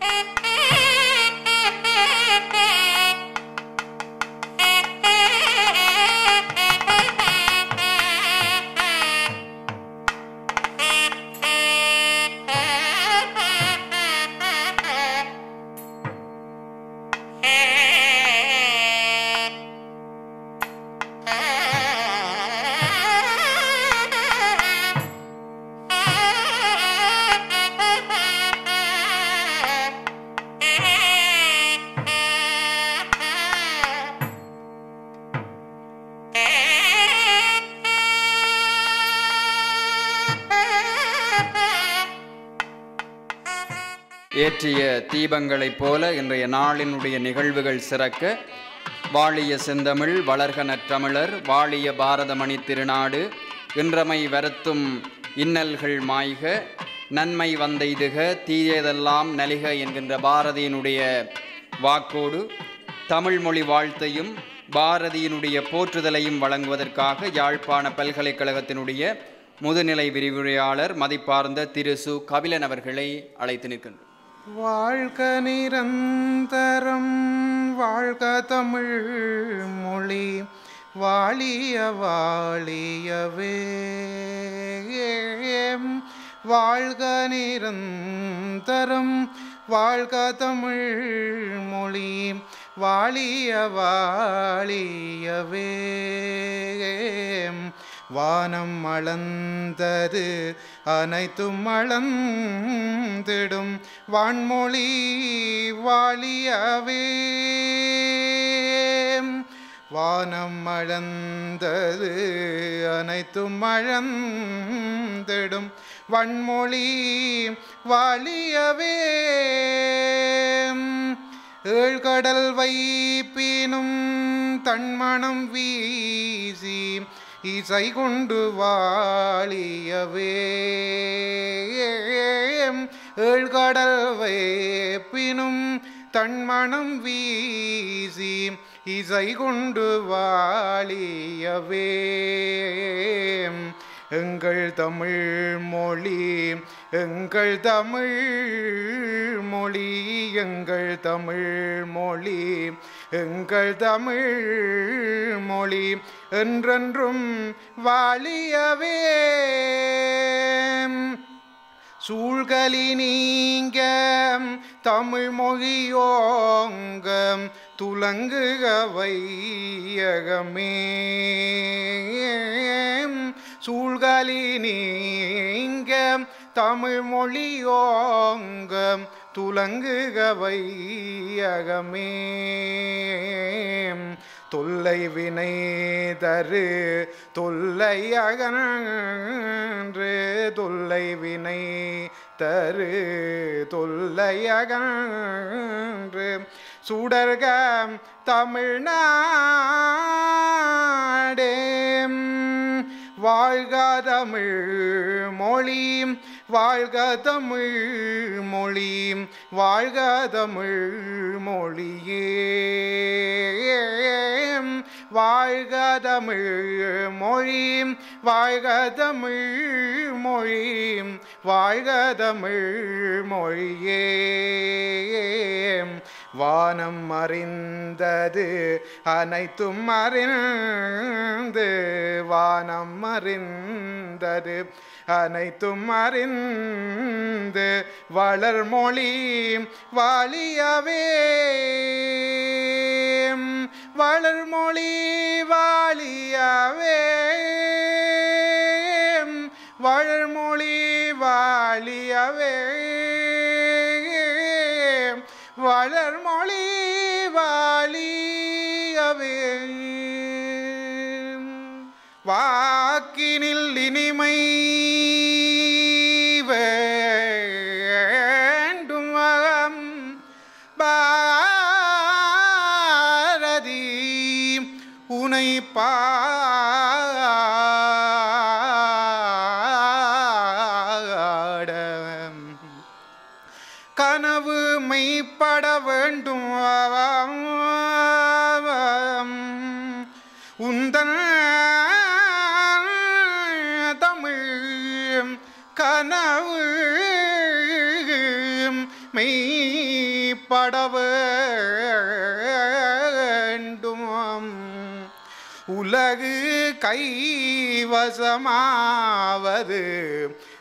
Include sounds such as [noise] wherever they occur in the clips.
and தீபங்களைப் போல இன்றைய நாளினுடைய நிகழ்வுகள் சிறக்க வாழிய செந்தமிழ் வளர்க நற்றமிழர் வாழிய பாரதமணி திருநாடு இன்றமை வருத்தும் இன்னல்கள் மாய்க நன்மை வந்தெய்துக தீயதெல்லாம் நலிக என்கின்ற பாரதியினுடைய வாக்கோடு தமிழ்மொழி வாழ்த்தையும் பாரதியினுடைய போற்றுதலையும் வழங்குவதற்காக யாழ்ப்பாண பல்கலைக்கழகத்தினுடைய முதுநிலை விரிவுரையாளர் மதிப்பார்ந்த திரு சு. கபிலன் அவர்களை அழைத்து நிற்கின்றனர் வாழ்க நிரந்தரம் வாழ்க தமிழ் மொழி வாழிய வாழியவே. வாழ்க நிரந்தரம் வாழ்க தமிழ் மொழி வாழிய வாழியவே. வானம் அளந்தது அனைத்தும் மளந்திடும் வான்மொழி வாழியவே. வானம் மழந்தது அனைத்தும் மழந்திடும் வன்மொழி வாழியவே. ஏழ்கடல் வைப்பினும் தன்மணம் வீசி இசை கொண்டு வாழியவே. ஏழ்கடல் வேப்பினும் தன்மணம் வீசி இசை கொண்டு வாழியவே. எங்கள் தமிழ் மொழி எங்கள் தமிழ் மொழி எங்கள் தமிழ் மொழி எங்கள் தமிழ் மொழி. என்றென்றும் வாழியவே. சூழ்களி நீங்க தமிழ் மொழியோங்க துலங்குக வையகமே. சூழ்களி நீங்க தமிழ் மொழியோங்க துலங்குக வையகமே. தொல்லை வினை தரு தொல்லை அகன்று தொல்லை வினை தரு தொல்லை அகன்று. சுடர்க தமிழ்நாடே வாழ்க தமிழ் மொழி வாழ்க தமிழ் மொழி வாழ்க தமிழ் மொழியே வாழ்க தமிழ் மொழி வாழ்க தமிழ் மொழி வாழ்க தமிழ் மொழியே வானம் அறிந்தது அனைத்தும் அறிந்து. வானம் அறிந்தது அனைத்தும் அறிந்து. வளர்மொழி வாழியவே. வளர்மொழி வாழியவே. வளர்மொழி வாழியவே. வளர்மொழி வாழியவே வாக்கினில் இனிமை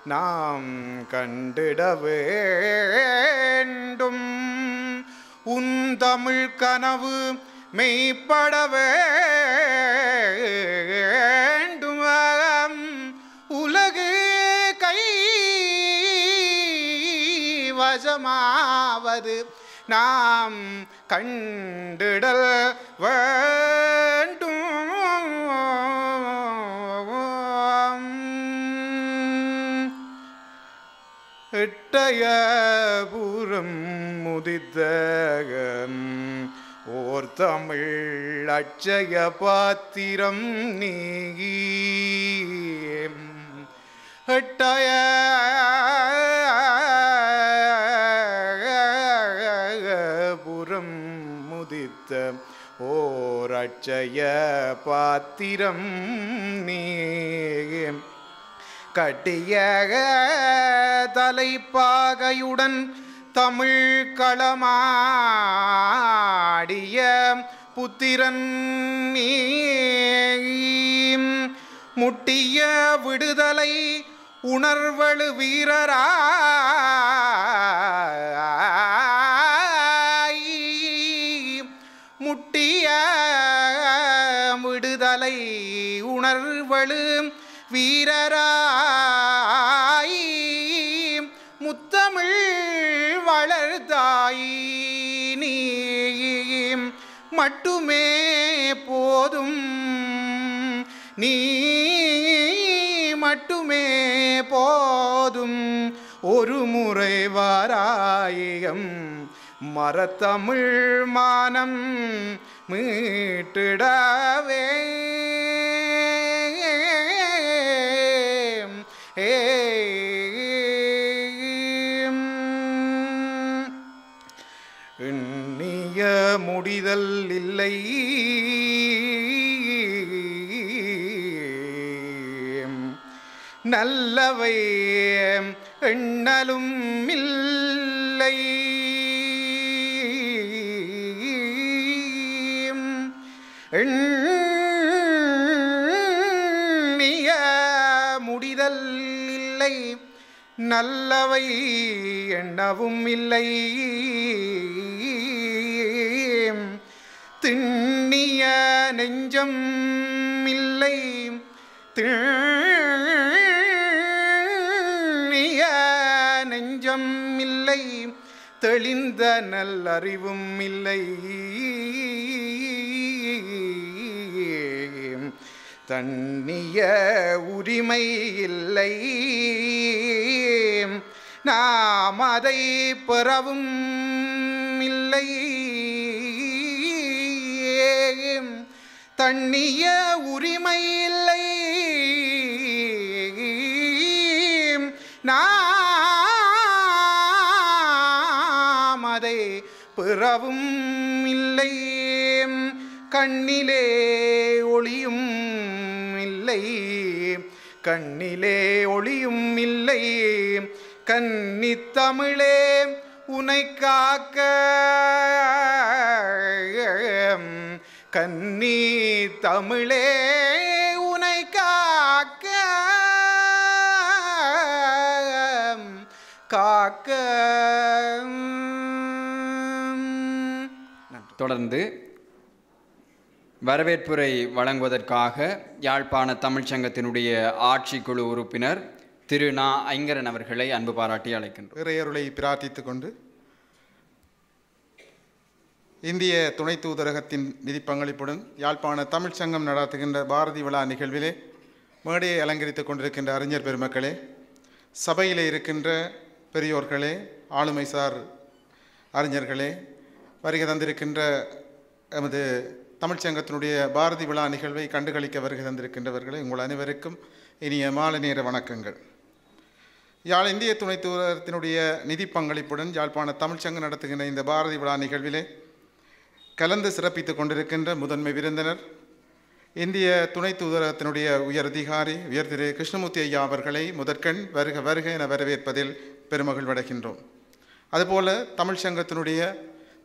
நாம் கண்டிட வேண்டும் உன் தமிழ் கனவு மெய்ப்பட வேண்டும் உலகு கை வசமாவது நாம் கண்டிடல் வே அட்டயபுரம் முதித்தகம் ஓர் தமிழ் அச்சய பாத்திரம் நீ அட்டய புறம் முதித்த ஓர் அச்சய பாத்திரம் நீ கட்டிய தலைப்பாகையுடன் தமிழ் களமாடிய புத்திரன் நீ முட்டிய விடுதலை உணர்வழு வீரராய். முட்டிய விடுதலை உணர்வழு வீரராய் முத்தமிழ் வளர்தாய் நீ மட்டுமே போதும். நீ மட்டுமே போதும். ஒரு முறை வாராயம் மரத்தமிழ் மானம் மீட்டிடவே. எண்ணிய முடிதல் இல்லை. நல்லவை எண்ணலும் இல்லை. எண் நல்லவை எண்ணவும் இல்லை. திண்ணிய நெஞ்சம் இல்லை. திண்ணிய நெஞ்சம் இல்லை. தெளிந்த நல்லறிவும் இல்லை. தண்ணிய உரிமை இல்லை நாம் அதை பெறவும் இல்லை. தண்ணிய உரிமை இல்லை நாம் அதை பிறவும் இல்லை. கண்ணிலே ஒளியும் இல்லை. கண்ணிலே ஒளியும் இல்லை. கன்னி தமிழே உனை காக்க. கன்னி தமிழே உனை காக்க. காக்க. தொடர்ந்து வரவேற்புரை வழங்குவதற்காக யாழ்ப்பாண தமிழ்ச்சங்கத்தினுடைய ஆட்சிக்குழு உறுப்பினர் திரு நா. ஐங்கரன் அவர்களை அன்பு பாராட்டி அழைக்கின்றோம். இறையருளை பிரார்த்தித்துக் கொண்டு இந்திய துணை தூதரகத்தின் நிதி பங்களிப்புடன் யாழ்ப்பாண தமிழ்ச் சங்கம் நடாத்துகின்ற பாரதி விழா நிகழ்விலே மேடையை அலங்கரித்துக் கொண்டிருக்கின்ற அறிஞர் பெருமக்களே சபையில் இருக்கின்ற பெரியோர்களே ஆளுமைசார் அறிஞர்களே வருகை தந்திருக்கின்ற எமது தமிழ்ச்சங்கத்தினுடைய பாரதி விழா நிகழ்வை கண்டுகளிக்க வருகை தந்திருக்கின்றவர்களை உங்கள் அனைவருக்கும் இனிய மாலை நேர வணக்கங்கள். யாழ் இந்திய துணை தூரத்தினுடைய நிதி பங்களிப்புடன் யாழ்ப்பாண தமிழ்ச்சங்கம் நடத்துகின்ற இந்த பாரதி விழா நிகழ்விலே கலந்து சிறப்பித்துக் கொண்டிருக்கின்ற முதன்மை விருந்தினர் இந்திய துணை தூதரகத்தினுடைய உயர் அதிகாரி உயர் திரு கிருஷ்ணமூர்த்தி ஐயா அவர்களை முதற்கண் வருக வருக என வரவேற்பதில் பெருமகிழ்வடைகின்றோம். அதுபோல தமிழ்ச்சங்கத்தினுடைய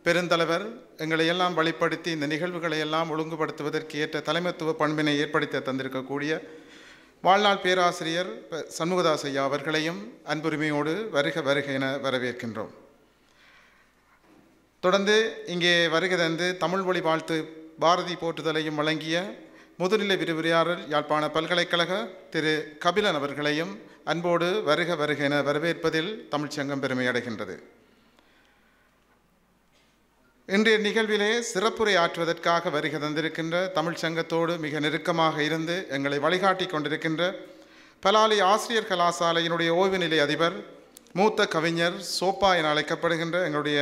பெருந்தலைவர் எங்களை எல்லாம் வழிப்படுத்தி இந்த நிகழ்வுகளை எல்லாம் ஒழுங்குபடுத்துவதற்கு ஏற்ற தலைமைத்துவ பண்பினை ஏற்படுத்தி தந்திருக்கக்கூடிய வாழ்நாள் பேராசிரியர் சண்முகதாஸ் ஐயா அவர்களையும் அன்புரிமையோடு வருக வருக என வரவேற்கின்றோம். தொடர்ந்து இங்கே வருகை தந்து தமிழ் மொழி வாழ்த்து பாரதி போற்றுதலையும் வழங்கிய முதுநிலை விரிவுரையாளர் யாழ்ப்பாண பல்கலைக்கழக திரு கபிலன் அவர்களையும் அன்போடு வருக வருக என வரவேற்பதில் தமிழ்ச்சங்கம் பெருமை அடைகின்றது. இன்றைய நிகழ்விலே சிறப்புரை ஆற்றுவதற்காக வருகை தந்திருக்கின்ற தமிழ் சங்கத்தோடு மிக நெருக்கமாக இருந்து எங்களை வழிகாட்டி கொண்டிருக்கின்ற பலாலி ஆசிரியர் கலாசாலையினுடைய ஓய்வு நிலை அதிபர் மூத்த கவிஞர் சோப்பா என அழைக்கப்படுகின்ற எங்களுடைய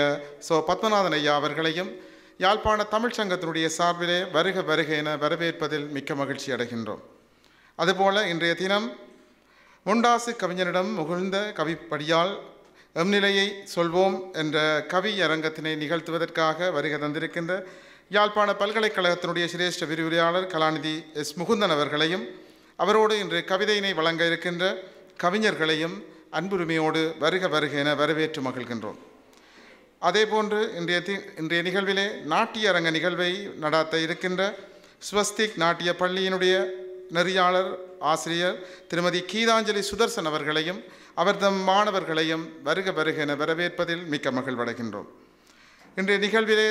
சோ பத்மநாதன் ஐயா அவர்களையும் யாழ்ப்பாண தமிழ் சங்கத்தினுடைய சார்பிலே வருக வருக என வரவேற்பதில் மிக்க மகிழ்ச்சி அடைகின்றோம். அதுபோல இன்றைய தினம் முண்டாசு கவிஞரிடம் முகிழ்ந்த கவிப்படியால் எம் நிலையை சொல்வோம் என்ற கவி அரங்கத்தினை நிகழ்த்துவதற்காக வருகை தந்திருக்கின்ற யாழ்ப்பாண பல்கலைக்கழகத்தினுடைய சிரேஷ்ட விரிவுரையாளர் கலாநிதி எஸ் முகுந்தன் அவர்களையும் அவரோடு இன்று கவிதையினை வழங்க இருக்கின்ற கவிஞர்களையும் அன்புரிமையோடு வருக வருக என வரவேற்று மகிழ்கின்றோம். அதேபோன்று இன்றைய தி இன்றைய நிகழ்விலே நாட்டிய அரங்க நிகழ்வை நடாத்த இருக்கின்ற ஸ்வஸ்திக் நாட்டிய பள்ளியினுடைய நெறியாளர் ஆசிரியர் திருமதி கீதாஞ்சலி சுதர்சன் அவர்களையும் அவர்தம் மாணவர்களையும் வருக வருக என வரவேற்பதில் மிக்க மகிழ்வடைகின்றோம். இன்றைய நிகழ்விலே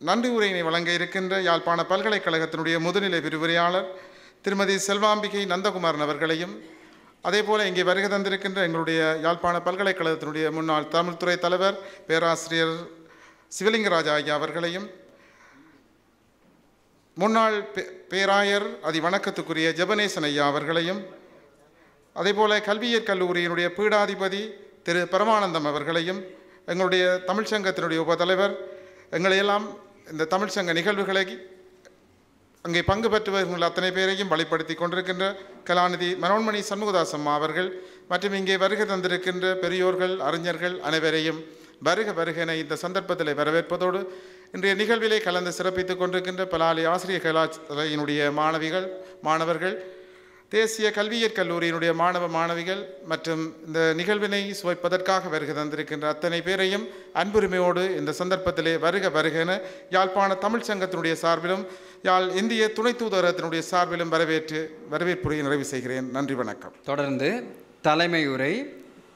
நன்றி உரையினை வழங்க இருக்கின்ற யாழ்ப்பாண பல்கலைக்கழகத்தினுடைய முதுநிலை விரிவுரையாளர் திருமதி செல்வாம்பிகை நந்தகுமாரன் அவர்களையும் அதேபோல இங்கே வருகை தந்திருக்கின்ற எங்களுடைய யாழ்ப்பாண பல்கலைக்கழகத்தினுடைய முன்னாள் தமிழ்துறை தலைவர் பேராசிரியர் சிவலிங்கராஜா ஐயா அவர்களையும் முன்னாள் பே- பேராயர் அதி வணக்கத்துக்குரிய ஜெபனேசன் ஐயா அவர்களையும் அதேபோல கல்வியியற் கல்லூரியினுடைய பீடாதிபதி திரு பரமானந்தம் அவர்களையும் எங்களுடைய தமிழ்ச்சங்கத்தினுடைய உபத்தலைவர் எங்களையெல்லாம் இந்த தமிழ்ச்சங்க நிகழ்வுகளை அங்கே பங்கு பெற்றுவர்கள் அத்தனை பேரையும் வழிப்படுத்தி கொண்டிருக்கின்ற கலாநிதி மனோன்மணி சண்முகதாசம்மா அவர்கள் மற்றும் இங்கே வருகை தந்திருக்கின்ற பெரியோர்கள் அறிஞர்கள் அனைவரையும் வருக வருகனை இந்த சந்தர்ப்பத்தில் வரவேற்பதோடு இன்றைய நிகழ்விலே கலந்து சிறப்பித்துக் கொண்டிருக்கின்ற பலாலி ஆசிரியர் கலாச்சாரையினுடைய மாணவிகள் மாணவர்கள் தேசிய கல்வியியற் கல்லூரியினுடைய மாணவ மாணவிகள் மற்றும் இந்த நிகழ்வினை சுவைப்பதற்காக வருகை தந்திருக்கின்ற அத்தனை பேரையும் அன்புரிமையோடு இந்த சந்தர்ப்பத்திலே வருக வருக என யாழ்ப்பாண தமிழ்ச் சங்கத்தினுடைய சார்பிலும் யாழ் இந்திய துணை தூதரகத்தினுடைய சார்பிலும் வரவேற்று வரவேற்புரையை நிறைவு செய்கிறேன். நன்றி வணக்கம். தொடர்ந்து தலைமையுரை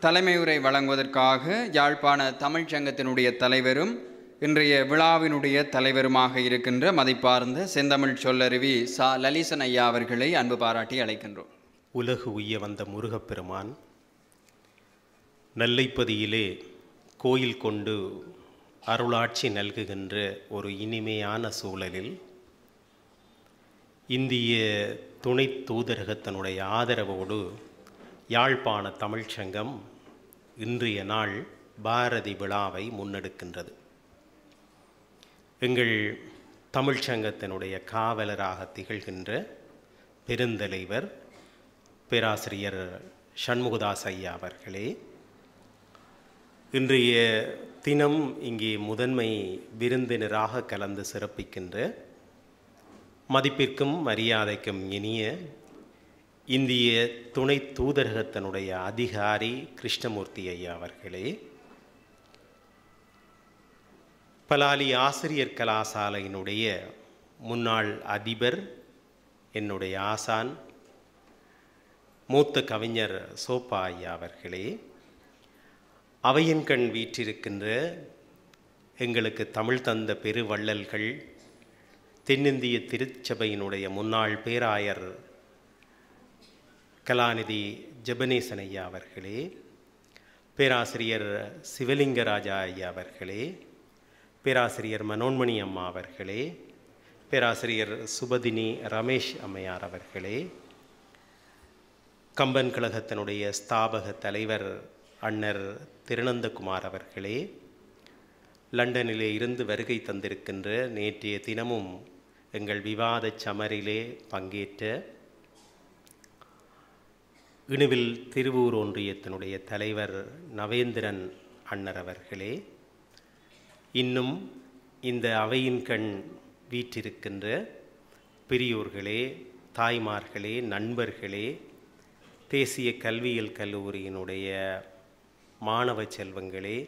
தலைமையுரை வழங்குவதற்காக யாழ்ப்பாண தமிழ்ச்சங்கத்தினுடைய தலைவரும் இன்றைய விழாவினுடைய தலைவருமாக இருக்கின்ற மதிப்பார்ந்த செந்தமிழ் சொல்லருவி சா. லலிசன் ஐயா அவர்களை அன்பு பாராட்டி அழைக்கின்றோம். உலகு உய்ய வந்த முருகப்பெருமான் நெல்லைப்பதியிலே கோயில் கொண்டு அருளாட்சி நல்குகின்ற ஒரு இனிமையான சூழலில் இந்திய துணை தூதரகத்தினுடைய ஆதரவோடு யாழ்ப்பாண தமிழ்ச்சங்கம் இன்றைய நாள் பாரதி விழாவை முன்னெடுக்கின்றது. எங்கள் தமிழ்ச்சங்கத்தினுடைய காவலராக திகழ்கின்ற பெருந்தலைவர் பேராசிரியர் சண்முகதாஸ் ஐயா அவர்களே இன்றைய தினம் இங்கே முதன்மை விருந்தினராக கலந்து சிறப்பிக்கின்ற மதிப்பிற்கும் மரியாதைக்கும் இனிய இந்திய துணை தூதரகத்தினுடைய அதிகாரி கிருஷ்ணமூர்த்தி ஐயா அவர்களே பலாலி ஆசிரியர் கலாசாலையினுடைய முன்னாள் அதிபர் என்னுடைய ஆசான் மூத்த கவிஞர் சோப்பா ஐயா அவர்களே அவையின் கண் வீற்றிருக்கின்ற எங்களுக்கு தமிழ் தந்த பெருவள்ளல்கள் தென்னிந்திய திருச்சபையினுடைய முன்னாள் பேராயர் கலாநிதி ஜெபனேசன் ஐயா அவர்களே பேராசிரியர் சிவலிங்கராஜா ஐயா அவர்களே பேராசிரியர் மனோன்மணி அம்மா அவர்களே பேராசிரியர் சுபதினி ரமேஷ் அம்மையார் அவர்களே கம்பன் கழகத்தினுடைய ஸ்தாபக தலைவர் அண்ணர் திருநந்தகுமார் அவர்களே லண்டனிலே இருந்து வருகை தந்திருக்கின்ற நேற்றைய தினமும் எங்கள் விவாதச் சமரிலே பங்கேற்ற இணுவில் திருவூர் ஒன்றியத்தினுடைய தலைவர் நவேந்திரன் அண்ணர் அவர்களே இன்னும் இந்த அவையின் கண் வீற்றிருக்கின்ற பெரியோர்களே தாய்மார்களே நண்பர்களே தேசிய கல்வியியல் கல்லூரியினுடைய மாணவ செல்வங்களே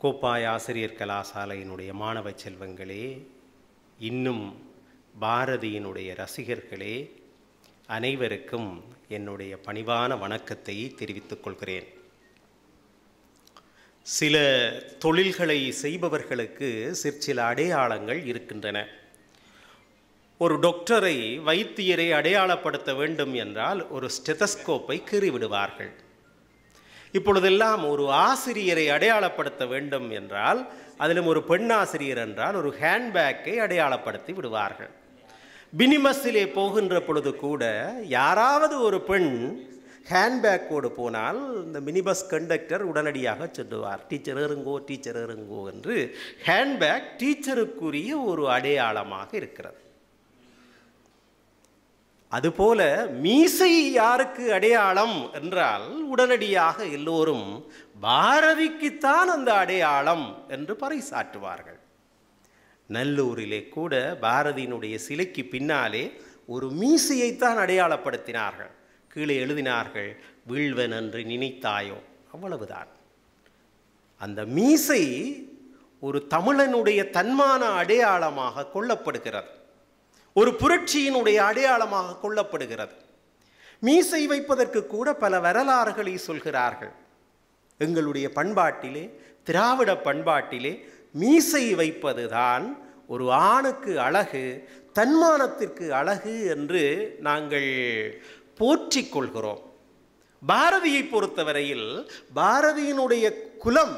கோப்பாய் ஆசிரியர் கலாசாலையினுடைய மாணவ செல்வங்களே இன்னும் பாரதியினுடைய ரசிகர்களே அனைவருக்கும் என்னுடைய பணிவான வணக்கத்தை தெரிவித்துக் கொள்கிறேன். சில தொழில்களை செய்பவர்களுக்கு சிற்சில அடையாளங்கள் இருக்கின்றன. ஒரு டாக்டரை வைத்தியரை அடையாளப்படுத்த வேண்டும் என்றால் ஒரு ஸ்டெதஸ்கோப்பை கீறிவிடுவார்கள். இப்பொழுதெல்லாம் ஒரு ஆசிரியரை அடையாளப்படுத்த வேண்டும் என்றால் அதிலும் ஒரு பெண் ஆசிரியர் என்றால் ஒரு ஹேண்ட்பேக்கை அடையாளப்படுத்தி விடுவார்கள். பினிமஸிலே போகின்ற பொழுது கூட யாராவது ஒரு பெண் ஹேண்ட்பேக்கோடு போனால் இந்த மினிபஸ் கண்டக்டர் உடனடியாக சொல்லுவார் டீச்சர் இருங்கோ டீச்சர் இருங்கோ என்று ஹேண்ட்பேக் டீச்சருக்குரிய ஒரு அடையாளமாக இருக்கிறது. அதுபோல மீசை யாருக்கு அடையாளம் என்றால் உடனடியாக எல்லோரும் பாரதிக்குத்தான் அந்த அடையாளம் என்று பறைசாற்றுவார்கள். நல்லூரிலே கூட பாரதியினுடைய சிலைக்கு பின்னாலே ஒரு மீசையைத்தான் அடையாளப்படுத்தினார்கள். கீழே எழுதினார்கள் வீழ்வன் என்று நினைத்தாயோ? அவ்வளவுதான். அந்த மீசை ஒரு தமிழனுடைய தன்மான அடையாளமாக கொள்ளப்படுகிறது. ஒரு புரட்சியினுடைய அடையாளமாக கொள்ளப்படுகிறது. மீசை வைப்பதற்கு கூட பல வரலாறுகளை சொல்கிறார்கள். எங்களுடைய பண்பாட்டிலே திராவிட பண்பாட்டிலே மீசை வைப்பதுதான் ஒரு ஆணுக்கு அழகு தன்மானத்திற்கு அழகு என்று நாங்கள் போற்றிக் கொள்கிறோம் பாரதியை பொறுத்தவரையில் பாரதியினுடைய குலம்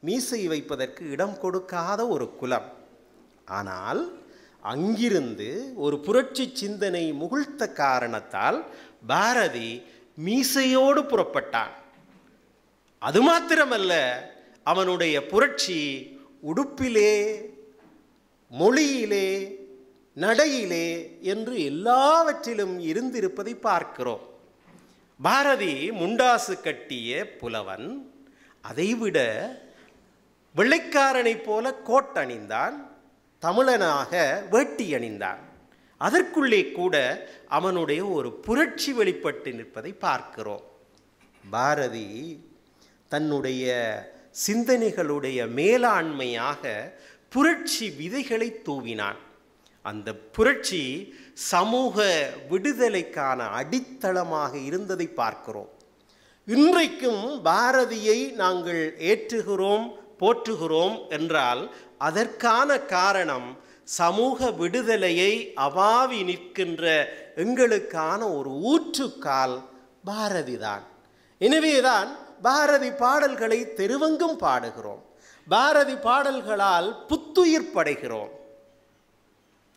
மீசை வைப்பதற்கு இடம் கொடுக்காத ஒரு குலம். ஆனால் அங்கிருந்து ஒரு புரட்சி சிந்தனை முகிழ்த்த காரணத்தால் பாரதி மீசையோடு புறப்பட்டான். அது மாத்திரமல்ல அவனுடைய புரட்சி உடுப்பிலே மொழியிலே நடையிலே என்று எல்லாவற்றிலும் இருந்திருப்பதை பார்க்கிறோம். பாரதி முண்டாசு கட்டிய புலவன் அதைவிட வெள்ளைக்காரனைப் போல கோட் அணிந்தான் தமிழனாக வேட்டி அணிந்தான் அதற்குள்ளே கூட அவனுடைய ஒரு புரட்சி வெளிப்பட்டு நிற்பதை பார்க்கிறோம். பாரதி தன்னுடைய சிந்தனைகளுடைய மேலாண்மையாக புரட்சி விதைகளை தூவினான். அந்த புரட்சி சமூக விடுதலைக்கான அடித்தளமாக இருந்ததை பார்க்கிறோம். இன்றைக்கும் பாரதியை நாங்கள் ஏற்றுகிறோம் போற்றுகிறோம் என்றால் அதற்கான காரணம் சமூக விடுதலையை அவாவி நிற்கின்ற எங்களுக்கான ஒரு ஊற்றுக்கால் பாரதிதான் எனவேதான் பாரதி பாடல்களை தெருவெங்கும் பாடுகிறோம். பாரதி பாடல்களால் புத்துயிர் படைகிறோம்.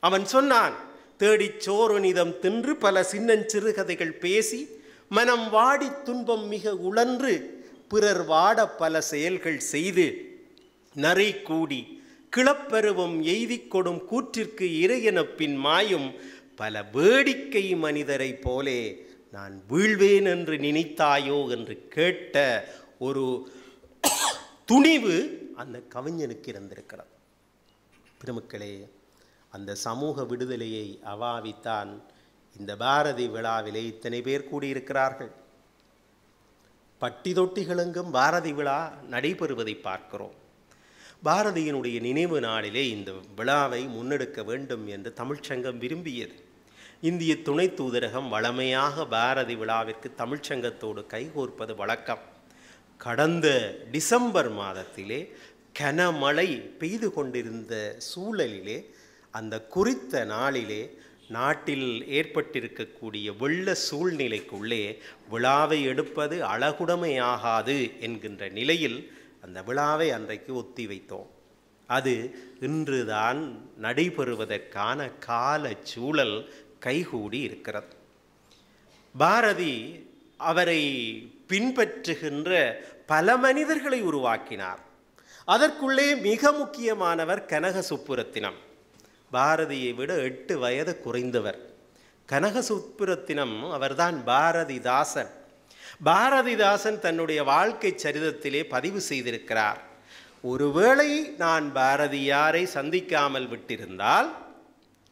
அவன் சொன்னான் தேடிச் சோறுனிதம் தின்று பல சின்னஞ்சிறுகதைகள் பேசி மனம் வாடி துன்பம் மிக உழன்று பிறர் வாட பல செயல்கள் செய்து நரை கூடி கிளப்பருவம் எய்திக் கொடும் கூற்றிற்கு இறையெனப் பின் மாயும் பல வேடிக்கை மனிதரைப் போலே நான் வீழ்வேன் என்று நினைத்தாயோ? என்று கேட்ட ஒரு துணிவு அந்த கவிஞனுக்கு இருந்திருக்கிறது. பெருமக்களே அந்த சமூக விடுதலையை அவாவித்தான் இந்த பாரதி விழாவிலே இத்தனை பேர் கூடியிருக்கிறார்கள். பட்டி தொட்டிகளெங்கும் பாரதி விழா நடைபெறுவதை பார்க்கிறோம். பாரதியினுடைய நினைவு நாளிலே இந்த விழாவை முன்னெடுக்க வேண்டும் என்று தமிழ்ச்சங்கம் விரும்பியது. இந்திய துணை தூதரகம் வளமையாக பாரதி விழாவிற்கு தமிழ்ச்சங்கத்தோடு கைகோர்ப்பது வழக்கம். கடந்த டிசம்பர் மாதத்திலே கனமழை பெய்து கொண்டிருந்த சூழலிலே அந்த குறித்த நாளிலே நாட்டில் ஏற்பட்டிருக்கக்கூடிய வெள்ள சூழ்நிலைக்குள்ளே விழாவை எடுப்பது அழகுடமையாகாது என்கின்ற நிலையில் அந்த விழாவை அன்றைக்கு ஒத்தி வைத்தோம். அது இன்றுதான் நடைபெறுவதற்கான கால சூழல் கைகூடி இருக்கிறது. பாரதி அவரை பின்பற்றுகின்ற பல மனிதர்களை உருவாக்கினார். அதற்குள்ளே மிக முக்கியமானவர் கனக சுப்புரத்தினம் பாரதியை விட எட்டு வயது குறைந்தவர். கனகசுப்புரத்தினம் அவர்தான் பாரதிதாசன். பாரதிதாசன் தன்னுடைய வாழ்க்கை சரிதத்திலே பதிவு செய்திருக்கிறார். ஒருவேளை நான் பாரதியாரை சந்திக்காமல் விட்டிருந்தால்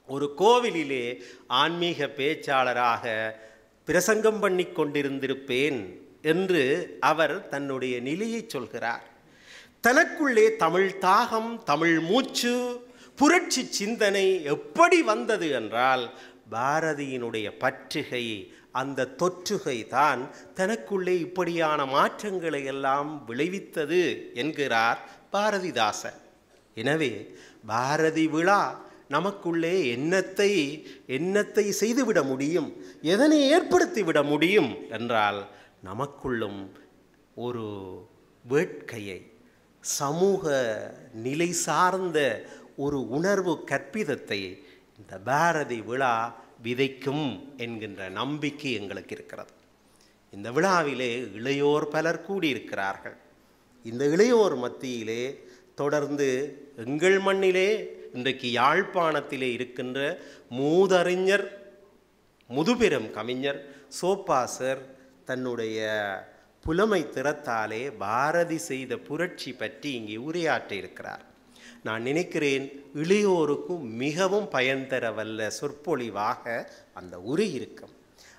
ஒரு கோவிலிலே ஆன்மீக பேச்சாளராக பிரசங்கம் பண்ணி கொண்டிருந்திருப்பேன் என்று அவர் தன்னுடைய நிலையை சொல்கிறார். தனக்குள்ளே தமிழ் தாகம் தமிழ் மூச்சு புரட்சி சிந்தனை எப்படி வந்தது என்றால் பாரதியினுடைய பற்றுகை அந்த தொற்றுகை தான் தனக்குள்ளே இப்படியான மாற்றங்களை எல்லாம் விளைவித்தது என்கிறார் பாரதிதாசன். எனவே பாரதி விழா நமக்குள்ளே எண்ணத்தை எண்ணத்தை செய்துவிட முடியும் எதனை ஏற்படுத்திவிட முடியும் என்றால் நமக்குள்ளும் ஒரு வேட்கையை சமூக நிலை சார்ந்த ஒரு உணர்வு கற்பிதத்தை இந்த பாரதி விழா விதைக்கும் என்கின்ற நம்பிக்கை எங்களுக்கு இருக்கிறது. இந்த விழாவிலே இளையோர் பலர் கூடியிருக்கிறார்கள். இந்த இளையோர் மத்தியிலே தொடர்ந்து எங்கள் மண்ணிலே இன்றைக்கு யாழ்ப்பாணத்திலே இருக்கின்ற மூதறிஞர் முதுபெரும் கவிஞர் சோப்பாசர் தன்னுடைய புலமை திறத்தாலே பாரதி செய்த புரட்சி பற்றி இங்கே உரையாற்ற இருக்கிறார் நான் நினைக்கிறேன் இளையோருக்கும் மிகவும் பயன் தர வல்ல சொற்பொழிவாக அந்த உரி இருக்கும்.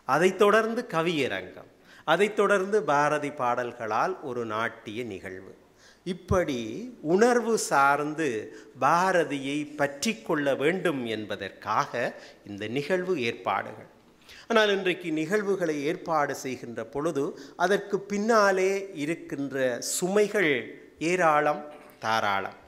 அதைத் தொடர்ந்து கவியரங்கம் அதைத் தொடர்ந்து பாரதி பாடல்களால் ஒரு நாட்டிய நிகழ்வு. இப்படி உணர்வு சார்ந்து பாரதியை பற்றி கொள்ள வேண்டும் என்பதற்காக இந்த நிகழ்வு ஏற்பாடுகள். ஆனால் இன்றைக்கு நிகழ்வுகளை ஏற்பாடு செய்கின்ற பொழுது அதற்கு பின்னாலே இருக்கின்ற சுமைகள் ஏராளம் தாராளம்.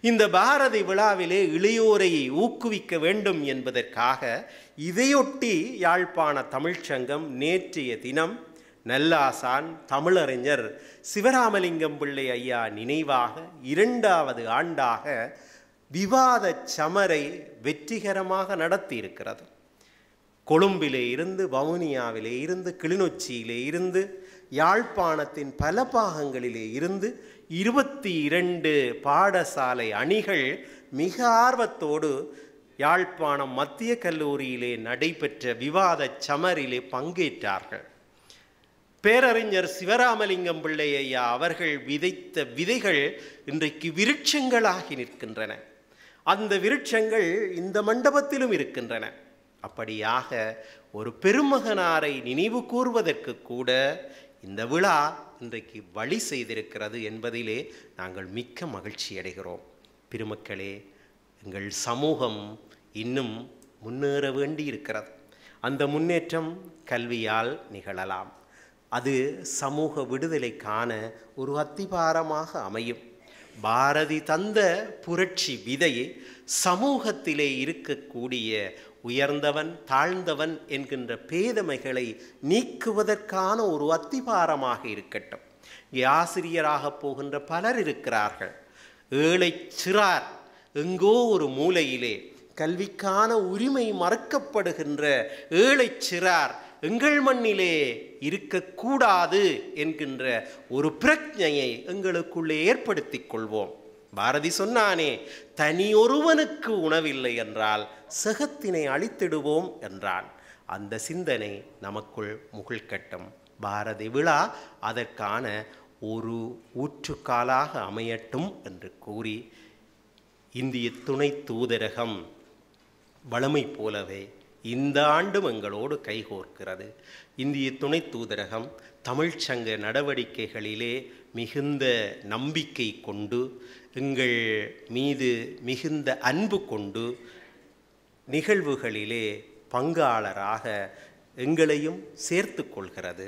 இந்த பாரதி விழாவிலே இளையோரை ஊக்குவிக்க வேண்டும் என்பதற்காக இதையொட்டி யாழ்ப்பாண தமிழ்ச்சங்கம் நேற்றைய தினம் நல்லாசான் தமிழறிஞர் சிவராமலிங்கம் பிள்ளை ஐயா நினைவாக இரண்டாவது ஆண்டாக விவாத சமரை வெற்றிகரமாக நடத்தியிருக்கிறது. கொழும்பிலே இருந்து வவுனியாவிலே இருந்து கிளிநொச்சியிலே இருந்து யாழ்ப்பாணத்தின் பல பாகங்களிலே இருந்து இருபத்தி இரண்டு பாடசாலை அணிகள் மிக ஆர்வத்தோடு யாழ்ப்பாணம் மத்திய கல்லூரியிலே நடைபெற்ற விவாத சமரிலே பங்கேற்றார்கள். பேரறிஞர் சிவராமலிங்கம் பிள்ளை ஐயா அவர்கள் விதைத்த விதைகள் இன்றைக்கு விருட்சங்களாகி நிற்கின்றன. அந்த விருட்சங்கள் இந்த மண்டபத்திலும் இருக்கின்றன. அப்படியாக ஒரு பெருமகனாரை நினைவு கூர்வதற்கு கூட இந்த விழா இன்றைக்கு வழி செய்திருக்கிறது என்பதிலே நாங்கள் மிக்க மகிழ்ச்சி அடைகிறோம். பெருமக்களே எங்கள் சமூகம் இன்னும் முன்னேற வேண்டி இருக்கிறது அந்த முன்னேற்றம் கல்வியால் நிகழலாம். அது சமூக விடுதலைக்கான ஒரு அத்திபாரமாக அமையும். பாரதி தந்த புரட்சி விதையை சமூகத்திலே இருக்கக்கூடிய உயர்ந்தவன் தாழ்ந்தவன் என்கின்ற பேதமைகளை நீக்குவதற்கான ஒரு அத்திபாரமாக இருக்கட்டும். இங்கே ஆசிரியராக போகின்ற பலர் இருக்கிறார்கள். ஏழை சிறார் எங்கோ ஒரு மூலையிலே கல்விக்கான உரிமை மறுக்கப்படுகின்ற ஏழை சிறார் எங்கள் மண்ணிலே இருக்கக்கூடாது என்கின்ற ஒரு பிரஜையை எங்களுக்குள்ளே ஏற்படுத்திக் கொள்வோம். பாரதி சொன்னானே தனியொருவனுக்கு உணவில்லை என்றால் சகத்தினை அழித்திடுவோம் என்றான். அந்த சிந்தனை நமக்குள் முகிழ்கட்டும் பாரதி விழா அதற்கான ஒரு ஊற்றுக்காலாக அமையட்டும் என்று கூறி இந்திய துணை தூதரகம் வளமை போலவே இந்த ஆண்டும் எங்களோடு கைகோர்க்கிறது. இந்திய துணை தூதரகம் தமிழ்ச்சங்க நடவடிக்கைகளிலே மிகுந்த நம்பிக்கை கொண்டு எங்கள் மீது மிகுந்த அன்பு கொண்டு நிகழ்வுகளிலே பங்காளராக எங்களையும் சேர்த்து கொள்கிறது.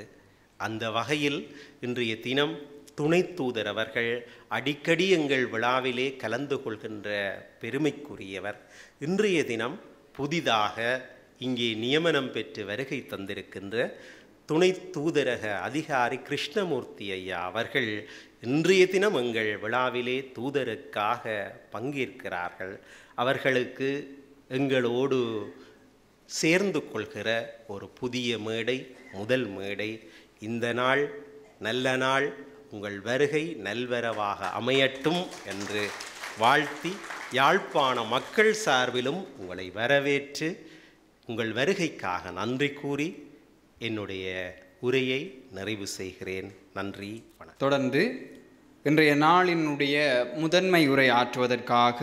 அந்த வகையில் இன்றைய தினம் துணை தூதர் அவர்கள் அடிக்கடி எங்கள் விழாவிலே கலந்து கொள்கின்ற பெருமைக்குரியவர். இன்றைய தினம் புதிதாக இங்கே நியமனம் பெற்று வருகை தந்திருக்கின்ற துணை தூதரக அதிகாரி கிருஷ்ணமூர்த்தி ஐயா அவர்கள் இன்றைய தினம் எங்கள் விழாவிலே தூதருக்காக பங்கேற்கிறார்கள். அவர்களுக்கு எங்களோடு சேர்ந்து கொள்கிற ஒரு புதிய மேடை முதல் மேடை. இந்த நாள் நல்ல நாள் உங்கள் வருகை நல்வரவாக அமையட்டும் என்று வாழ்த்தி யாழ்ப்பாண மக்கள் சார்பிலும் உங்களை வரவேற்று உங்கள் வருகைக்காக நன்றி கூறி என்னுடைய உரையை நிறைவு செய்கிறேன். நன்றி வணக்கம். தொடர்ந்து இன்றைய நாளினுடைய முதன்மை உரை ஆற்றுவதற்காக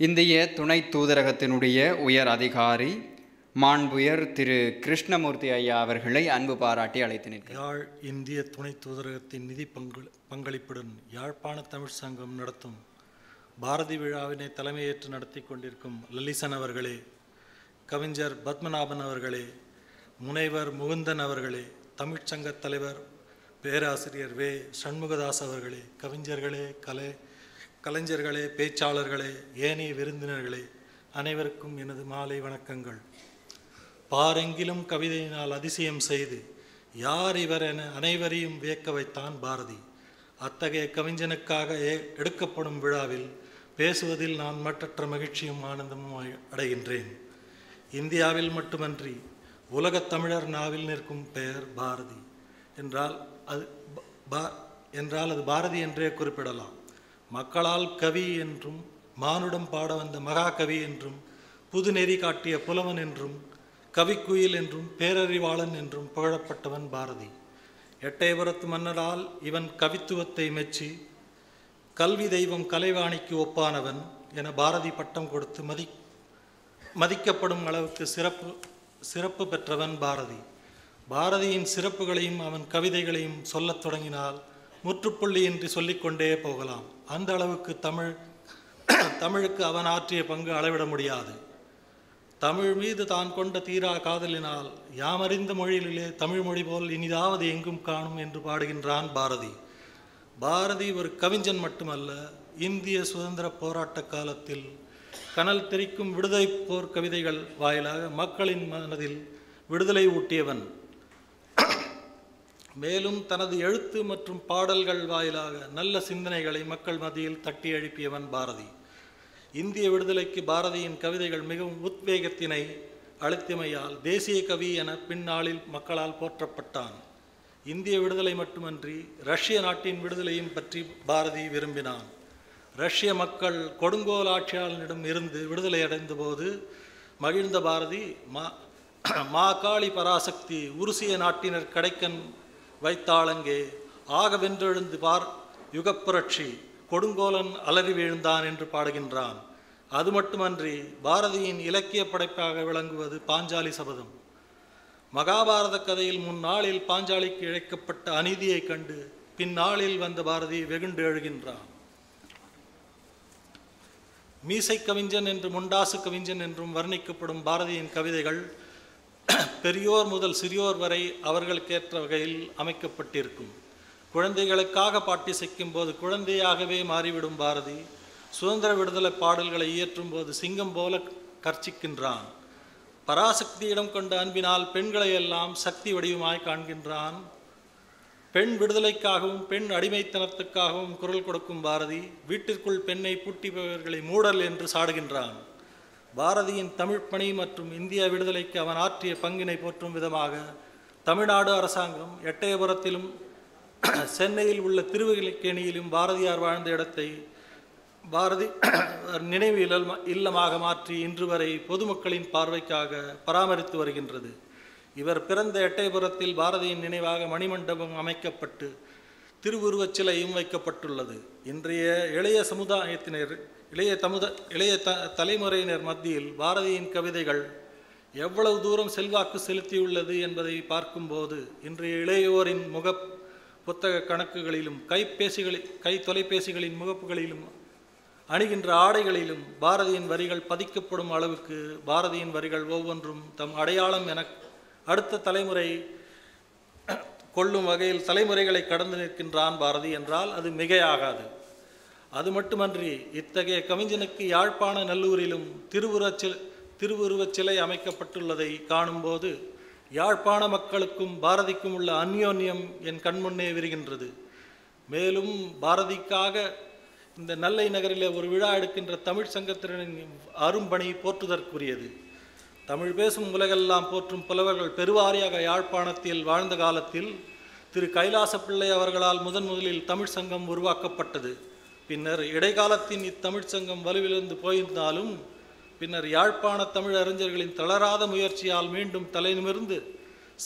இந்திய துணை தூதரகத்தினுடைய உயர் அதிகாரி மாண்புயர் திரு கிருஷ்ணமூர்த்தி ஐயா அவர்களை அன்பு பாராட்டி அழைத்து நிற்கிறார் யாழ் இந்திய துணை தூதரகத்தின் நிதி பங்கு பங்களிப்புடன் யாழ்ப்பாண தமிழ் சங்கம் நடத்தும் பாரதி விழாவினை தலைமையேற்று நடத்தி கொண்டிருக்கும் லலிசன் அவர்களே கவிஞர் பத்மநாபன் அவர்களே முனைவர் முகுந்தன் அவர்களே தமிழ்ச்சங்க தலைவர் பேராசிரியர் வே. சண்முகதாஸ் அவர்களே கவிஞர்களே கலை கலைஞர்களே பேச்சாளர்களே ஏனைய விருந்தினர்களே அனைவருக்கும் எனது மாலை வணக்கங்கள். பாரெங்கிலும் கவிதையினால் அதிசயம் செய்து யார் இவர் என அனைவரையும் வியக்க வைத்தான் பாரதி. அத்தகைய கவிஞனுக்காக ஏ- எடுக்கப்படும் விழாவில் பேசுவதில் நான் மற்றற்ற மகிழ்ச்சியும் ஆனந்தமும் அடைகின்றேன். இந்தியாவில் மட்டுமன்றி உலகத் தமிழர் நாவில் நிற்கும் பெயர் பாரதி. என்றால் அது பா- என்றால் அது பாரதி என்றே குறிப்பிடலாம். மக்களால் கவி என்றும் மானுடம் பாட வந்த மகாகவி என்றும் புதுநெறி காட்டிய புலவன் என்றும் கவிக்குயில் என்றும் பேரறிவாளன் என்றும் புகழப்பட்டவன் பாரதி. எட்டயபுரத்து மன்னரால் இவன் கவித்துவத்தை மெச்சி கல்வி தெய்வம் கலைவாணிக்கு ஒப்பானவன் என பாரதி பட்டம் கொடுத்து மதி மதிக்கப்படும் அளவுக்கு சிறப்பு சிறப்பு பெற்றவன் பாரதி. பாரதியின் சிறப்புகளையும் அவன் கவிதைகளையும் சொல்லத் தொடங்கினால் முற்றுப்புள்ளியின்றி சொல்லிக்கொண்டே போகலாம். அந்த அளவுக்கு தமிழ் தமிழுக்கு அவன் ஆற்றிய பங்கு அளவிட முடியாது. தமிழ் மீது தான் கொண்ட தீரா காதலினால் யாமறிந்த மொழியிலே தமிழ் மொழி போல் இனிதாவது எங்கும் காணும் என்று பாடுகின்றான் பாரதி. பாரதி ஒரு கவிஞன் மட்டுமல்ல இந்திய சுதந்திர போராட்ட காலத்தில் கனல் தெரிக்கும் விடுதலை போர் கவிதைகள் வாயிலாக மக்களின் மனதில் விடுதலை ஊட்டியவன். மேலும் தனது எழுத்து மற்றும் பாடல்கள் வாயிலாக நல்ல சிந்தனைகளை மக்கள் மத்தியில் தட்டி எழுப்பியவன் பாரதி. இந்திய விடுதலைக்கு பாரதியின் கவிதைகள் மிகவும் உத்வேகத்தினை அளித்தமையால் தேசிய கவி என பின்னாளில் மக்களால் போற்றப்பட்டான். இந்திய விடுதலை மட்டுமன்றி ரஷ்ய நாட்டின் விடுதலையும் பற்றி பாரதி விரும்பினான். ரஷ்ய மக்கள் கொடுங்கோல் ஆட்சியாளனிடம் இருந்து விடுதலை அடைந்த போது மகிழ்ந்த பாரதி மா மா காளி பராசக்தி உருசிய நாட்டினர் கடைக்கன் வைத்தாளங்கே ஆக வென்றெழுந்து பார் யுகப்புரட்சி கொடுங்கோலன் அலறி வீழ்ந்தான் என்று பாடுகின்றான். அது மட்டுமன்றி பாரதியின் இலக்கிய படைப்பாக விளங்குவது பாஞ்சாலி சபதம். மகாபாரத கதையில் முன்னாளில் பாஞ்சாலிக்கு இழைக்கப்பட்ட அநீதியைக் கண்டு பின்னாளில் வந்த பாரதி வெகுண்டு எழுகின்றான். மீசை கவிஞன் என்று முண்டாசு கவிஞன் என்றும் வர்ணிக்கப்படும் பாரதியின் கவிதைகள் [coughs] பெரியோர் முதல் சிறியோர் வரை அவர்களுக்கேற்ற வகையில் அமைக்கப்பட்டிருக்கும். குழந்தைகளுக்காக பாட்டிசைக்கும் போது குழந்தையாகவே மாறிவிடும் பாரதி சுதந்திர விடுதலை பாடல்களை இயற்றும் போது சிங்கம் போல கர்ச்சிக்கின்றான். பராசக்தியிடம் கொண்ட அன்பினால் பெண்களை எல்லாம் சக்தி வடிவமாய் காண்கின்றான். பெண் விடுதலைக்காகவும் பெண் அடிமைத்தனத்துக்காகவும் குரல் கொடுக்கும் பாரதி வீட்டிற்குள் பெண்ணை பூட்டிப்பவர்களை மூடல் என்று சாடுகின்றான். பாரதியின் தமிழ்ப்பணி மற்றும் இந்திய விடுதலைக்கு அவன் ஆற்றிய பங்கினை போற்றும் விதமாக தமிழ்நாடு அரசாங்கம் எட்டயபுரத்திலும் [clears throat] சென்னையில் உள்ள திருவல்லிக்கேணியிலும் பாரதியார் வாழ்ந்த இடத்தை பாரதி [clears throat] நினைவு இல்லமாக மாற்றி இன்று வரை பொதுமக்களின் பார்வைக்காக பராமரித்து வருகின்றது. இவர் பிறந்த எட்டயபுரத்தில் பாரதியின் நினைவாக மணிமண்டபம் அமைக்கப்பட்டு திருவுருவச் சிலையும் வைக்கப்பட்டுள்ளது. இன்றைய இளைய சமுதாயத்தினர் இளைய தமுத இளைய த தலைமுறையினர் மத்தியில் பாரதியின் கவிதைகள் எவ்வளவு தூரம் செல்வாக்கு செலுத்தியுள்ளது என்பதை பார்க்கும்போது இன்றைய இளையோரின் முக புத்தக கணக்குகளிலும் கைபேசிகளில் கை தொலைபேசிகளின் முகப்புகளிலும் அணிகின்ற ஆடைகளிலும் பாரதியின் வரிகள் பதிக்கப்படும் அளவுக்கு பாரதியின் வரிகள் ஒவ்வொன்றும் தம் அடையாளம் என அடுத்த தலைமுறை கொள்ளும் வகையில் தலைமுறைகளை கடந்து நிற்கின்றான் பாரதி என்றால் அது மிகையாகாது. அது மட்டுமன்றி இத்தகைய கவிஞனுக்கு யாழ்ப்பாண நல்லூரிலும் திருவுருவச் திருவுருவச் சிலை அமைக்கப்பட்டுள்ளதை காணும்போது யாழ்ப்பாண மக்களுக்கும் பாரதிக்கும் உள்ள அந்யோன்யம் என் கண்முன்னே விரிகின்றது. மேலும் பாரதிக்காக இந்த நல்லை நகரிலே ஒரு விழா எடுக்கின்ற தமிழ் சங்கத்தினரின் அரும்பணி போற்றுதற்குரியது. தமிழ் பேசும் உலகெல்லாம் போற்றும் புலவர்கள் பெருவாரியாக யாழ்ப்பாணத்தில் வாழ்ந்த காலத்தில் திரு கைலாச பிள்ளை அவர்களால் முதன் முதலில் தமிழ் சங்கம் உருவாக்கப்பட்டது. பின்னர் இடைக்காலத்தின் இத்தமிழ்ச்சங்கம் வலுவிலிருந்து போயிருந்தாலும் பின்னர் யாழ்ப்பாண தமிழ் அறிஞர்களின் தளராத முயற்சியால் மீண்டும் தலைநிமிர்ந்து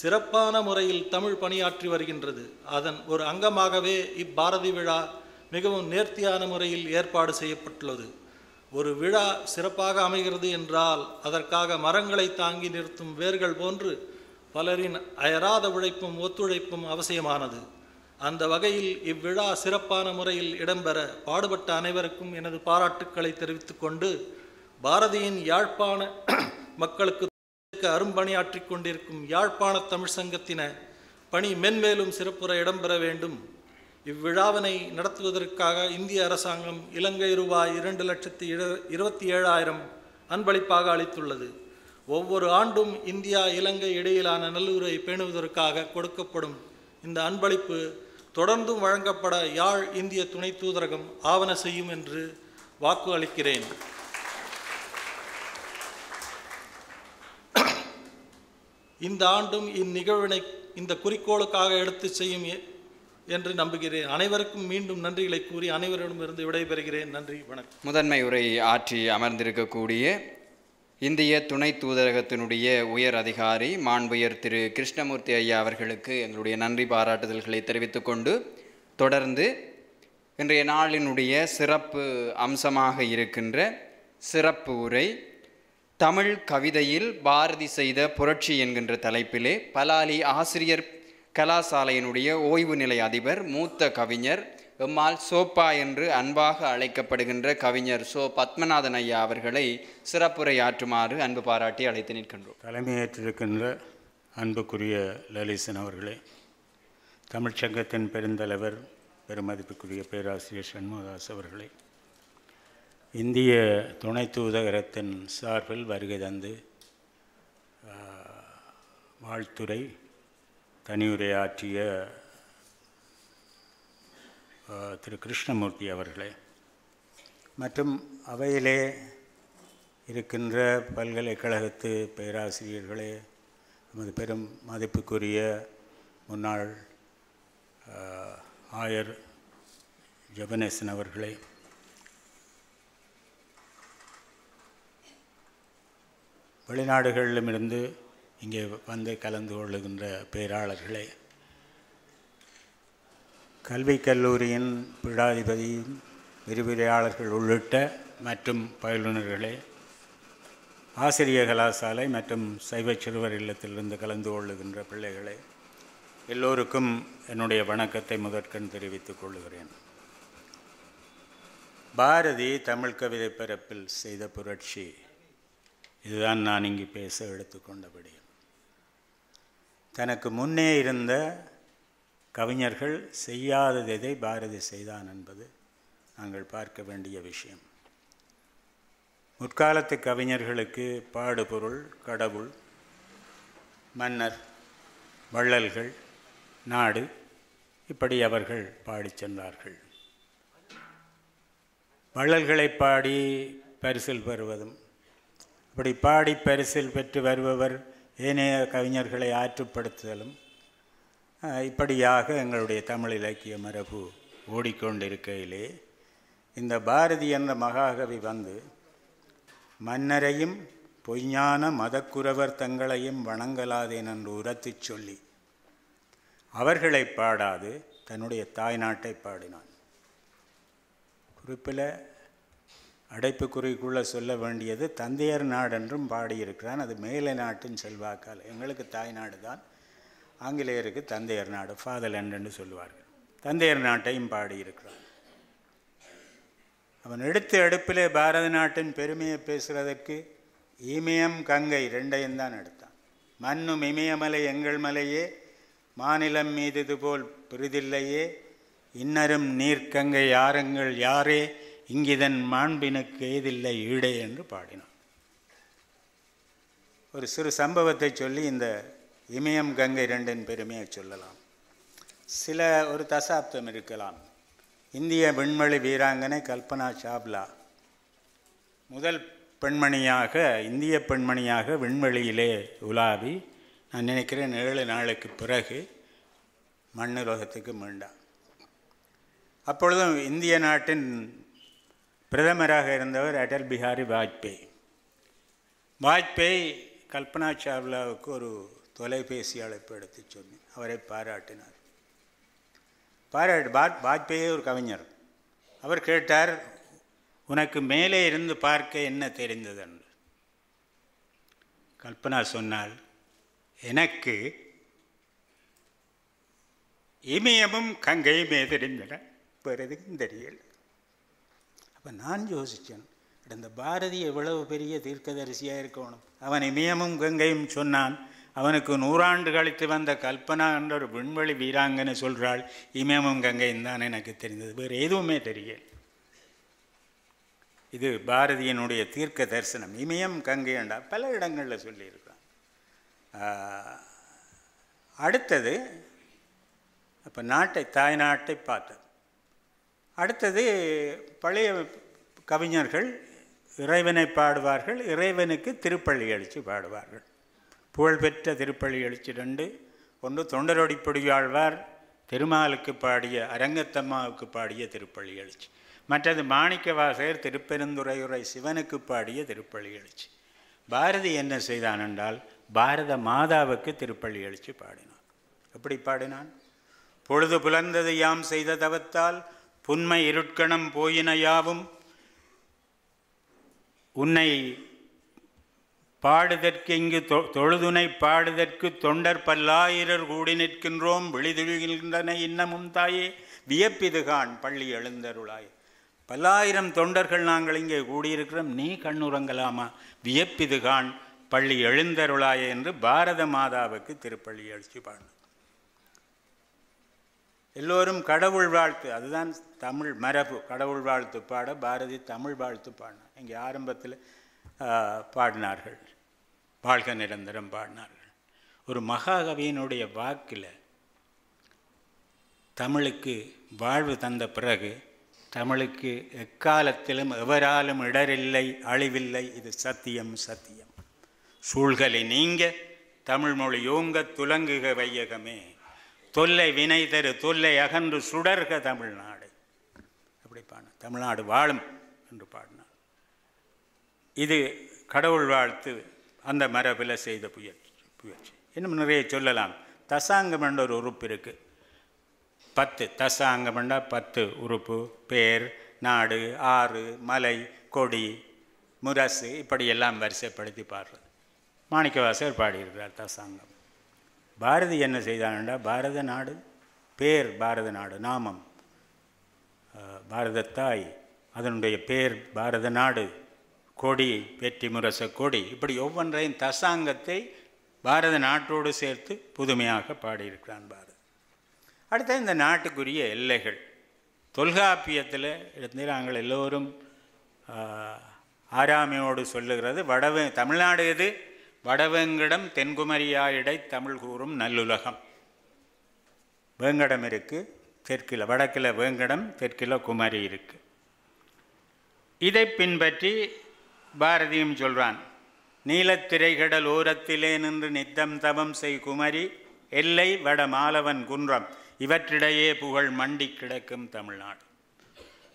சிறப்பான முறையில் தமிழ் பணியாற்றி வருகின்றது. அதன் ஒரு அங்கமாகவே இப்பாரதி விழா மிகவும் நேர்த்தியான முறையில் ஏற்பாடு செய்யப்பட்டுள்ளது. ஒரு விழா சிறப்பாக அமைகிறது என்றால் அதற்காக மரங்களை தாங்கி நிறுத்தும் வேர்கள் போன்று பலரின் அயராத உழைப்பும் ஒத்துழைப்பும் அவசியமானது. அந்த வகையில் இவ்விழா சிறப்பான முறையில் இடம்பெற பாடுபட்ட அனைவருக்கும் எனது பாராட்டுக்களை தெரிவித்துக் கொண்டு பாரதியின் யாழ்ப்பாண [clears throat] மக்களுக்கு அரும்பணியாற்றிக் கொண்டிருக்கும் யாழ்ப்பாண தமிழ் சங்கத்தின பணி மென்மேலும் சிறப்புற இடம்பெற வேண்டும். இவ்விழாவினை நடத்துவதற்காக இந்திய அரசாங்கம் இலங்கை ரூபாய் இரண்டு லட்சத்தி இரு- இருபத்தி ஏழாயிரம் அன்பளிப்பாக அளித்துள்ளது. ஒவ்வொரு ஆண்டும் இந்தியா இலங்கை இடையிலான நல்லுறவை பேணுவதற்காக கொடுக்கப்படும் இந்த அன்பளிப்பு தொடர்ந்தும் வழங்கப்பட யாழ் இந்திய துணை தூதரகம் ஆவண செய்யும் என்று வாக்கு அளிக்கிறேன். இந்த ஆண்டும் இந்நிகழ்வினை இந்த குறிக்கோளுக்காக எடுத்து செய்யும் என்று நம்புகிறேன். அனைவருக்கும் மீண்டும் நன்றிகளை கூறி அனைவரிடமிருந்து விடைபெறுகிறேன். நன்றி வணக்கம். முதன்மை உரை ஆற்றி அமர்ந்திருக்கக்கூடிய இந்திய துணை தூதரகத்தினுடைய உயர் அதிகாரி மாண்புயர் திரு கிருஷ்ணமூர்த்தி ஐயா அவர்களுக்கு எங்களுடைய நன்றி பாராட்டுதல்களை தெரிவித்துக் கொண்டு தொடர்ந்து இன்றைய நாளினுடைய சிறப்பு அம்சமாக இருக்கின்ற சிறப்பு உரை தமிழ் கவிதையில் பாரதி செய்த புரட்சி என்கின்ற தலைப்பிலே பலாலி ஆசிரியர் கலாசாலையினுடைய ஓய்வு நிலை அதிபர் மூத்த கவிஞர் எம்மால் சோப்பா என்று அன்பாக அழைக்கப்படுகின்ற கவிஞர் சோ பத்மநாதன் ஐயா அவர்களை சிறப்புரை ஆற்றுமாறு அன்பு பாராட்டி அழைத்து நிற்கின்றோம். தலைமையேற்றிருக்கின்ற அன்புக்குரிய லலிசன் அவர்களே தமிழ்ச்சங்கத்தின் பெருந்தலைவர் பெருமதிப்புக்குரிய பேராசிரியர் சண்முகதாஸ் அவர்களே இந்திய துணை தூதகரத்தின் சார்பில் வருகை தந்து வாழ்த்துறை வாழ்த்துரை தனியுரையாற்றிய திரு கிருஷ்ணமூர்த்தி அவர்களே. மற்றும் அவையிலே இருக்கின்ற பல்கலைக்கழகத்து பேராசிரியர்களே நமது பெரும் மதிப்புக்குரிய முன்னாள் ஆயர் ஜெபனேசன் அவர்களே. வெளிநாடுகளிலுமிருந்து இங்கே வந்து கலந்து கொள்ளுகின்ற பேராளர்களே கல்விக் கல்லூரியின் பீடாதிபதியும் விரிவுரையாளர்கள் உள்ளிட்ட மற்றும் பயிலுநர்களே ஆசிரிய கலாசாலை மற்றும் சைவ சிறுவர் இல்லத்திலிருந்து கலந்து கொள்ளுகின்ற பிள்ளைகளே எல்லோருக்கும் என்னுடைய வணக்கத்தை முதற்கண் தெரிவித்துக் கொள்கிறேன். பாரதி தமிழ் கவிதை பிறப்பில் செய்த புரட்சி. இதுதான் நான் இங்கு பேச எடுத்துக்கொண்டபடி தனக்கு முன்னே இருந்த கவிஞர்கள் செய்யாததை பாரதி செய்தான் என்பது நாங்கள் பார்க்க வேண்டிய விஷயம். முற்காலத்து கவிஞர்களுக்கு பாடுபொருள் கடவுள் மன்னர் வள்ளல்கள் நாடு இப்படி அவர்கள் பாடிச் சென்றார்கள். வள்ளல்களை பாடி பரிசில் பெறுவதும் இப்படி பாடி பரிசில் பெற்று வருபவர் ஏனைய கவிஞர்களை ஆற்றுப்படுத்துதலும் இப்படியாக எங்களுடைய தமிழ் இலக்கிய மரபு ஓடிக்கொண்டிருக்கையிலே இந்த பாரதி என்ற மகாகவி வந்து மன்னரையும் பொய்ஞான மதக்குறவர் தங்களையும் வணங்கலாதேன் என்று உரத்து சொல்லி அவர்களை பாடாது தன்னுடைய தாய்நாட்டை பாடினான். குறிப்பில் அடைப்புக்குறிக்குள்ளே சொல்ல வேண்டியது தந்தையர் நாடென்றும் பாடியிருக்கிறான் அது மேலை நாட்டின் செல்வாக்கால். எங்களுக்கு தாய்நாடு தான் ஆங்கிலேயருக்கு தந்தையர் நாடு ஃபாதர்லேண்ட் என்று சொல்லுவார்கள். தந்தையர் நாட்டையும் பாடியிருக்கிறான் அவன் எடுத்த எடுப்பிலே பாரத நாட்டின் பெருமையை பேசுகிறதற்கு இமயம் கங்கை ரெண்டையும் தான் எடுத்தான். மண்ணும் இமயமலை எங்கள் மலையே மாநிலம் மீது போல் பிரிதில்லையே இன்னரும் நீர்க்கங்கை யாரங்கள் யாரே இங்கிதன் மாண்பினுக்கு ஏதில்லை ஈடே என்று பாடினான். ஒரு சிறு சம்பவத்தை சொல்லி இந்த இமயம் கங்கை ரெண்டின் பெருமையை சொல்லலாம். சில ஒரு தசாப்தம் இருக்கலாம். இந்திய விண்வெளி வீராங்கனை கல்பனா சாவ்லா முதல் பெண்மணியாக இந்திய பெண்மணியாக விண்வெளியிலே உலாவி நான் நினைக்கிறேன் ஏழு நாளுக்கு பிறகு மண்ணுலோகத்துக்கு மீண்டான். அப்பொழுதும் இந்திய நாட்டின் பிரதமராக இருந்தவர் அடல் பிஹாரி வாஜ்பேயி. வாஜ்பேயி கல்பனா சாவ்லாவுக்கு ஒரு தொலைபேசி அழைப்பு எடுத்து சொன்னேன். அவரை பாராட்டினார். பாராட்டு பா வாஜ்பேயி ஒரு கவிஞர். அவர் கேட்டார் உனக்கு மேலே இருந்து பார்க்க என்ன தெரிந்தது? என்று. கல்பனா சொன்னால் எனக்கு இமயமும் கங்கையுமே தெரிந்தன. வேறு எதுக்கும் தெரியல. அப்போ நான் யோசித்தேன் இந்த பாரதி எவ்வளவு பெரிய தீர்க்கதரிசியாக இருக்கணும்? அவன் இமயமும் கங்கையும் சொன்னான் அவனுக்கு நூறாண்டு கழித்து வந்த கல்பனா என்ற ஒரு விண்வெளி வீராங்கனை சொல்கிறாள் இமயமும் கங்கையும் தான் எனக்கு தெரிந்தது. வேறு எதுவுமே தெரியல. இது பாரதியினுடைய தீர்க்க தரிசனம். இமயம் கங்கையண்டா பல இடங்களில் சொல்லியிருக்கான் அடுத்தது அப்போ நாட்டை தாய் நாட்டை பார்த்தது. அடுத்தது பழைய கவிஞர்கள் இறைவனை பாடுவார்கள் இறைவனுக்கு திருப்பள்ளி எழுச்சி பாடுவார்கள். புகழ்பெற்ற திருப்பள்ளி எழுச்சி ரெண்டு ஒன்று தொண்டரொடிப்பொடியாழ்வார் திருமாலுக்கு பாடிய அரங்கத்தம்மாவுக்கு பாடிய திருப்பள்ளி எழுச்சி. மற்றது மாணிக்கவாசகர் திருப்பெருந்துறையுரை சிவனுக்கு பாடிய திருப்பள்ளி எழுச்சி. பாரதி என்ன செய்தான் என்றால் பாரத மாதாவுக்கு திருப்பள்ளி எழுச்சி பாடினான். எப்படி பாடினான்? பொழுது புலர்ந்தது யாம் செய்த தவத்தால் புன்மை இருட்கணம் போயின யாவும் உன்னை பாடுதற்கு இங்கு தொ- தொழுதுனை பாடுதற்கு தொண்டர் பல்லாயிரர் கூடி நிற்கின்றோம். விழிதுழுகின்றன இன்னமும் தாயே. வியப்பிதுகான் பள்ளி எழுந்தருளாய். பல்லாயிரம் தொண்டர்கள் நாங்கள் இங்கே கூடியிருக்கிறோம். நீ கண்ணுறங்கலாமா? வியப்பிதுகான் பள்ளி எழுந்தருளாயே என்று பாரத மாதாவுக்கு திருப்பள்ளி எழுச்சி பாடினார். எல்லோரும் கடவுள் வாழ்த்து. அதுதான் தமிழ் மரபு. கடவுள் வாழ்த்து பாட பாரதி தமிழ் வாழ்த்து பாடினார். இங்கே ஆரம்பத்தில் பாடினார்கள். வாழ்க நிரந்தரம் பாடினார்கள். ஒரு மகாகவியினுடைய வாக்கில் தமிழுக்கு வாழ்வு தந்த பிறகு தமிழுக்கு எக்காலத்திலும் எவராலும் இடரில்லை அழிவில்லை இது சத்தியம் சத்தியம். சூழ்கலை நீங்க தமிழ் மொழி யோங்க துலங்குக வையகமே. தொல்லை வினை தரு தொல்லை அகன்று சுடர்க தமிழ்நாடு. அப்படி பாடின தமிழ்நாடு வாழும் என்று பாடினார். இது கடவுள் வாழ்த்து அந்த மரபில் செய்த புயற்சி புயற்சி. இன்னும் நிறைய சொல்லலாம். தசாங்கம்ன்ற ஒரு உறுப்பு இருக்குது பத்து. தசாங்கம் பத்து உறுப்பு. பேர் நாடு ஆறு மலை கொடி முரசு. இப்படி எல்லாம் வரிசைப்படுத்தி பாடுறது. மாணிக்கவாசர் பாடியிருக்கிறார் தசாங்கம். பாரதி என்ன செய்தான்டா பாரத நாடு பேர் பாரத நாடு நாமம். பாரத தாய். அதனுடைய பேர் பாரத நாடு. கொடி வெற்றி முரச கொடி. இப்படி ஒவ்வொன்றையும் தசாங்கத்தை பாரத நாட்டோடு சேர்த்து புதுமையாக பாடியிருக்கிறான் பாரதி அடுத்த இந்த நாட்டுக்குரிய எல்லைகள். தொல்காப்பியத்தில் இருந்து நாங்கள் எல்லோரும் ஆராமையோடு சொல்லுகிறது வடவ தமிழ்நாடு எது? வடவேங்கடம் தென்குமரியாயிடை தமிழ் கூறும் நல்லுலகம். வேங்கடம் இருக்குது தெற்கில் வடக்கில் வேங்கடம் தெற்கில் குமரி இருக்குது இதை பின்பற்றி பாரதியும் சொல்கிறான் நீலத்திரைகடல் ஓரத்திலே நின்று நித்தம் தவம் செய் குமரி எல்லை வட மாலவன் குன்றம் இவற்றிடையே புகழ் மண்டி கிடக்கும் தமிழ்நாடு.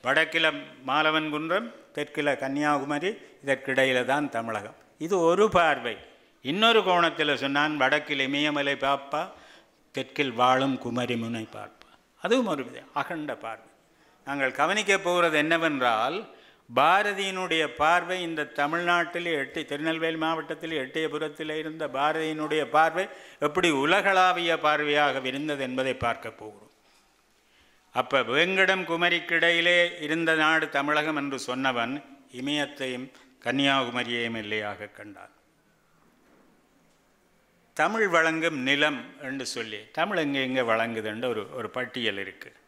வடக்கில மாலவன் குன்றம் தெற்கில கன்னியாகுமரி இதற்கிடையில தான் தமிழகம். இது ஒரு பார்வை. இன்னொரு கோணத்தில் சொன்னான் வடக்கில் இமயமலை பாப்பா தெற்கில் வாழும் குமரி முனை பார்ப்பா. அதுவும் ஒரு விதம் அகண்ட பார்வை. நாங்கள் கவனிக்க போகிறது என்னவென்றால் பாரதியினுடைய பார்வை இந்த தமிழ்நாட்டில் எட்டி திருநெல்வேலி மாவட்டத்தில் எட்டயபுரத்தில் இருந்த பாரதியினுடைய பார்வை எப்படி உலகளாவிய பார்வையாக இருந்தது என்பதை பார்க்க போகிறோம். அப்போ வேங்கடம் குமரிக்கிடையிலே இருந்த நாடு தமிழகம் என்று சொன்னவன் இமயத்தையும் கன்னியாகுமரியையும் எல்லையாக கண்டான். தமிழ் வழங்கும் நிலம் என்று சொல்லி தமிழ் எங்கே எங்கே வழங்குதுன்ற ஒரு ஒரு பட்டியல் இருக்குது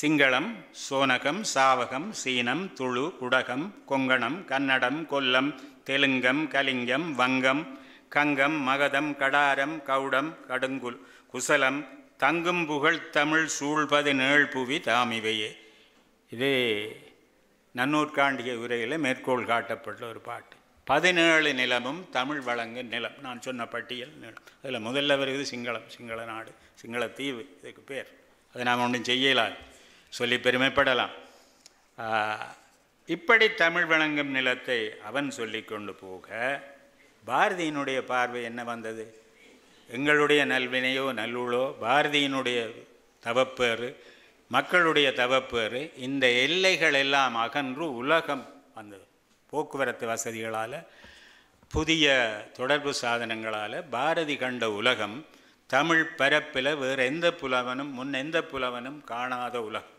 சிங்களம் சோனகம் சாவகம் சீனம் துளு குடகம் கொங்கணம் கன்னடம் கொல்லம் தெலுங்கம் கலிங்கம் வங்கம் கங்கம் மகதம் கடாரம் கவுடம் கடுங்குல் குசலம் தங்கும் புகழ் தமிழ் சூழ்பது நேழ் புவி தாமிவையே. இது நன்னூற்காண்டிய உரையில் மேற்கோள் காட்டப்பட்ட ஒரு பாட்டு. பதினேழு நிலமும் தமிழ் வழங்கு நிலம். நான் சொன்ன பட்டியல் நிலம். அதில் முதல்ல வருகிறது சிங்களம் சிங்கள நாடு சிங்கள தீவு இதுக்கு பேர். அதை நாம் ஒன்றும் செய்யலாது. சொல்லி பெருமைப்படலாம். இப்படி தமிழ் வழங்கும் நிலத்தை அவன் சொல்லி கொண்டு போக பாரதியினுடைய பார்வை என்ன வந்தது? எங்களுடைய நல்வினையோ நல்லுளோ பாரதியினுடைய தவப்பேறு மக்களுடைய தவப்பேறு இந்த எல்லைகள் எல்லாம் அகன்று உலகம் வந்தது. போக்குவரத்து வசதிகளால் புதிய தொடர்பு சாதனங்களால் பாரதி கண்ட உலகம் தமிழ் பரப்பில் வேறு எந்த புலவனும் முன் எந்த புலவனும் காணாத உலகம்.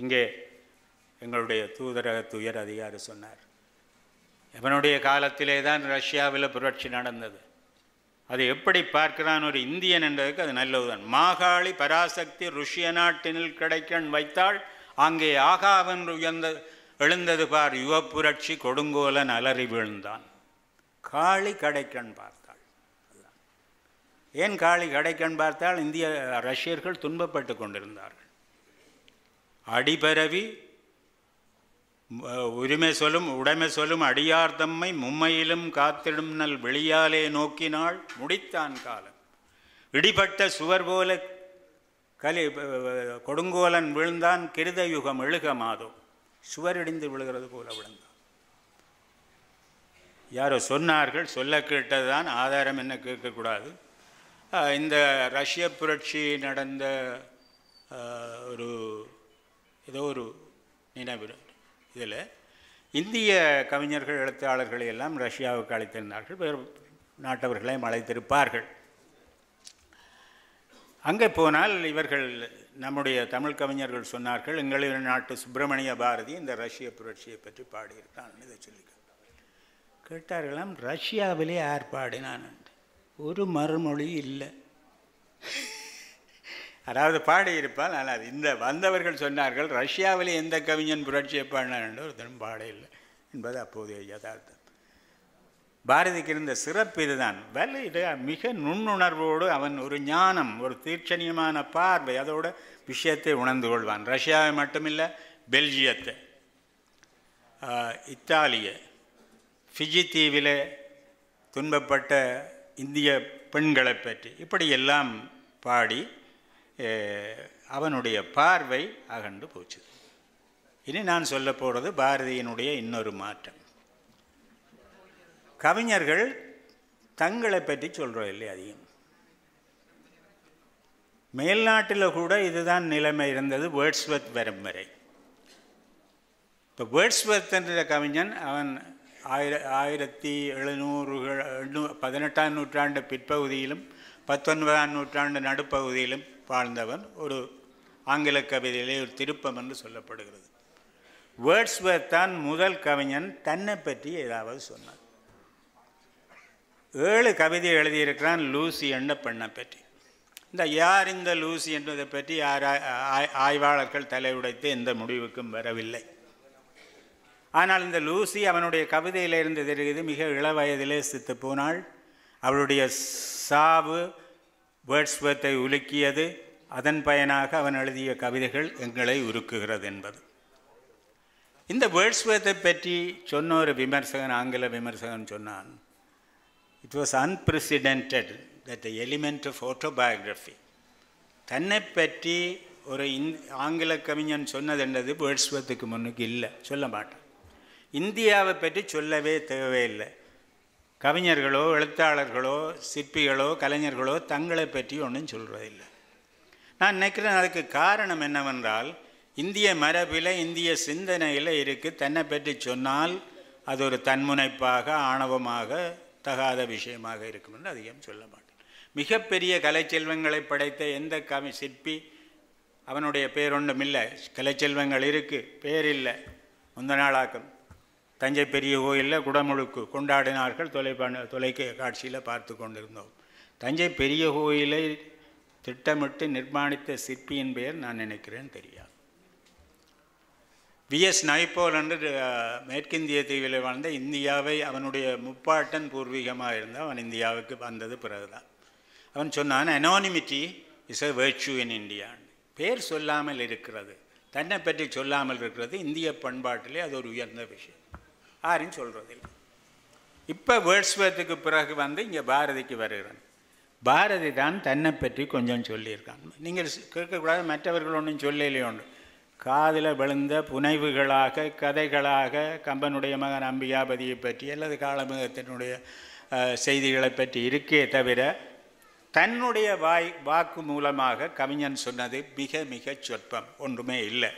இங்கே எங்களுடைய தூதரக துயர் அதிகாரி சொன்னார். இவனுடைய காலத்திலே தான் ரஷ்யாவில் புரட்சி நடந்தது. அது எப்படி பார்க்கிறான் ஒரு இந்தியன் என்றதுக்கு அது நல்லதுதான் மாகாளி பராசக்தி ருஷ்ய நாட்டினில் கிடைக்கன் வைத்தாள் அங்கே ஆகாவன் உயர்ந்த எழுந்தது பார் யுவ புரட்சி கொடுங்கோலன் அலறி வீழ்ந்தான். காளி கடைக்கண் பார்த்தாள். ஏன் காளி கடைக்கண் பார்த்தால் இந்திய ரஷ்யர்கள் துன்பப்பட்டு கொண்டிருந்தார்கள். அடிபரவி உரிமை சொல்லும் உடைமை சொல்லும் அடியார் தம்மை மும்மையிலும் காத்திடும் நல் வெளியாலே நோக்கினாள் முடித்தான் காலம் இடிபட்ட சுவர் போல கலி கொடுங்கோலன் விழுந்தான் கிருத யுகம் எழுக மாதோ. சுவர் இடிந்து விழுகிறது போல விழுந்தான். யாரோ சொன்னார்கள் சொல்ல கேட்டதுதான் ஆதாரம் என்ன கேட்கக்கூடாது. இந்த ரஷ்ய புரட்சி நடந்த ஒரு ஏதோ ஒரு நினைவு இதில் இந்திய கவிஞர்கள் எழுத்தாளர்களை எல்லாம் ரஷ்யாவுக்கு அழைத்திருந்தார்கள். வேறு நாட்டவர்களையும் அழைத்திருப்பார்கள். அங்கே போனால் இவர்கள் நம்முடைய தமிழ் கவிஞர்கள் சொன்னார்கள் எங்களுடைய நாட்டு சுப்பிரமணிய பாரதி இந்த ரஷ்ய புரட்சியை பற்றி பாடியிருக்கான் இதை சொல்லி கேட்டார்களாம் ரஷ்யாவிலே யார் நான் ஒரு மறுமொழி இல்லை. அதாவது பாடியிருப்பால் ஆனால் இந்த வந்தவர்கள் சொன்னார்கள் ரஷ்யாவில் எந்த கவிஞன் புரட்சியை பாடினான் என்று ஒருத்தரும் பாட இல்லை என்பது அப்போதைய யதார்த்தம். பாரதிக்கு இருந்த சிறப்பு இதுதான். வல்ல இது மிக நுண்ணுணர்வோடு அவன் ஒரு ஞானம் ஒரு தீட்சணியமான பார்வை அதோட விஷயத்தை உணர்ந்து கொள்வான். ரஷ்யாவை மட்டுமில்லை பெல்ஜியத்தை. இத்தாலிய. ஃபிஜி தீவிலே துன்பப்பட்ட இந்திய பெண்களை பற்றி இப்படியெல்லாம் பாடி அவனுடைய பார்வை அகண்டு போச்சு. இனி நான் சொல்ல போகிறது பாரதியினுடைய இன்னொரு மாற்றம். கவிஞர்கள் தங்களை பற்றி சொல்கிறோம் இல்லை அதிகம்? மேல்நாட்டில் கூட இதுதான் நிலைமை இருந்தது வேர்ட்ஸ்வர்த் வரும் வரை. இப்போ வேர்ட்ஸ்வர்த் என்ற கவிஞன் அவன் ஆயிர ஆயிரத்தி எழுநூறுகள் எண்ணூ பதினெட்டாம் நூற்றாண்டு பிற்பகுதியிலும் பத்தொன்பதாம் நூற்றாண்டு நடுப்பகுதியிலும் வாழ்ந்தவன் ஒரு ஆங்கில கவிதையிலே ஒரு திருப்பம் என்று சொல்லப்படுகிறது. வேர்ட்ஸ்வர்த் தான் முதல் கவிஞன் தன்னை பற்றி ஏதாவது சொன்னான் ஏழு கவிதை எழுதியிருக்கிறான் லூசி என்ற பெண்ணை பற்றி. இந்த யார் இந்த லூசி என்பதை பற்றி யார் ஆய்- ஆய்வாளர்கள் தலையுடைத்து எந்த முடிவுக்கும் வரவில்லை. ஆனால் இந்த லூசி அவனுடைய கவிதையிலிருந்து தெரிகிறது மிக இள வயதிலே போனாள். அவளுடைய சாவு வேர்ட்ஸ்வர்த்தை உலுக்கியது. அதன் பயனாக அவன் எழுதிய கவிதைகள் எங்களை உருக்குகிறது என்பது. இந்த வேர்ட்ஸ்வர்த்தை பற்றி சொன்ன ஒரு விமர்சகன் ஆங்கில விமர்சகன் சொன்னான் it was unprecedented that the element of autobiography தன்னை பற்றி ஒரு இந் ஆங்கில கவிஞன் சொன்னது என்றது வேர்ட்ஸ்வர்த்துக்கு முன்னுக்கு இல்லை சொல்ல மாட்டான். இந்தியாவை பற்றி சொல்லவே தேவையில்லை. கவிஞர்களோ எழுத்தாளர்களோ சிற்பிகளோ கலைஞர்களோ தங்களை பற்றி ஒன்றும் சொல்கிறதில்லை நான் நினைக்கிறேன் அதுக்கு காரணம் என்னவென்றால் இந்திய மரபில் இந்திய சிந்தனையில் இருக்குது தன்னை பற்றி சொன்னால் அது ஒரு தன்முனைப்பாக ஆணவமாக தகாத விஷயமாக இருக்கும் என்று அதிகம் சொல்ல மாட்டேன். மிகப்பெரிய கலைச்செல்வங்களை படைத்த எந்த கவி சிற்பி அவனுடைய பேர் ஒன்றும் இல்லை. கலைச்செல்வங்கள் இருக்குது பேர் இல்லை. முந்த நாளாக்கம் தஞ்சை பெரிய கோயிலில் குடமுழுக்கு கொண்டாடினார்கள். தொலைப்பான தொலைக்க காட்சியில் பார்த்து கொண்டிருந்தோம். தஞ்சை பெரிய கோயிலை திட்டமிட்டு நிர்மாணித்த சிற்பியின் பெயர் நான் நினைக்கிறேன் தெரியாது. விஎஸ் நைப்போல் என்று மேற்கிந்திய தீவில் வாழ்ந்த இந்தியாவை அவனுடைய முப்பாட்டன் பூர்வீகமாக இருந்தால் அவன் இந்தியாவுக்கு வந்தது பிறகுதான். அவன் சொன்னான் அனானிமிட்டி இஸ் எ வேர்ச்சு இன் இந்தியான்னு பேர் சொல்லாமல் இருக்கிறது. தன்னை பற்றி சொல்லாமல் இருக்கிறது. இந்திய பண்பாட்டிலே அது ஒரு உயர்ந்த விஷயம். யாரும் சொல்கிறதில்லை இப்போ வேர்ட்ஸ்வர்த்துக்கு பிறகு வந்து இங்கே பாரதிக்கு வருகிறான். பாரதி தான் தன்னை பற்றி கொஞ்சம் சொல்லியிருக்கான். நீங்கள் கேட்கக்கூடாது மற்றவர்கள் ஒன்றும் சொல்லலையோண்டு காதில் விழுந்த புனைவுகளாக கதைகளாக கம்பனுடைய மகன் அம்பிகாபதியை பற்றி அல்லது காலமுகத்தினுடைய செய்திகளை பற்றி இருக்கே தவிர தன்னுடைய வாய் வாக்கு மூலமாக கவிஞன் சொன்னது மிக மிக சொற்பம். ஒன்றுமே இல்லை.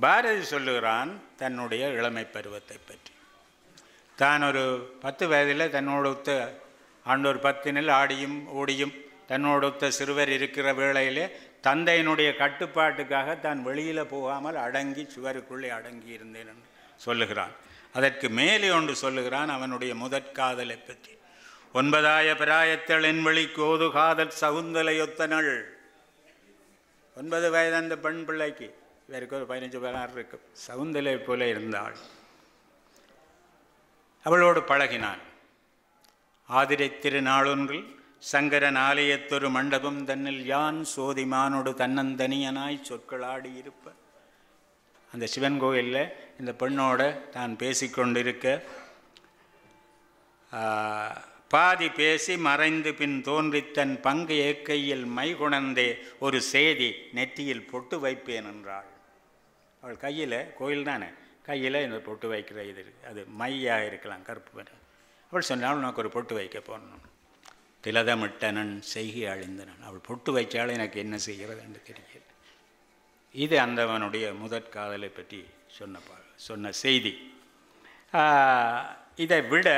பாரதி சொல்லுகிறான் தன்னுடைய இளமை பருவத்தை பற்றி. தான் ஒரு பத்து வயதில் தன்னோடொத்த ஆண்டோர் பத்தினில் ஆடியும் ஓடியும் தன்னோடொத்த சிறுவர் இருக்கிற வேளையிலே தந்தையினுடைய கட்டுப்பாட்டுக்காக தான் வெளியில் போகாமல் அடங்கி சுவருக்குள்ளே அடங்கி இருந்தேன் என்று சொல்லுகிறான். அதற்கு மேலே ஒன்று சொல்லுகிறான் அவனுடைய முதற் காதலை பற்றி. ஒன்பதாய பிராயத்தில் என் கோது காதல் சகுந்தலையொத்தனள். ஒன்பது வயது அந்த பெண் பிள்ளைக்கு இவருக்கு ஒரு பதினஞ்சு பதினாறு இருக்கும் சவுந்தலை போல இருந்தாள். அவளோடு பழகினான். ஆதிரை திருநாளொன்றில் சங்கரன் ஆலயத்தொரு மண்டபம் தன்னில் யான் சோதிமானோடு தன்னந்தனியனாய் சொற்களாடி இருப்ப. அந்த சிவன் கோயிலில் இந்த பெண்ணோட தான் பேசிக்கொண்டிருக்க பாதி பேசி மறைந்து பின் தோன்றி தன் பங்கு ஏக்கையில் மைகுணந்தே ஒரு சேதி நெற்றியில் பொட்டு வைப்பேன் என்றாள். அவள் கையில் கோயில் தானே? கையில் இந்த பொட்டு வைக்கிற இது அது மையாக இருக்கலாம் கருப்பு வர அவள் சொன்னாலும் உனக்கு ஒரு பொட்டு வைக்க போகணும். திலதமிட்டனன் செய்கி அழிந்தனன். அவள் பொட்டு வைச்சாலும் எனக்கு என்ன செய்கிறது என்று தெரியல இது அந்தவனுடைய முதற் காதலை பற்றி சொன்ன பா சொன்ன செய்தி. இதை விட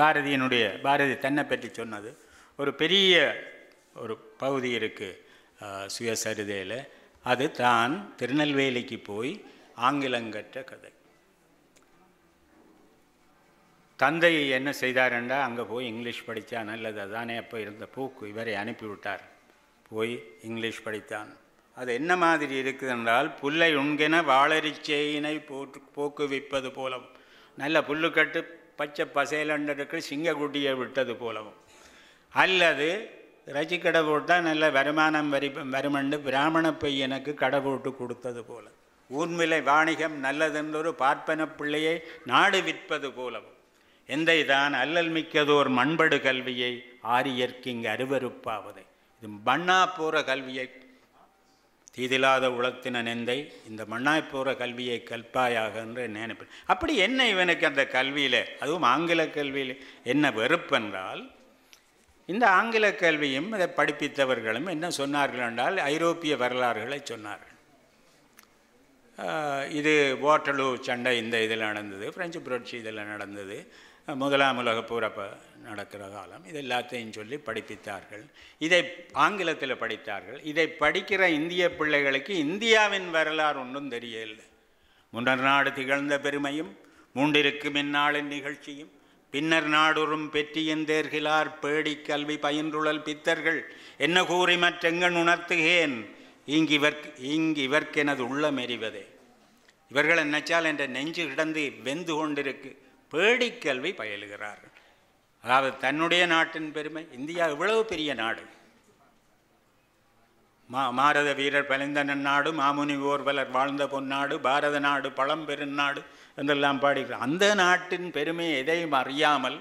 பாரதியினுடைய பாரதி தன்னை பற்றி சொன்னது ஒரு பெரிய ஒரு பகுதி இருக்குது சுயசரிதையில். அது தான் திருநெல்வேலிக்கு போய் ஆங்கிலங்கற்ற கதை. தந்தை என்ன செய்தாருண்டா? அங்கே போய் இங்கிலீஷ் படித்தா நல்லது. அதானே அப்போ இருந்த போக்கு. இவரை அனுப்பிவிட்டார். போய் இங்கிலீஷ் படித்தான். அது என்ன மாதிரி இருக்குது என்றால் புல்லை உண்கின வாழரிச்சேயினை போட்டு போக்குவிப்பது போலவும் நல்ல புல்லுக்கட்டு பச்சை பசையிலண்டருக்கு சிங்கக்குட்டியை விட்டது போலவும் அல்லது இறைச்சி கடை போட்டால் நல்ல வருமானம் வரி வருமண்டு பிராமண பையனுக்கு கடை போட்டு கொடுத்தது போல. ஊன்விலை வாணிகம் நல்லதென்றொரு பார்ப்பன பிள்ளையை நாடு விற்பது போலவும். எந்தை தான் அல்லல் மிக்கதோர் மண்படு கல்வியை ஆரியர்க்கு இங்கு அருவருப்பாவதை. இது மண்ணா போகிற கல்வியை தீதிலாத உளத்தின நெந்தை இந்த மண்ணாய் போகிற கல்வியை கல்பாயாக என்று நினைப்பேன். அப்படி என்ன இவனுக்கு அந்த கல்வியில் அதுவும் ஆங்கில கல்வியில் என்ன வெறுப்பென்றால் இந்த ஆங்கில கல்வியும் இதை படிப்பித்தவர்களும் என்ன சொன்னார்கள் என்றால் ஐரோப்பிய வரலாறுகளை சொன்னார்கள். இது வாட்டலூ சண்டை இந்த இதில் நடந்தது பிரெஞ்சு புரட்சி இதில் நடந்தது முதலாம் உலக போர் நடக்கிற காலம் இது எல்லாத்தையும் சொல்லி படிப்பித்தார்கள். இதை ஆங்கிலத்தில் படித்தார்கள். இதை படிக்கிற இந்திய பிள்ளைகளுக்கு இந்தியாவின் வரலாறு ஒன்றும் தெரியவில்லை. முன்னர் நாடு திகழ்ந்த பெருமையும் மூண்டிருக்கும் இந்நாளின் நிகழ்ச்சியும் பின்னர் நாடுறும் பெற்றியந்தேர்கிலார் பேடி கல்வி பயின்றுழல் பித்தர்கள். என்ன கூறி மற்றெங்கன் உணர்த்துகேன்? இங்கிவர் இங்கிவர்க்கெனது உள்ளம் எறிவதே. இவர்கள் நினைச்சால் என்ற நெஞ்சு கிடந்து வெந்து கொண்டிருக்கு. பேடிக் கல்வி பயிலுகிறார்கள் அதாவது தன்னுடைய நாட்டின் பெருமை இந்தியா இவ்வளவு பெரிய நாடு. மா மாரத வீரர் பலிந்தனன் நாடு மாமுனி ஓர்வலர் வாழ்ந்த பொன்னாடு பாரத நாடு பழம்பெருநாடு என்றெல்லாம் பாடுகிறார் அந்த நாட்டின் பெருமை எதையும் அறியாமல்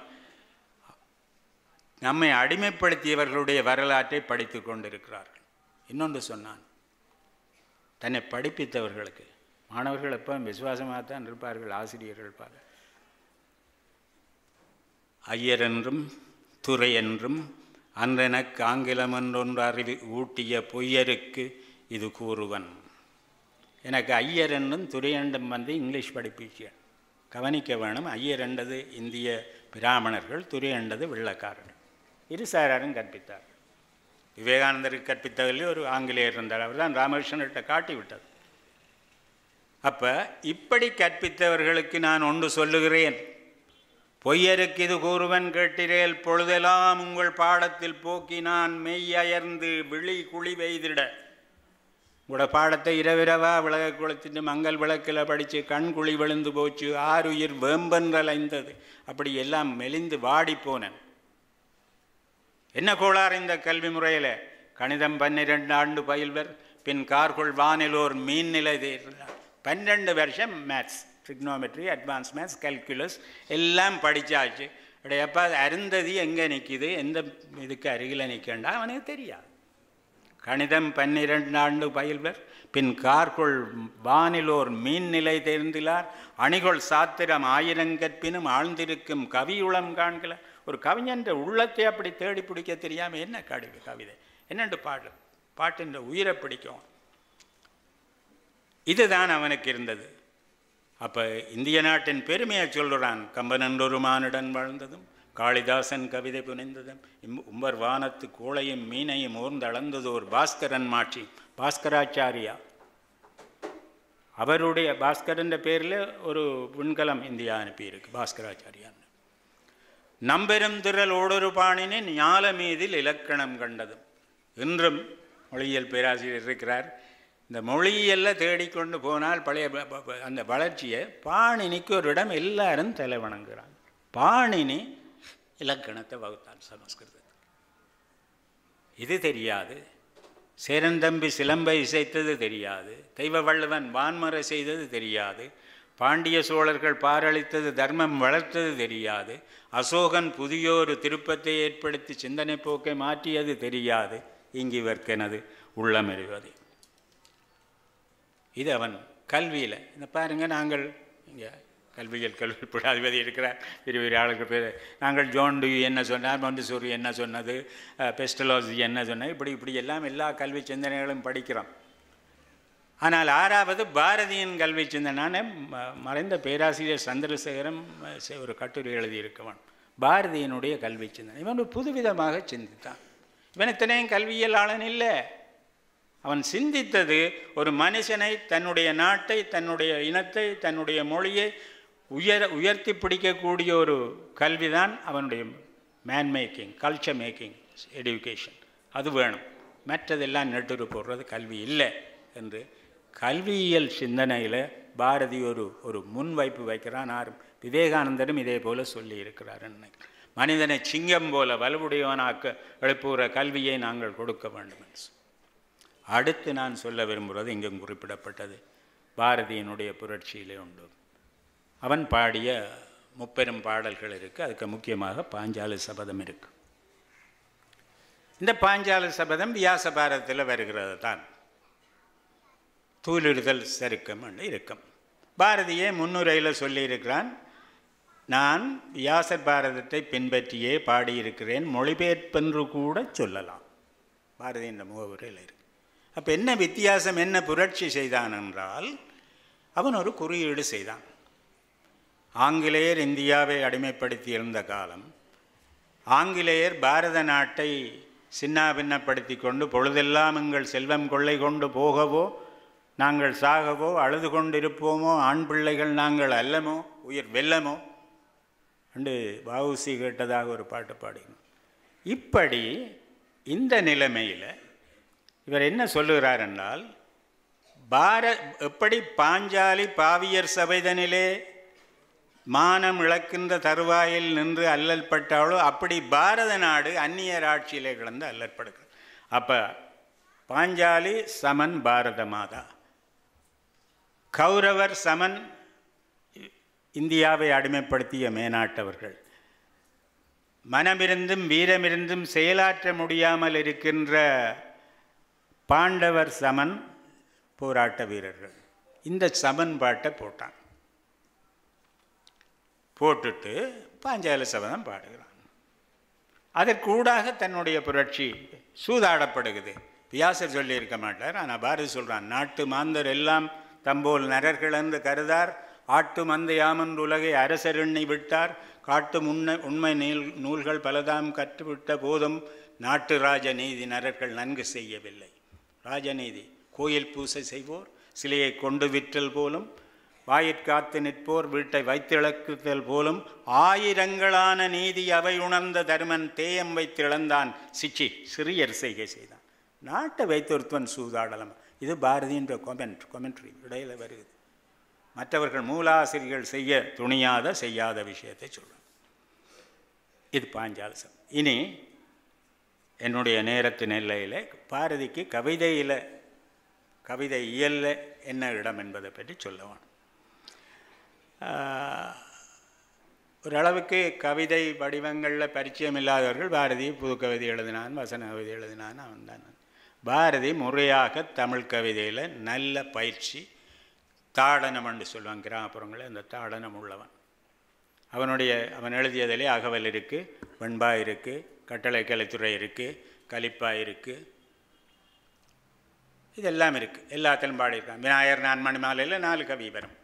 நம்மை அடிமைப்படுத்தியவர்களுடைய வரலாற்றை படித்து கொண்டிருக்கிறார்கள். இன்னொன்று சொன்னான் தன்னை படிப்பித்தவர்களுக்கு மாணவர்கள் எப்போ விசுவாசமாக தான் இருப்பார்கள் ஆசிரியர்கள் பாரு ஐயர் என்றும் துறை என்றும் அன்றெனக்கு ஆங்கிலம் என்றொன்று அறிவி ஊட்டிய பொய்யருக்கு இது கூறுவன். எனக்கு ஐயர் துரையண்டும் வந்து இங்கிலீஷ் படிப்பிச்சேன் கவனிக்க வேணும் ஐயர் என்றது இந்திய பிராமணர்கள் துரையண்டது வெள்ளக்காரர்கள். இரு சாராரும் கற்பித்தார். விவேகானந்தருக்கு கற்பித்ததிலே ஒரு ஆங்கிலேயர் இருந்தார் அவர் தான் ராமகிருஷ்ணர்கிட்ட காட்டி விட்டது அப்போ இப்படி கற்பித்தவர்களுக்கு நான் ஒன்று சொல்லுகிறேன். பொய்யருக்கு இது கூறுவன் கேட்டிரேல் பொழுதெல்லாம் உங்கள் பாடத்தில் போக்கி நான் மெய்யயர்ந்து விழி குழி வெய்திட. உங்களோட பாடத்தை இரவிரவா விளக குளத்தின் மங்கள் விளக்கில் படித்து கண் குழி விழுந்து போச்சு ஆறுயிர் வேம்பன்றலைந்தது அப்படி எல்லாம் மெலிந்து வாடி போனேன். என்ன கோளாறு இந்த கல்வி முறையில்? கணிதம் பன்னிரெண்டு ஆண்டு பயில்வர் பின் கார்குள் வானிலோர் மீன் நிலை பன்னெண்டு வருஷம் maths trigonometry advance maths calculus எல்லாம் படித்தாச்சு எப்போ அருந்ததி எங்கே நிற்கிது எந்த இதுக்கு அருகில் நிற்கண்டா அவனுக்கு தெரியாது. கணிதம் பன்னிரண்டு ஆண்டு பயில்வர். பின் கார்கொள் வானிலோர் மீன் நிலை தேர்ந்திலார். அணிகொள் சாத்திரம் ஆயிரங்கற்பினும் ஆழ்ந்திருக்கும் கவியுளம் காண்கல. ஒரு கவிஞன்ற உள்ளத்தை அப்படி தேடி பிடிக்க தெரியாமல் என்ன கவிதை கவிதை? என்னென்று பாடு பாட்டின்ற உயிரை பிடிக்கும். இதுதான் அவனுக்கு இருந்தது. அப்போ இந்திய நாட்டின் பெருமையை சொல்கிறான் கம்பனன் ஒரு மானுடன் வாழ்ந்ததும் காளிதாசன் கவிதை புனைந்ததும் இம்- உம்பர் வானத்து கோளையும் மீனையும் ஊர்ந்து அளந்ததோர் பாஸ்கரன் மாட்சி பாஸ்கராச்சாரியா. அவருடைய பாஸ்கரன்ற பேரில் ஒரு விண்கலம் இந்தியா அனுப்பியிருக்கு பாஸ்கராச்சாரியான்னு நம்பெரும் திரள் ஓடொரு பாணினி ஞால மீதில் இலக்கணம் கண்டதும் இன்றும் மொழியியல் பேராசிரியர் இருக்கிறார். இந்த மொழியெல்லாம் தேடிக்கொண்டு போனால் பழைய அந்த வளர்ச்சியை பாணினிக்கு ஒரு இடம் எல்லாரும் தலை வணங்குறாங்க பாணினி இலக்கணத்தை வகுத்தான் சமஸ்கிருதத்துக்கு இது தெரியாது. சேரந்தம்பி சிலம்பை இசைத்தது தெரியாது. தெய்வ வள்ளுவன் வான்மறை செய்தது தெரியாது. பாண்டிய சோழர்கள் பாரளித்தது தர்மம் வளர்த்தது தெரியாது. அசோகன் புதியோரு திருப்பத்தை ஏற்படுத்தி சிந்தனை போக்கை மாற்றியது தெரியாது. இங்கு இவர்க்கெனது உள்ளம் இது அவன் கல்வியில். இந்த பாருங்க நாங்கள் இங்கே கல்வியல் கல்வி புடாதிபதி இருக்கிறார். பெரிய பெரிய ஆளுக்கு பேர். நாங்கள் ஜோன் என்ன சொன்னார் மொண்டசூரி என்ன சொன்னது பெஸ்டலாஜி என்ன சொன்னது இப்படி இப்படி எல்லாம் எல்லா கல்வி சிந்தனைகளும் படிக்கிறோம். ஆனால் ஆறாவது பாரதியின் கல்வி சிந்தனான ம- மறைந்த பேராசிரியர் சந்திரசேகரம் ஒரு கட்டுரை எழுதியிருக்கவன். பாரதியினுடைய கல்வி சிந்தனை. இவன் ஒரு புதுவிதமாக சிந்தித்தான். இவன் இத்தனையும் கல்வியலாளன் இல்லை. அவன் சிந்தித்தது ஒரு மனுஷனை தன்னுடைய நாட்டை தன்னுடைய இனத்தை தன்னுடைய மொழியை உயர உயர்த்தி பிடிக்கக்கூடிய ஒரு கல்விதான் அவனுடைய man making culture making education அது வேணும். மற்றதெல்லாம் நெட்டுரு போடுறது கல்வி இல்லை என்று கல்வியியல் சிந்தனையில் பாரதி ஒரு ஒரு முன்வைப்பு வைக்கிறான் ஆரும் விவேகானந்தரும் இதே போல் சொல்லி இருக்கிறார் நினைக்கிறேன். மனிதனை சிங்கம் போல வலுவுடையவனாக்க எழுப்புகிற கல்வியை நாங்கள் கொடுக்க வேண்டும் என்று அடுத்து நான் சொல்ல விரும்புகிறது இங்கும் குறிப்பிடப்பட்டது. பாரதியினுடைய புரட்சியிலே உண்டு. அவன் பாடிய முப்பெரும் பாடல்கள் இருக்குது அதுக்கு முக்கியமாக பாஞ்சால சபதம் இருக்கு. இந்த பாஞ்சால சபதம் வியாச பாரதத்தில் வருகிறது தான் தூளிடுதல் சருக்கம் என்று இருக்கும். பாரதியே முன்னுரையில் சொல்லியிருக்கிறான் நான் வியாசர் பாரதத்தை பின்பற்றியே பாடியிருக்கிறேன். மொழிபெயர்ப்பென்று கூட சொல்லலாம். பாரதி என்ற முகவுரையில் இருக்கு. அப்போ என்ன வித்தியாசம் என்ன புரட்சி செய்தான் என்றால் அவன் ஒரு குறியீடு செய்தான். ஆங்கிலேயர் இந்தியாவை அடிமைப்படுத்தி இருந்த காலம் ஆங்கிலேயர் பாரத நாட்டை சின்னாபின்னப்படுத்தி கொண்டு பொழுதெல்லாம் எங்கள் செல்வம் கொள்ளை கொண்டு போகவோ நாங்கள் சாகவோ அழுது கொண்டிருப்போமோ ஆண் பிள்ளைகள் நாங்கள் அல்லமோ உயிர் வெல்லமோ என்று வஉசி கேட்டதாக ஒரு பாட்டு பாடினோம். இப்படி இந்த நிலைமையில் இவர் என்ன சொல்லுகிறார் என்றால் பார எப்படி பாஞ்சாலி பாவியர் சபைதனிலே மானம் இழக்கின்ற தருவாயில் நின்று அல்லல்பட்டாலோ அப்படி பாரத நாடு அந்நியர் ஆட்சியிலே கிடந்து அல்லற்படுகிறது அப்போ பாஞ்சாலி சமன் பாரத மாதா. கௌரவர் சமன் இந்தியாவை அடிமைப்படுத்திய மேனாட்டவர்கள். மனமிருந்தும் வீரமிருந்தும் செயலாற்ற முடியாமல் இருக்கின்ற பாண்டவர் சமன் போராட்ட வீரர்கள். இந்த சமன்பாட்டை போட்டான். போட்டுட்டு பாஞ்சால சபதம் பாடுகிறான். அதற்கூடாக தன்னுடைய புரட்சி சூதாடப்படுகிறது. வியாசர் சொல்லியிருக்க மாட்டார். ஆனால் பாரதி சொல்கிறான் நாட்டு மாந்தர் எல்லாம் தம்போல் நரர்கள் என்று கருதார். ஆட்டு மந்தையாமன் உலகை அரசர் எண்ணி விட்டார். காட்டு முன்ன உண்மை நீல் நூல்கள் பலதாம் கற்றுவிட்ட போதும் நாட்டு ராஜநீதி நரர்கள் நன்கு செய்யவில்லை. ராஜநீதி கோயில் பூசை செய்வோர் சிலையை கொண்டு விற்றல் போலும் வாயிற்காத்து நிற்போர் வீட்டை வைத்திழக்குதல் போலும் ஆயிரங்களான நீதி அவை உணர்ந்த தருமன் தேயம் வைத்து இழந்தான் சிச்சி சிறியர் செய்கை செய்தான். நாட்டை வைத்தொருத்தவன் சூதாடலம். இது பாரதின்ற கொமெண்ட் கொமெண்ட்ரி இடையில் வருகிறது மற்றவர்கள் மூலாசிரியர்கள் செய்ய துணியாத செய்யாத விஷயத்தை சொல்லும் இது பாஞ்சாலசம் இனி என்னுடைய நேரத்தின் எல்லையில் பாரதிக்கு கவிதையில் கவிதை இயல்ல என்ன இடம் என்பதை பற்றி சொல்லுவான் ஓரளவுக்கு கவிதை வடிவங்களில் பரிச்சயம் இல்லாதவர்கள் பாரதி புது கவிதை எழுதினான் வசன கவிதை எழுதினான் அவன் தான் பாரதி முறையாக தமிழ் கவிதையில் நல்ல பயிற்சி தாடனம் என்று சொல்லுவான் கிராமப்புறங்களில் அந்த தாடனம் உள்ளவன். அவனுடைய அவன் எழுதியதிலே அகவல் இருக்குது வெண்பா இருக்குது கட்டளை கலைத்துறை இருக்குது கலிப்பா இருக்குது இதெல்லாம் இருக்குது எல்லாத்திலும் பாடியிருக்கான். விநாயகர் நான் மணிமாலையில் நாலு கவி வரும்.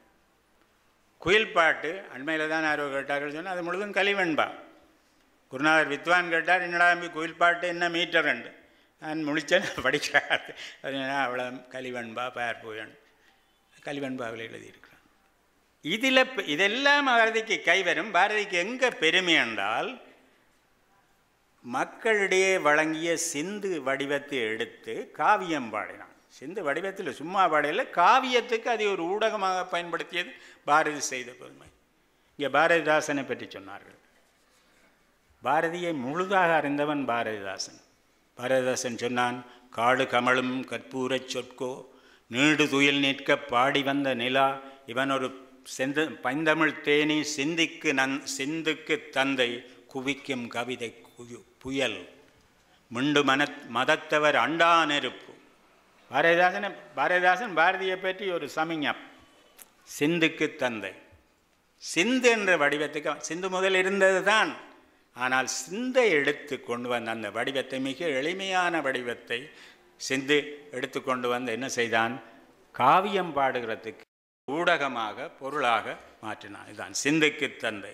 குயில் பாட்டு அண்மையில் தான் யாரோ கேட்டார்கள் சொன்னால் அது முழுதும் கலிவெண்பா குருநாதர் வித்வான் கேட்டார் என்னடா தம்பி குயில் பாட்டு என்ன மீட்டர்? ரெண்டு நான் முழிச்சேன் படிக்கிறார் அது அவ்வளோ கலிவெண்பா பேர் போயன். கலிவெண்பாவில் எழுதியிருக்கிறான் இதில் இதெல்லாம் பாரதிக்கு கைவரும். பாரதிக்கு எங்கே பெருமை என்றால் மக்களிடையே வழங்கிய சிந்து வடிவத்தை எடுத்து காவியம் பாடினான். சிந்து வடிவத்தில் சும்மா பாடையில் காவியத்துக்கு அதை ஒரு ஊடகமாக பயன்படுத்தியது பாரதி செய்த பெருமை இங்கே பாரதிதாசனை பற்றி சொன்னார்கள். பாரதியை முழுதாக அறிந்தவன் பாரதிதாசன். பாரதிதாசன் சொன்னான் காடு கமலும் கற்பூரச் சொற்கோ நீடு துயில் நிற்க பாடி வந்த நிலா இவன் ஒரு செந்த பைந்தமிழ் தேனி சிந்திக்கு நன் சிந்துக்கு தந்தை குவிக்கும் கவிதை குயு புயல். மிண்டு மன மதத்தவர் அண்டா நெருப்பு. பாரதிதாசன் பாரதிதாசன் பாரதியை பற்றி ஒரு சமிஞப் சிந்துக்கு தந்தை. சிந்து என்ற வடிவத்துக்கு சிந்து முதல் இருந்தது தான் ஆனால் சிந்தை எடுத்து கொண்டு வந்த அந்த வடிவத்தை மிக எளிமையான வடிவத்தை சிந்து எடுத்து கொண்டு வந்து என்ன செய்தான்? காவியம் பாடுகிறதுக்கு ஊடகமாக பொருளாக மாற்றினான். இதுதான் சிந்துக்கு தந்தை.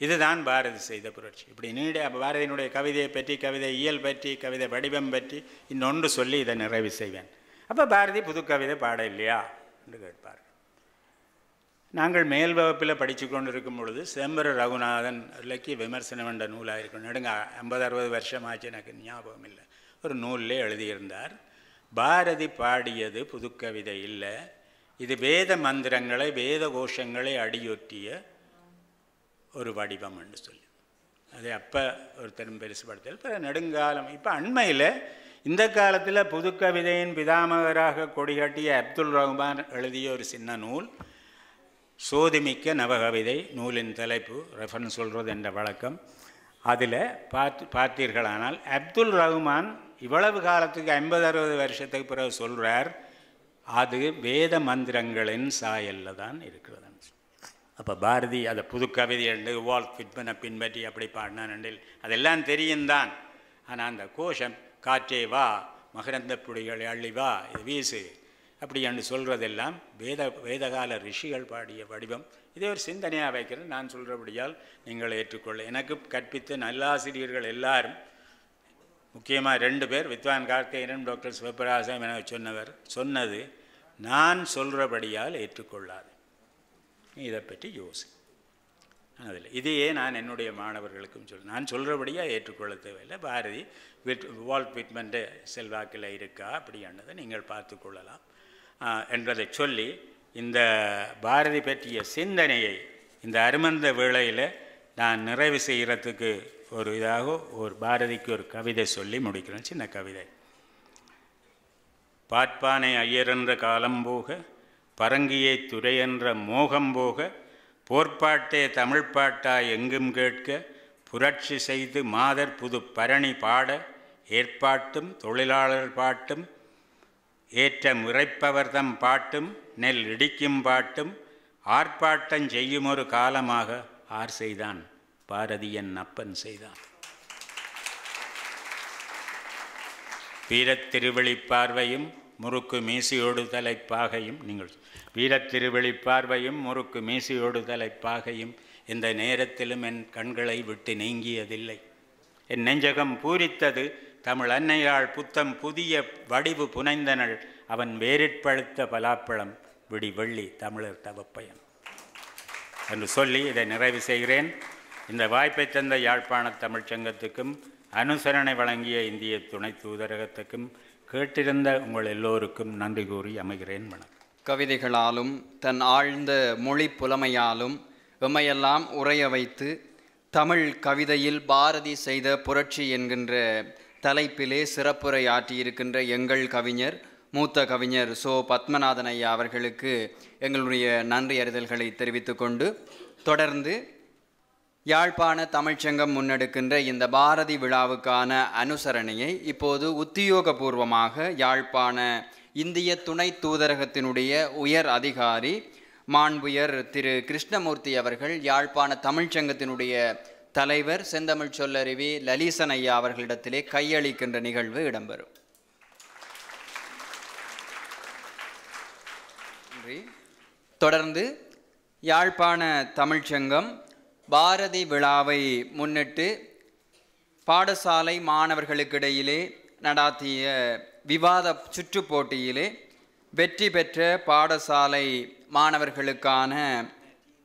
இதுதான் பாரதி செய்த புரட்சி. இப்படி நீட பாரதியினுடைய கவிதையை பற்றி கவிதை இயல் பற்றி கவிதை வடிவம் பற்றி இன்னொன்று சொல்லி இதை நிறைவு செய்வேன். அப்போ பாரதி புது கவிதை பாட இல்லையா என்று கேட்பார். நாங்கள் மேல் வகுப்பில் படித்து கொண்டிருக்கும் பொழுது செம்பர ரகுநாதன் இலக்கிய விமர்சனம் என்ற நூலாக இருக்கும் நெடுங்க ஐம்பது அறுபது வருஷம் ஆச்சு எனக்கு ஞாபகம் இல்லை. ஒரு நூலில் எழுதியிருந்தார் பாரதி பாடியது புதுக்கவிதை இல்லை. இது வேத மந்திரங்களை வேத கோஷங்களை அடியொற்றிய ஒரு வடிவம் என்று சொல்லி. அது அப்போ ஒருத்தரும் பெருசுபடுத்தல் இப்போ நெடுங்காலம் இப்போ அண்மையில் இந்த காலத்தில் புதுக்கவிதையின் பிதாமகராக கொடிகட்டிய அப்துல் ரஹ்மான் எழுதிய ஒரு சின்ன நூல் சோதிமிக்க நவகவிதை நூலின் தலைப்பு ரெஃபரன்ஸ் சொல்கிறது என்ற வழக்கம். அதில் பார்த்து பார்த்தீர்களானால் அப்துல் ரஹ்மான் இவ்வளவு காலத்துக்கு ஐம்பது அறுபது வருஷத்துக்கு பிறகு சொல்கிறார் அது வேத மந்திரங்களின் சாயலில் தான் இருக்கிறது அப்போ பாரதி அதை புது கவிதை என்று வால் ஃபிட்மனை பின்பற்றி அப்படி பாடினான் அதெல்லாம் தெரியும் தான். ஆனால் அந்த கோஷம் காற்றே வா மகரந்த புடிகளை அள்ளி வா இது வீசு அப்படி என்று சொல்கிறதெல்லாம் வேத வேதகால ரிஷிகள் பாடிய வடிவம். இதை ஒரு சிந்தனையாக வைக்கிறேன். நான் சொல்கிறபடியால் நீங்கள் ஏற்றுக்கொள்ள. எனக்கு கற்பித்த நல்லாசிரியர்கள் எல்லாரும் முக்கியமாக ரெண்டு பேர் வித்வான் கார்த்திகேயனும் டாக்டர் சிவபிரகாசம் என சொன்னவர் சொன்னது நான் சொல்கிறபடியால் ஏற்றுக்கொள்ளாது. இதை பற்றி யோசி. அதில் இதையே நான் என்னுடைய மாணவர்களுக்கும் சொல் நான் சொல்கிறபடியாக ஏற்றுக்கொள்ள தேவையில்லை. பாரதி விட் வால்ட் விட்மெண்ட்டு செல்வாக்கில் இருக்கா? அப்படியானதை நீங்கள் பார்த்து கொள்ளலாம். என்பதை சொல்லி இந்த பாரதி பற்றிய சிந்தனையை இந்த அருமந்த வேளையில் நான் நிறைவு செய்கிறதுக்கு ஒரு இதாக ஒரு பாரதிக்கு ஒரு கவிதை சொல்லி முடிக்கிறேன் சின்ன கவிதை. பாட்பானை ஐயரென்ற காலம் போக பரங்கியை துறையென்ற மோகம் போக போர்ப்பாட்டே தமிழ் எங்கும் கேட்க புரட்சி செய்து மாதர் புது பரணி பாட ஏற்பாட்டும் தொழிலாளர் பாட்டும் ஏற்ற முறைப்பவர்தம் பாட்டும் நெல் இடிக்கும் பாட்டும் ஆர்ப்பாட்டம் செய்யும் ஒரு காலமாக ஆர் செய்தான் பாரதியன் அப்பன் செய்தான். வீரத் பார்வையும் முறுக்கு மீசியோடு தலைப்பாகையும் நீங்கள் வீரத் பார்வையும் முறுக்கு மீசியோடு தலைப்பாகையும் இந்த நேரத்திலும் என் கண்களை விட்டு நீங்கியதில்லை. என் நெஞ்சகம் பூரித்தது தமிழ் அன்னையாள் புத்தம் புதிய வடிவு புனைந்தனள். அவன் வேரிற்பழுத்த பலாப்பழம் விடி வெள்ளி தமிழர் தவப்பயன். என்று சொல்லி இதை நிறைவு செய்கிறேன். இந்த வாய்ப்பை தந்த யாழ்ப்பாண தமிழ்ச்சங்கத்துக்கும் அனுசரணை வழங்கிய இந்திய துணை தூதரகத்துக்கும் கேட்டிருந்த உங்கள் எல்லோருக்கும் நன்றி கூறி அமைகிறேன். வணக்கம். கவிதைகளாலும் தன் ஆழ்ந்த மொழி புலமையாலும் எமையெல்லாம் உறைய வைத்து தமிழ் கவிதையில் பாரதி செய்த புரட்சி என்கின்ற தலைப்பிலே சிறப்புரை ஆற்றியிருக்கின்ற எங்கள் கவிஞர் மூத்த கவிஞர் சோ. பத்மநாதன் ஐயா அவர்களுக்கு எங்களுடைய நன்றி அறிதல்களை தெரிவித்துக்கொண்டு தொடர்ந்து யாழ்ப்பாண தமிழ்ச்சங்கம் முன்னெடுக்கின்ற இந்த பாரதி விழாவுக்கான அனுசரணையை இப்போது உத்தியோகபூர்வமாக யாழ்ப்பாண இந்திய துணை தூதரகத்தினுடைய உயர் அதிகாரி மாண்புயர் திரு. கிருஷ்ணமூர்த்தி அவர்கள் யாழ்ப்பாண தமிழ்ச்சங்கத்தினுடைய தலைவர் செந்தமிழ் சொல்லருவி லலீசன் ஐயா அவர்களிடத்திலே கையளிக்கின்ற நிகழ்வு இடம்பெறும். நன்றி. தொடர்ந்து யாழ்ப்பாண தமிழ்ச்சங்கம் பாரதி விழாவை முன்னிட்டு பாடசாலை மாணவர்களுக்கிடையிலே நடாத்திய விவாத சுற்றுப்போட்டியிலே வெற்றி பெற்ற பாடசாலை மாணவர்களுக்கான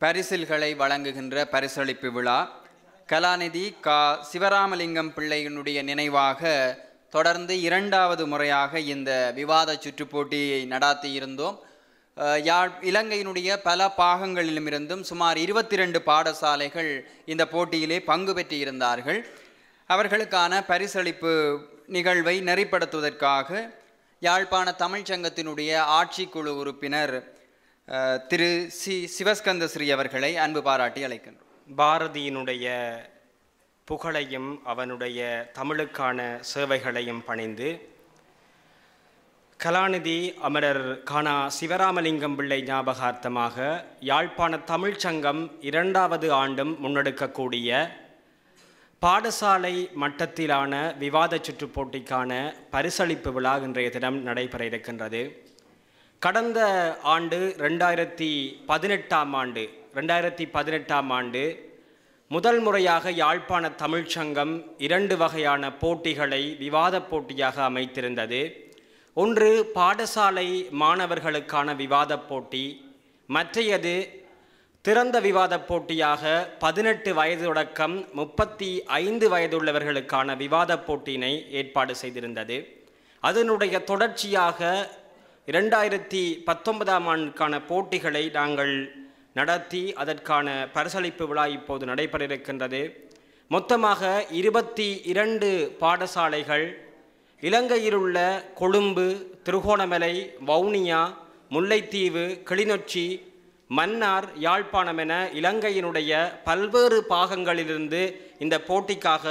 பரிசில்களை வழங்குகின்ற பரிசளிப்பு விழா. கலாநிதி கா சிவராமலிங்கம் பிள்ளையினுடைய நினைவாக தொடர்ந்து இரண்டாவது முறையாக இந்த விவாத சுற்றுப்போட்டியை நடாத்தி இருந்தோம் யாழ் இலங்கையினுடைய பல பாகங்களிலுமிருந்தும் சுமார் இருபத்தி ரெண்டு பாடசாலைகள் இந்த போட்டியிலே பங்கு பெற்றிருந்தார்கள். அவர்களுக்கான பரிசளிப்பு நிகழ்வை நெறிப்படுத்துவதற்காக யாழ்ப்பாண தமிழ்ச்சங்கத்தினுடைய ஆட்சிக்குழு உறுப்பினர் திரு சி சிவஸ்கந்தஸ்ரீ அவர்களை அன்பு பாராட்டி அழைக்கின்றோம். பாரதியினுடைய புகழையும் அவனுடைய தமிழுக்கான சேவைகளையும் பணிந்து கலாநிதி அமரர் கானா சிவராமலிங்கம் பிள்ளை ஞாபகார்த்தமாக யாழ்ப்பாண தமிழ்ச் சங்கம் இரண்டாவது ஆண்டும் முன்னெடுக்கக்கூடிய பாடசாலை மட்டத்திலான விவாத சுற்றுப்போட்டிக்கான பரிசளிப்பு விழா இன்றைய தினம் நடைபெற இருக்கின்றது. கடந்த ஆண்டு ரெண்டாயிரத்தி பதினெட்டாம் ஆண்டு ரெண்டாயிரத்தி பதினெட்டாம் ஆண்டு முதல் முறையாக யாழ்ப்பாண தமிழ்ச்சங்கம் இரண்டு வகையான போட்டிகளை விவாதப் போட்டியாக அமைத்திருந்தது. ஒன்று பாடசாலை மாணவர்களுக்கான விவாதப் போட்டி. மற்றையது திறந்த விவாதப் போட்டியாக பதினெட்டு வயது தொடக்கம் முப்பத்தி ஐந்து வயதுள்ளவர்களுக்கான விவாதப் போட்டியினை ஏற்பாடு செய்திருந்தது. அதனுடைய தொடர்ச்சியாக இரண்டாயிரத்தி பத்தொன்பதாம் ஆண்டுக்கான போட்டிகளை நாங்கள் நடத்தி அதற்கான பரிசளிப்பு விழா இப்போது நடைபெற இருக்கின்றது மொத்தமாக இருபத்தி இரண்டு பாடசாலைகள் இலங்கையில் உள்ள கொழும்பு திருகோணமலை வவுனியா முல்லைத்தீவு கிளிநொச்சி மன்னார் யாழ்ப்பாணம் என இலங்கையினுடைய பல்வேறு பாகங்களிலிருந்து இந்த போட்டிக்காக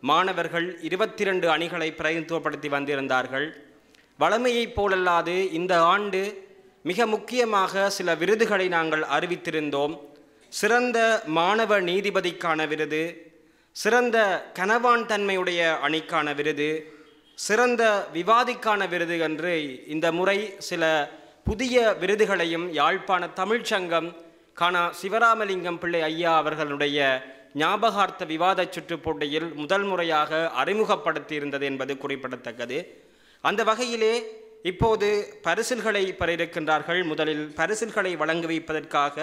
மாணவர்கள் இருபத்தி ரெண்டு அணிகளை பிரதிநிதித்துவப்படுத்தி வந்திருந்தார்கள். வழமையைப் போலல்லாது இந்த ஆண்டு மிக முக்கியமாக சில விருதுகளை நாங்கள் அறிவித்திருந்தோம். சிறந்த மாணவ நீதிபதிக்கான விருது சிறந்த கனவான் தன்மையுடைய அணிக்கான விருது சிறந்த விவாதிக்கான விருது என்று இந்த முறை சில புதிய விருதுகளையும் யாழ்ப்பாண தமிழ்ச்சங்கம் காணா சிவராமலிங்கம் பிள்ளை ஐயா அவர்களுடைய ஞாபகார்த்த விவாத சுற்றுப்போட்டியில் முதல் முறையாக அறிமுகப்படுத்தியிருந்தது என்பது குறிப்பிடத்தக்கது. அந்த வகையிலே இப்போது பரிசில்களை பெற இருக்கின்றார்கள் முதலில் பரிசில்களை வழங்கி வைப்பதற்காக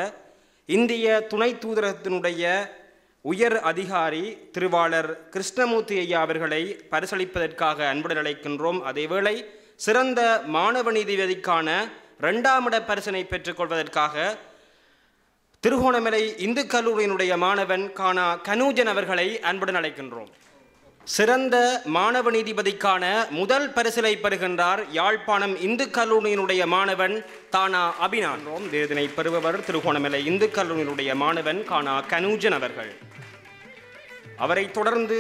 இந்திய துணை தூதரகத்தினுடைய உயர் அதிகாரி திருவாளர் கிருஷ்ணமூர்த்தி ஐயா அவர்களை பரிசளிப்பதற்காக அன்புடன் அழைக்கின்றோம். அதேவேளை சிறந்த மாணவ நீதிபதிக்கான இரண்டாம் இட பரிசனை பெற்றுக்கொள்வதற்காக திருகோணமலை இந்து கல்லூரியினுடைய மாணவன் கானா கனூஜன் அவர்களை அன்புடன் அழைக்கின்றோம். சிறந்த மாணவ நீதிபதிக்கான முதல் பரிசிலை பெறுகின்றார் யாழ்ப்பாணம் இந்து கல்லூரியினுடைய மாணவன் தானா அபினான். விருதினை பெறுபவர் திருகோணமலை இந்து கல்லூரியினுடைய மாணவன் கானா கனூஜன் அவர்கள். அவரைத் தொடர்ந்து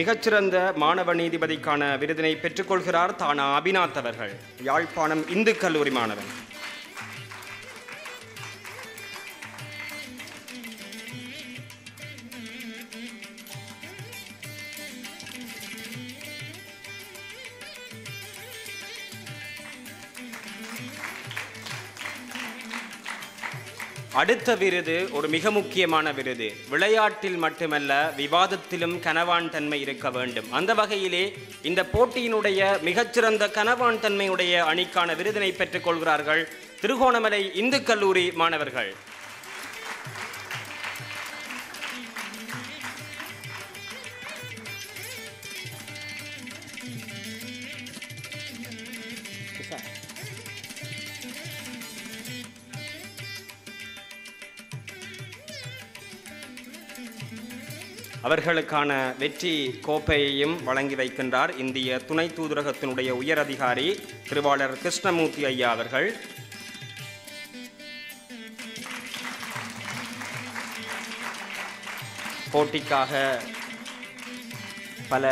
மிகச்சிறந்த மாணவ நீதிபதிக்கான விருதினை பெற்றுக்கொள்கிறார் தானா அபிநாத் அவர்கள் யாழ்ப்பாணம் இந்து கல்லூரி மாணவன். அடுத்த விருது ஒரு மிக முக்கியமான விருது. விளையாட்டில் மட்டுமல்ல விவாதத்திலும் கனவான் தன்மை இருக்க வேண்டும். அந்த வகையிலே இந்த போட்டியினுடைய மிகச்சிறந்த கனவான் தன்மையுடைய அணிக்கான விருதினை பெற்றுக் கொள்கிறார்கள் திருகோணமலை இந்து கல்லூரி மாணவர்கள். அவர்களுக்கான வெற்றி கோப்பையையும் வழங்கி வைக்கின்றார் இந்திய துணை தூதரகத்தினுடைய உயர் அதிகாரி திருவாளர் கிருஷ்ணமூர்த்தி ஐயா அவர்கள். போட்டிக்காக பல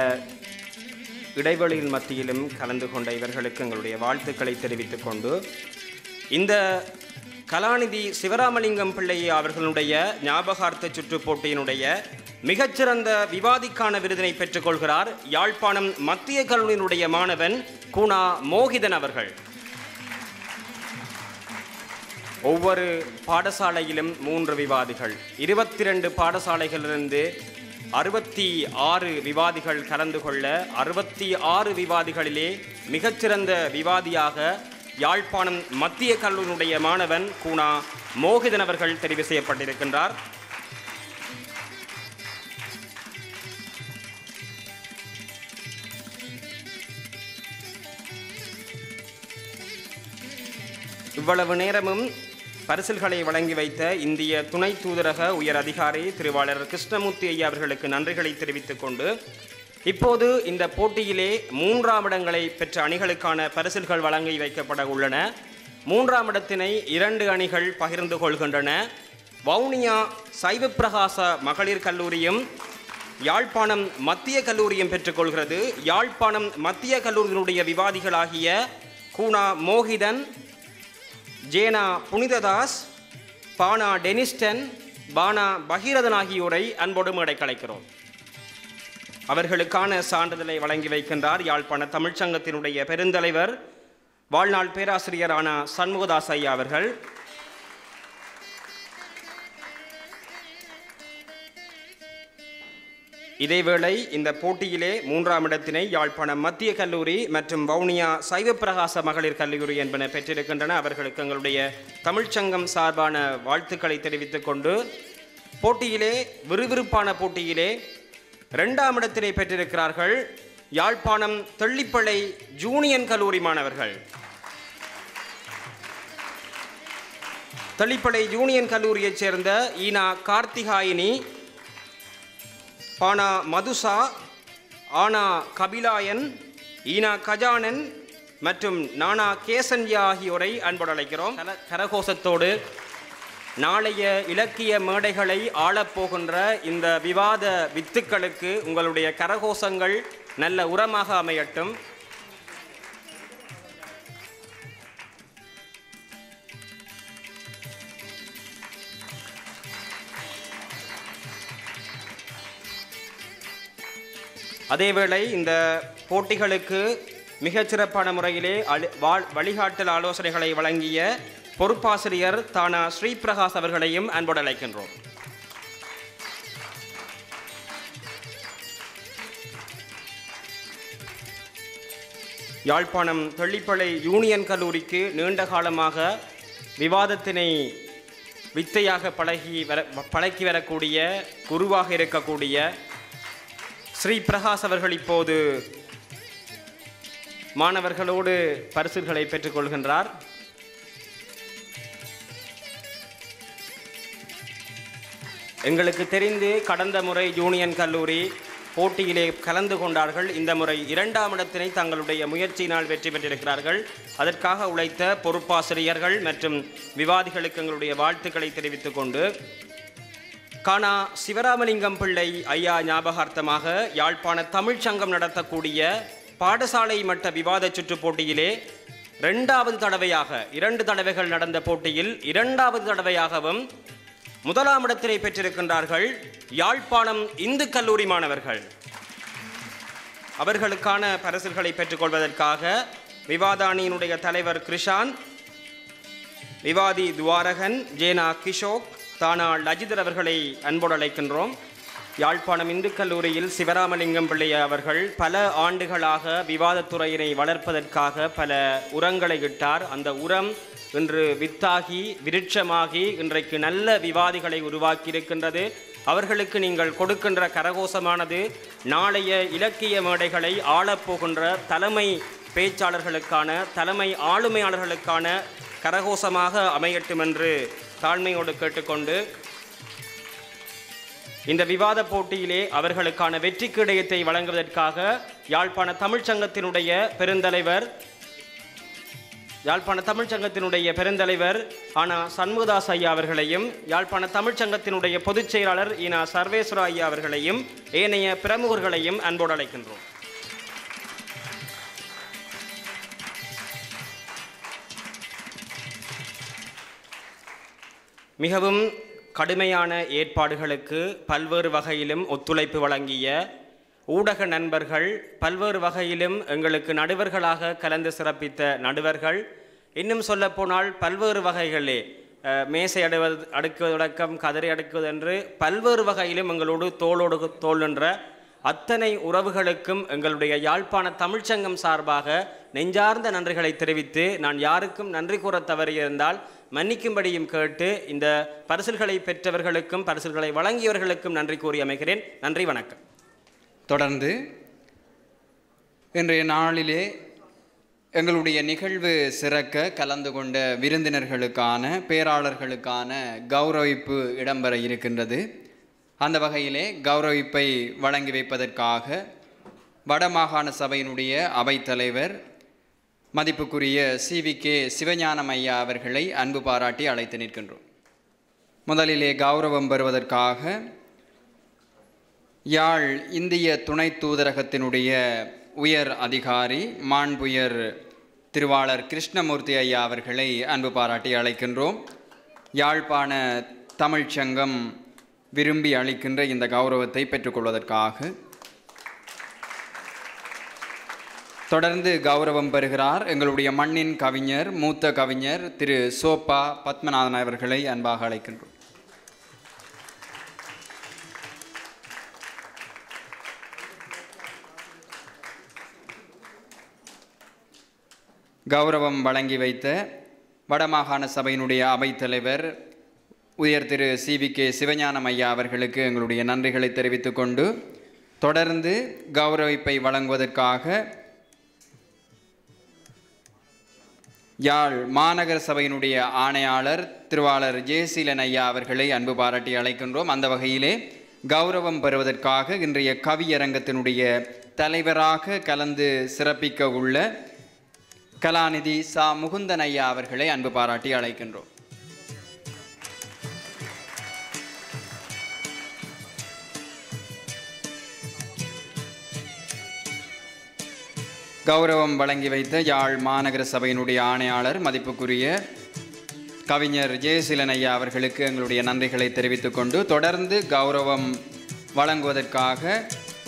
இடைவெளியின் மத்தியிலும் கலந்து கொண்ட இவர்களுக்கு எங்களுடைய வாழ்த்துக்களை தெரிவித்துக் கொண்டு இந்த கலாநிதி சிவராமலிங்கம் பிள்ளை அவர்களுடைய ஞாபகார்த்த சுற்றுப் போட்டியினுடைய மிகச்சிறந்த விவாதிக்கான விருதினை பெற்றுக்கொள்கிறார் யாழ்ப்பாணம் மத்திய கல்லூரியினுடைய மாணவன் குணா மோகிதன் அவர்கள். ஒவ்வொரு பாடசாலையிலும் மூன்று விவாதிகள். இருபத்தி ரெண்டு பாடசாலைகளிலிருந்து அறுபத்தி ஆறு விவாதிகள் கலந்து கொள்ள அறுபத்தி ஆறு விவாதிகளிலே மிகச்சிறந்த விவாதியாக யாழ்ப்பாணம் மத்திய கல்லூரியுடைய மாணவன் கூனா மோகிதன் அவர்கள் தெரிவு செய்யப்பட்டிருக்கின்றார். இவ்வளவு நேரமும் பரிசில்களை வழங்கி வைத்த இந்திய துணை தூதரக உயர் அதிகாரி திருவாளர் கிருஷ்ணமூர்த்தி ஐயா அவர்களுக்கு நன்றிகளை தெரிவித்துக் கொண்டு இப்போது இந்த போட்டியிலே மூன்றாம் இடங்களை பெற்ற அணிகளுக்கான பரிசில்கள் வழங்கி வைக்கப்பட உள்ளன. மூன்றாம் இடத்தினை இரண்டு அணிகள் பகிர்ந்து கொள்கின்றன. வவுனியா சைவப்பிரகாச மகளிர் கல்லூரியும் யாழ்ப்பாணம் மத்திய கல்லூரியும் பெற்றுக்கொள்கிறது யாழ்ப்பாணம் மத்திய கல்லூரியினுடைய விவாதிகளாகிய கூனா மோகிதன் ஜேனா புனிததாஸ் பானா டெனிஸ்டன் பானா பகீரதன் ஆகியோரை அன்போடும் இடைக்கலைக்கிறோம் கலைக்கிறோம் அவர்களுக்கான சான்றிதழை வழங்கி வைக்கின்றார் யாழ்ப்பாண தமிழ்ச்சங்கத்தினுடைய பெருந்தலைவர் வாழ்நாள் பேராசிரியரான சண்முகதாஸ் ஐயா அவர்கள். இதேவேளை இந்த போட்டியிலே மூன்றாம் இடத்தினை யாழ்ப்பாணம் மத்திய கல்லூரி மற்றும் வவுனியா சைவப்பிரகாச மகளிர் கல்லூரி என்பன பெற்றிருக்கின்றன. அவர்களுக்கு எங்களுடைய தமிழ்ச்சங்கம் சார்பான வாழ்த்துக்களை தெரிவித்துக் கொண்டு போட்டியிலே விறுவிறுப்பான போட்டியிலே இரண்டாம் இடத்தினை பெற்றிருக்கிறார்கள் யாழ்ப்பாணம் தெள்ளிப்பளை ஜூனியன் கல்லூரி மாணவர்கள். தெள்ளிப்பளை ஜூனியன் கல்லூரியைச் சேர்ந்த ஈனா கார்த்திகாயினி பானா மதுசா ஆனா கபிலாயன் ஈனா கஜானன் மற்றும் நானா கேசன்யா ஆகியோரை அன்போடு அழைக்கிறோம். கல கரகோஷத்தோடு நாளைய இலக்கிய மேடைகளை ஆளப்போகின்ற இந்த விவாத வித்துக்களுக்கு உங்களுடைய கரகோஷங்கள் நல்ல உரமாக அமையட்டும். அதேவேளை இந்த போட்டிகளுக்கு மிகச்சிறப்பான முறையிலே வாழ்- வழிகாட்டல் ஆலோசனைகளை வழங்கிய பொறுப்பாசிரியர் தானா ஸ்ரீபிரகாஷ் அவர்களையும் அன்போடு அழைக்கின்றோம். யாழ்ப்பாணம் தெள்ளிப்பளை யூனியன் கல்லூரிக்கு நீண்ட காலமாக விவாதத்தினை வித்தையாக பழகி வர பழக்கி வரக்கூடிய குருவாக இருக்கக்கூடிய ஸ்ரீ பிரகாஷ் அவர்கள் இப்போது மாணவர்களோடு பரிசுகளை பெற்றுக்கொள்கின்றார் எங்களுக்கு தெரிந்து கடந்த முறை யூனியன் கல்லூரி போட்டியிலே கலந்து கொண்டார்கள். இந்த முறை இரண்டாம் இடத்தினை தங்களுடைய முயற்சியினால் வெற்றி பெற்றிருக்கிறார்கள். அதற்காக உழைத்த பொறுப்பாசிரியர்கள் மற்றும் விவாதிகளுக்கு எங்களுடைய வாழ்த்துக்களை தெரிவித்துக் கொண்டு கானா சிவராமலிங்கம் பிள்ளை ஐயா ஞாபகார்த்தமாக யாழ்ப்பாண தமிழ்ச் சங்கம் நடத்தக்கூடிய பாடசாலை மட்ட விவாத சுற்றுப் போட்டியிலே இரண்டாவது தடவையாக இரண்டு தடவைகள் நடந்த போட்டியில் இரண்டாவது தடவையாகவும் முதலாம் இடத்தினை பெற்றிருக்கின்றார்கள் யாழ்ப்பாணம் இந்து கல்லூரி மாணவர்கள். அவர்களுக்கான பரிசுகளை பெற்றுக்கொள்வதற்காக விவாதானியினுடைய தலைவர் கிருஷாந்த் விவாதி துவாரகன் ஜேனா கிஷோக் தானா லஜிதர் அவர்களை அன்போடு அழைக்கின்றோம். யாழ்ப்பாணம் இந்து கல்லூரியில் சிவராமலிங்கம் பிள்ளை அவர்கள் பல ஆண்டுகளாக விவாதத்துறையினை வளர்ப்பதற்காக பல உரங்களை இட்டார். அந்த உரம் இன்று வித்தாகி விருட்சமாகி இன்றைக்கு நல்ல விவாதிகளை உருவாக்கி இருக்கின்றது அவர்களுக்கு நீங்கள் கொடுக்கின்ற கரகோஷமானது நாளைய இலக்கிய மேடைகளை ஆளப்போகின்ற தலைமை பேச்சாளர்களுக்கான தலைமை ஆளுமையாளர்களுக்கான கரகோஷமாக அமையட்டும் என்று தாழ்மையோடு கேட்டுக்கொண்டு இந்த விவாத போட்டியிலே அவர்களுக்கான வெற்றி கிடயத்தை வழங்குவதற்காக யாழ்ப்பாண தமிழ்ச்சங்கத்தினுடைய பெருந்தலைவர் யாழ்ப்பாண தமிழ்ச்சங்கத்தினுடைய பெருந்தலைவர் ஆனா சண்முகதாஸ் ஐயா அவர்களையும் யாழ்ப்பாண தமிழ்ச்சங்கத்தினுடைய பொதுச் செயலாளர் இனா சர்வேஸ்வர ஐயா அவர்களையும் ஏனைய பிரமுகர்களையும் அன்போடு அழைக்கின்றோம். மிகவும் கடுமையான ஏற்பாடுகளுக்கு பல்வேறு வகையிலும் ஒத்துழைப்பு வழங்கிய ஊடக நண்பர்கள் பல்வேறு வகையிலும் எங்களுக்கு நடுவர்களாக கலந்து சிறப்பித்த நடுவர்கள். இன்னும் சொல்லப்போனால் பல்வேறு வகைகளே மேசை அடுவது அடுக்குவதடக்கம் கதறி அடுக்குவது என்று பல்வேறு வகையிலும் எங்களோடு தோளோடு தோல் என்ற அத்தனை உறவுகளுக்கும் எங்களுடைய யாழ்ப்பாண தமிழ்ச்சங்கம் சார்பாக நெஞ்சார்ந்த நன்றிகளை தெரிவித்து நான் யாருக்கும் நன்றி கூற தவறியிருந்தால் மன்னிக்கும்படியும் கேட்டு இந்த பரிசில்களை பெற்றவர்களுக்கும் பரிசில்களை வழங்கியவர்களுக்கும் நன்றி கூறி அமைகிறேன். நன்றி வணக்கம். தொடர்ந்து இன்றைய நாளிலே எங்களுடைய நிகழ்வு சிறக்க கலந்து கொண்ட விருந்தினர்களுக்கான பேராளர்களுக்கான கௌரவிப்பு இடம்பெற இருக்கின்றது. அந்த வகையிலே கௌரவிப்பை வழங்கி வைப்பதற்காக வடமாகாண சபையினுடைய அவைத்தலைவர் மதிப்புக்குரிய சி வி கே சிவஞானம் ஐயா அவர்களை அன்பு பாராட்டி அழைத்து நிற்கின்றோம். முதலிலே கௌரவம் பெறுவதற்காக யாழ் இந்திய துணை தூதரகத்தினுடைய உயர் அதிகாரி மாண்புயர் திருவாளர் கிருஷ்ணமூர்த்தி ஐயா அவர்களை அன்பு பாராட்டி அழைக்கின்றோம். யாழ்ப்பாண தமிழ்ச்சங்கம் விரும்பி அளிக்கின்ற இந்த கௌரவத்தை பெற்றுக்கொள்வதற்காக. தொடர்ந்து கௌரவம் பெறுகிறார் எங்களுடைய மண்ணின் கவிஞர் மூத்த கவிஞர் திரு சோப்பா பத்மநாதன் அவர்களை அன்பாக அழைக்கின்றோம். கௌரவம் வழங்கி வைத்த வடமாகாண சபையினுடைய அவைத்தலைவர் உயர் Thiru C V K Sivagnanam ஐயா அவர்களுக்கு எங்களுடைய நன்றிகளை தெரிவித்துக் கொண்டு தொடர்ந்து கௌரவிப்பை வழங்குவதற்காக யாழ் மாநகர சபையினுடைய ஆணையாளர் திருவாளர் ஜெயசீலன் ஐயா அவர்களை அன்பு பாராட்டி அழைக்கின்றோம். அந்த வகையிலே கௌரவம் பெறுவதற்காக இன்றைய கவியரங்கத்தினுடைய தலைவராக கலந்து சிறப்பிக்க உள்ள கலாநிதி சா முகுந்தன் ஐயா அவர்களை அன்பு பாராட்டி அழைக்கின்றோம். கௌரவம் வழங்கி வைத்த யாழ் மாநகர சபையினுடைய ஆணையாளர் மதிப்புக்குரிய கவிஞர் ஜெயசீலன் ஐயா அவர்களுக்கு எங்களுடைய நன்றிகளை தெரிவித்துக் கொண்டு தொடர்ந்து கௌரவம் வழங்குவதற்காக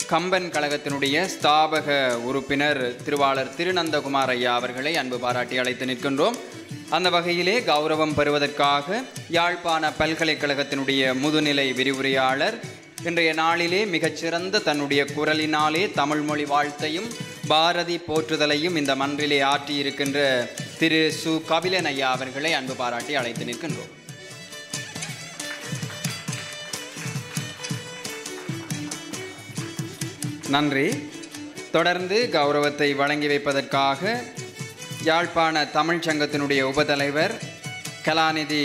கம்பன் கழகத்தினுடைய ஸ்தாபக உறுப்பினர் திருவாளர் திருநந்தகுமார் ஐயா அவர்களை அன்பு பாராட்டி அழைத்து நிற்கின்றோம். அந்த வகையிலே கௌரவம் பெறுவதற்காக யாழ்ப்பாண பல்கலைக்கழகத்தினுடைய முதுநிலை விரிவுரையாளர் இன்றைய நாளிலே மிகச்சிறந்த தன்னுடைய குரலினாலே தமிழ் மொழி வாழ்த்தையும் பாரதி போற்றுதலையும் இந்த மன்றிலே ஆற்றியிருக்கின்ற திரு சு. கபிலன் ஐயா அவர்களை அன்பு பாராட்டி அழைத்து நிற்கின்றோம். நன்றி. தொடர்ந்து கௌரவத்தை வழங்கி வைப்பதற்காக யாழ்ப்பாண தமிழ்ச் சங்கத்தினுடைய உபதலைவர் கலாநிதி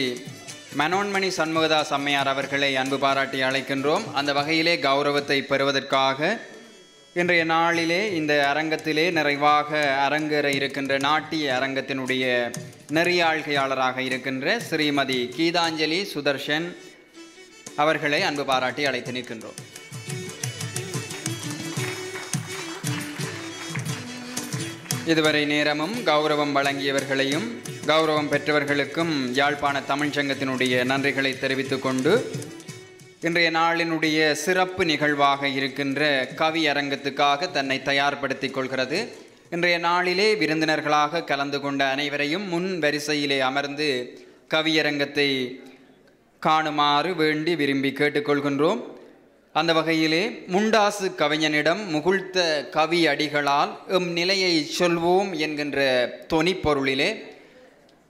மனோன்மணி சண்முகதாஸ் அம்மையார் அவர்களை அன்பு பாராட்டி அழைக்கின்றோம். அந்த வகையிலே கௌரவத்தை பெறுவதற்காக இன்றைய நாளிலே இந்த அரங்கத்திலே நிறைவாக அரங்கேற இருக்கின்ற நாட்டிய அரங்கத்தினுடைய நெறியாழ்கையாளராக இருக்கின்ற ஸ்ரீமதி கீதாஞ்சலி சுதர்ஷன் அவர்களை அன்பு பாராட்டி அழைத்து நிற்கின்றோம். இதுவரை நேரமும் கௌரவம் வழங்கியவர்களையும் கௌரவம் பெற்றவர்களுக்கும் யாழ்ப்பாண தமிழ்ச்சங்கத்தினுடைய நன்றிகளை தெரிவித்துக் கொண்டு இன்றைய நாளினுடைய சிறப்பு நிகழ்வாக இருக்கின்ற கவி அரங்கத்துக்காக தன்னை தயார்படுத்திக் கொள்கிறது. இன்றைய நாளிலே விருந்தினர்களாக கலந்து கொண்ட அனைவரையும் முன் வரிசையிலே அமர்ந்து கவியரங்கத்தை காணுமாறு வேண்டி விரும்பி கேட்டுக்கொள்கின்றோம் அந்த வகையிலே முண்டாசு கவிஞனிடம் முகுழ்த்த கவி அடிகளால் எம் நிலையை சொல்வோம் என்கின்ற தொனிப்பொருளிலே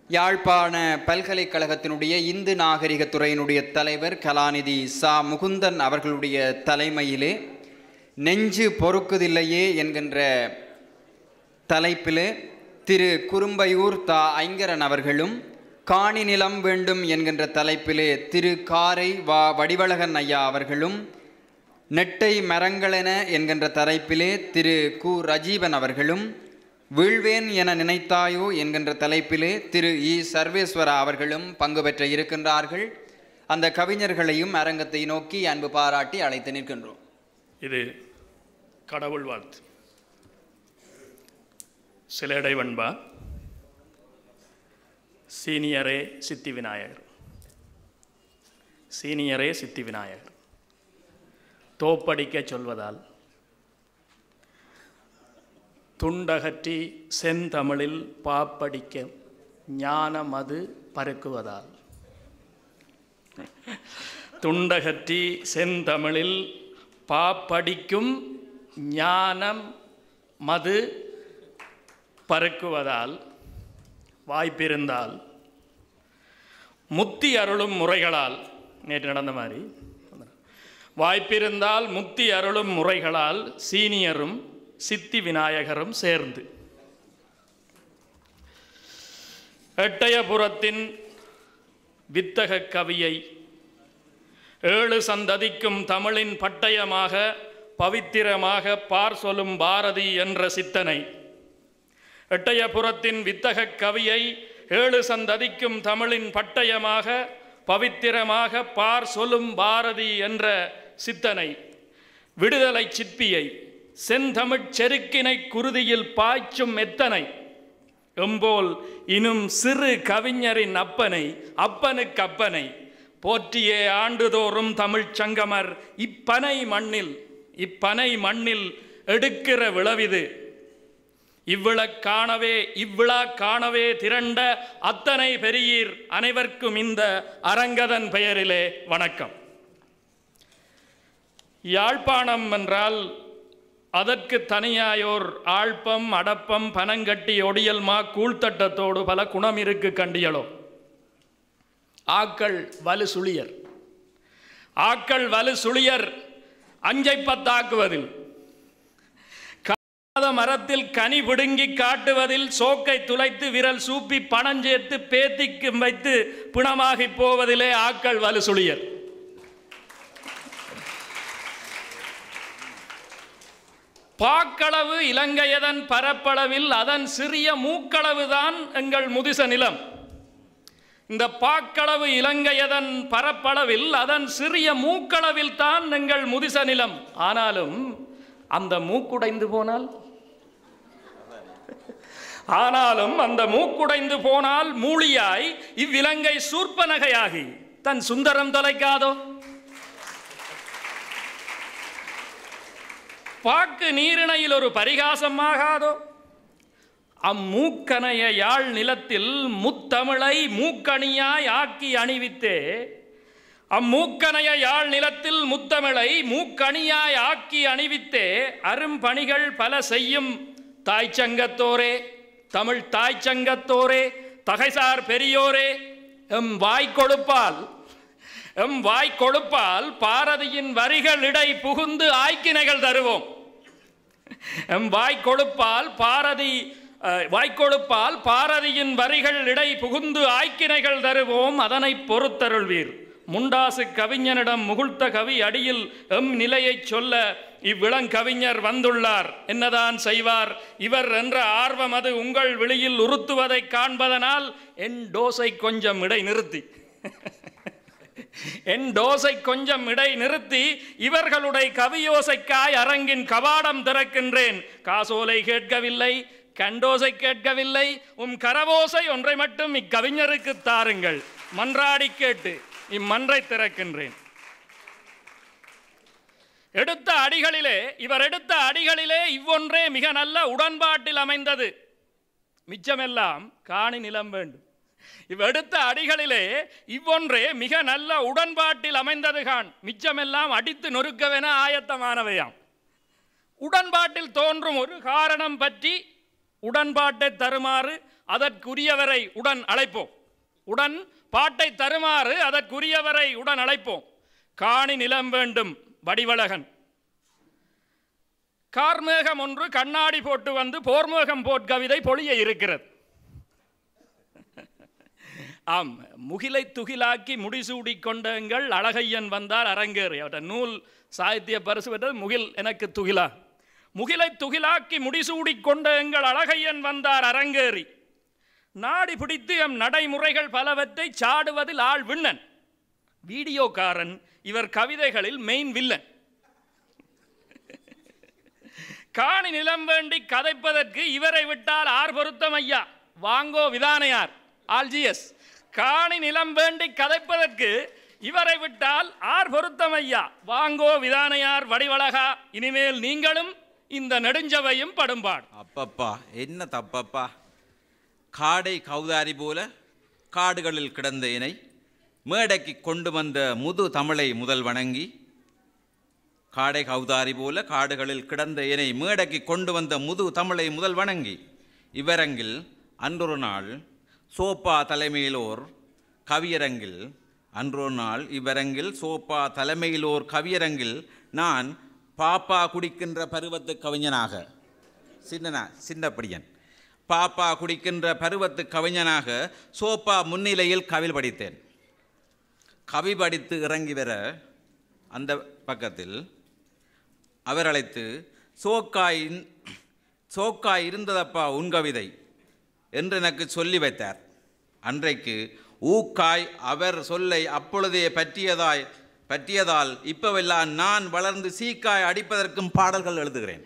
யாழ்ப்பாண பல்கலைக்கழகத்தினுடைய இந்து நாகரிகத்துறையினுடைய தலைவர் கலாநிதி சா. முகுந்தன் அவர்களுடைய தலைமையிலே நெஞ்சு பொறுக்குதில்லையே என்கின்ற தலைப்பிலே திரு. குறும்பையூர் தா. ஐங்கரன் அவர்களும் காணி நிலம் வேண்டும் என்கின்ற தலைப்பிலே திரு. காரை வா. வடிவழகன் ஐயா அவர்களும் நெட்டை மரங்களென என்கின்ற தலைப்பிலே திரு கு. ரஜீவன் அவர்களும் வீழ்வேன் என நினைத்தாயோ என்கின்ற தலைப்பிலே திரு. இ. சர்வேஸ்வரா அவர்களும் பங்கு பெற்ற இருக்கின்றார்கள். அந்த கவிஞர்களையும் அரங்கத்தை நோக்கி அன்பு பாராட்டி அழைத்து நிற்கின்றோம். இது கடவுள் வாழ்த்து. சிலடை வண்பா சீனியரே சித்தி விநாயகர். சீனியரே சித்தி விநாயகர். தோப்படிக்க சொல்வதால். துண்டகற்றி செந்தமிழில் பாப்படிக்க ஞானமது பருக்குவதால். துண்டகற்றி செந்தமிழில் பாப்படிக்கும் ஞானம் மது பருக்குவதால் வாய்ப்பிருந்தால் முத்தி அருளும் முறைகளால் நேற்று நடந்த மாதிரி வாய்ப்பிருந்தால் முத்தி அருளும் முறைகளால் சீனியரும் சித்தி விநாயகரும் சேர்ந்து. எட்டயபுரத்தின் வித்தக கவியை ஏழு சந்ததிக்கும் தமிழின் பட்டயமாக பவித்திரமாக பார் சொல்லும் பாரதி என்ற சித்தனை. எட்டயபுரத்தின் வித்தக கவியை ஏழு சந்ததிக்கும் தமிழின் பட்டயமாக பவித்திரமாக பார் சொல்லும் பாரதி என்ற சித்தனை விடுதலை சிற்பியை செந்தமிழ்ச் செருக்கினை குருதியில் பாய்ச்சும் எத்தனை எம்போல் இனும் சிறு கவிஞரின் அப்பனை அப்பனுக்கு அப்பனை. போற்றியே ஆண்டுதோறும் தமிழ்ச் சங்கமர் இப்பனை மண்ணில் இப்பனை மண்ணில் எடுக்கிற விளவிது. இவ்விழ காணவே இவ்விழா காணவே திரண்ட அத்தனை பெரியீர் அனைவருக்கும் இந்த அரங்கதன் பெயரிலே வணக்கம். யாழ்ப்பாணம் என்றால் அதற்கு தனியாயோர் ஆழ்ப்பம் அடப்பம் பனங்கட்டி ஒடியல்மா கூழ்த்தட்டத்தோடு பல குணம் இருக்கு கண்டியலோ. ஆக்கள் வலு சுழியர். ஆக்கள் வலு சுழியர் அஞ்சை பத்தாக்குவதில். காத மரத்தில் கனி பிடுங்கி காட்டுவதில் சோக்கை துளைத்து விரல் சூப்பி பணம் சேர்த்து பேத்திக்கு வைத்து பிணமாகி போவதிலே ஆக்கள் வலு சுழியர். பாக்களவு இலங்கையதன் பரப்பளவில் அதன் சிறிய மூக்களவுதான் எங்கள் முதிச நிலம். இந்த பாக்களவு இலங்கையதன் பரப்பளவில் அதன் சிறிய மூக்களவில் தான் எங்கள் முதிச நிலம். ஆனாலும் அந்த மூக்குடைந்து போனால்? ஆனாலும் அந்த மூக்குடைந்து போனால் மூளியாய் இவ்விலங்கை சூர்ப்பனகையாகி தன் சுந்தரம் தொலைக்காதோ? பாக்கு நீரிணையில் ஒரு பரிகாசமாகாதோ? அம்மூக்கனைய யாழ் நிலத்தில் முத்தமிழை மூக்கணியாய் ஆக்கி அணிவித்தே. அம்மூக்கனைய யாழ் நிலத்தில் முத்தமிழை மூக்கணியாய் ஆக்கி அணிவித்தே. அரும்பணிகள் பல செய்யும் தாய் சங்கத்தோரே தமிழ் தாய்ச்சங்கத்தோரே. தகைசார் பெரியோரே. எம் வாய்க்கொடுப்பால் கொடுப்பால் எம் வாய் கொடுப்பால் பாரதியின் வரிகள் இடை புகுந்து ஆய்க்கினைகள் தருவோம். எம் வாய் கொடுப்பால் பாரதி அஹ், வாய்க்கொடுப்பால் பாரதியின் வரிகள் இடை புகுந்து ஆய்க்கினைகள் தருவோம். அதனை பொறுத்தருள்வீர். முண்டாசு கவிஞனிடம் முகுழ்த்த கவி அடியில் எம் நிலையைச் சொல்ல இவ்விளங்கவிஞர் வந்துள்ளார். என்னதான் செய்வார்? இவர் என்ற ஆர்வம் அது உங்கள் விழியில் உறுத்துவதைக் காண்பதனால் என் டோஸை கொஞ்சம் இடை நிறுத்தி என் டோசை கொஞ்சம் இடை நிறுத்தி இவர்களுடைய கவியோசைக்காய் அரங்கின் கவாடம் திறக்கின்றேன். காசோலை கேட்கவில்லை கண்டோசை கேட்கவில்லை உம் கரவோசை ஒன்றை மட்டும் இக்கவிஞருக்கு தாருங்கள். மன்றாடி கேட்டு இம்மன்றை திறக்கின்றேன். எடுத்த அடிகளிலே இவர் எடுத்த அடிகளிலே இவ்வொன்றே மிக நல்ல உடன்பாட்டில் அமைந்தது. மிச்சமெல்லாம் காணி நிலம் வேண்டும். இவ்வெடுத்த அடிகளிலே இவ்வொன்றே மிக நல்ல உடன்பாட்டில் அமைந்தது கான் மிச்சமெல்லாம் அடித்து நொறுக்கவென ஆயத்தமானவையாம். உடன்பாட்டில் தோன்றும் ஒரு காரணம் பற்றி உடன்பாட்டை தருமாறு அதற்குரியவரை உடன் அழைப்போம். உடன் பாட்டை தருமாறு அதற்குரியவரை உடன் அழைப்போம். காணி நிலம் வேண்டும் வடிவழகன். கார்மேகம் ஒன்று கண்ணாடி போட்டு வந்து போர்மேகம் போட்கவிதை பொழிய இருக்கிறது. ஆம் முகிலை துகிலாக்கி முடிசூடி கொண்ட எங்கள் அழகையன் வந்தார் அரங்கேறி. அவருடைய நூல் சாகித்ய பரிசு பெற்றது முகில் எனக்கு துகிலா. முகிலை துகிலாக்கி முடிசூடி கொண்ட எங்கள் அழகையன் வந்தார் அரங்கேறி. நாடி பிடித்து எம் நடைமுறைகள் பலவற்றை சாடுவதில் ஆள் விண்ணன். வீடியோக்காரன் இவர் கவிதைகளில் மெயின் வில்லன். காணி நிலம் வேண்டி கதைப்பதற்கு இவரை விட்டால் ஆர் பொருத்தம் ஐயா? வாங்கோ விதானையார் ஆல்ஜிஎஸ் காணி நிலம் வேண்டி கதைப்பதற்கு இவரை விட்டால் ஆர் பொருத்தம் ஐயா வாங்கோ விதானையார் வடிவழகா? இனிமேல் நீங்களும் இந்த நெடுஞ்சவையும் படும்பாடு. அப்பப்பா என்ன தப்பப்பா? காடை கௌதாரி போல காடுகளில் கிடந்த இணை மேடைக்கு கொண்டு வந்த முது தமிழை முதல் வணங்கி காடை கௌதாரி போல காடுகளில் கிடந்த இணை மேடைக்கு கொண்டு வந்த முது தமிழை முதல் வணங்கி இவரங்கில் அன்றொரு நாள் சோப்பா தலைமையிலோர் கவியரங்கில் அன்றோ நாள் இவ்வரங்கில் சோப்பா தலைமையிலோர் கவியரங்கில் நான் பாப்பா குடிக்கின்ற பருவத்து கவிஞனாக சின்னனா சின்னப்படியன். பாப்பா குடிக்கின்ற பருவத்து கவிஞனாக சோப்பா முன்னிலையில் கவி படித்தேன். கவி படித்து இறங்கி வர அந்த பக்கத்தில் அவர் அழைத்து சோக்காய் சோக்காய் இருந்ததப்பா உன் கவிதை? என்று எனக்கு சொல்லி வைத்தார். அன்றைக்கு ஊக்காய் அவர் சொல்லை அப்பொழுதே பற்றியதாய் பற்றியதால் இப்பவெல்லாம் நான் வளர்ந்து சீக்காய் அடிப்பதற்கும் பாடல்கள் எழுதுகிறேன்.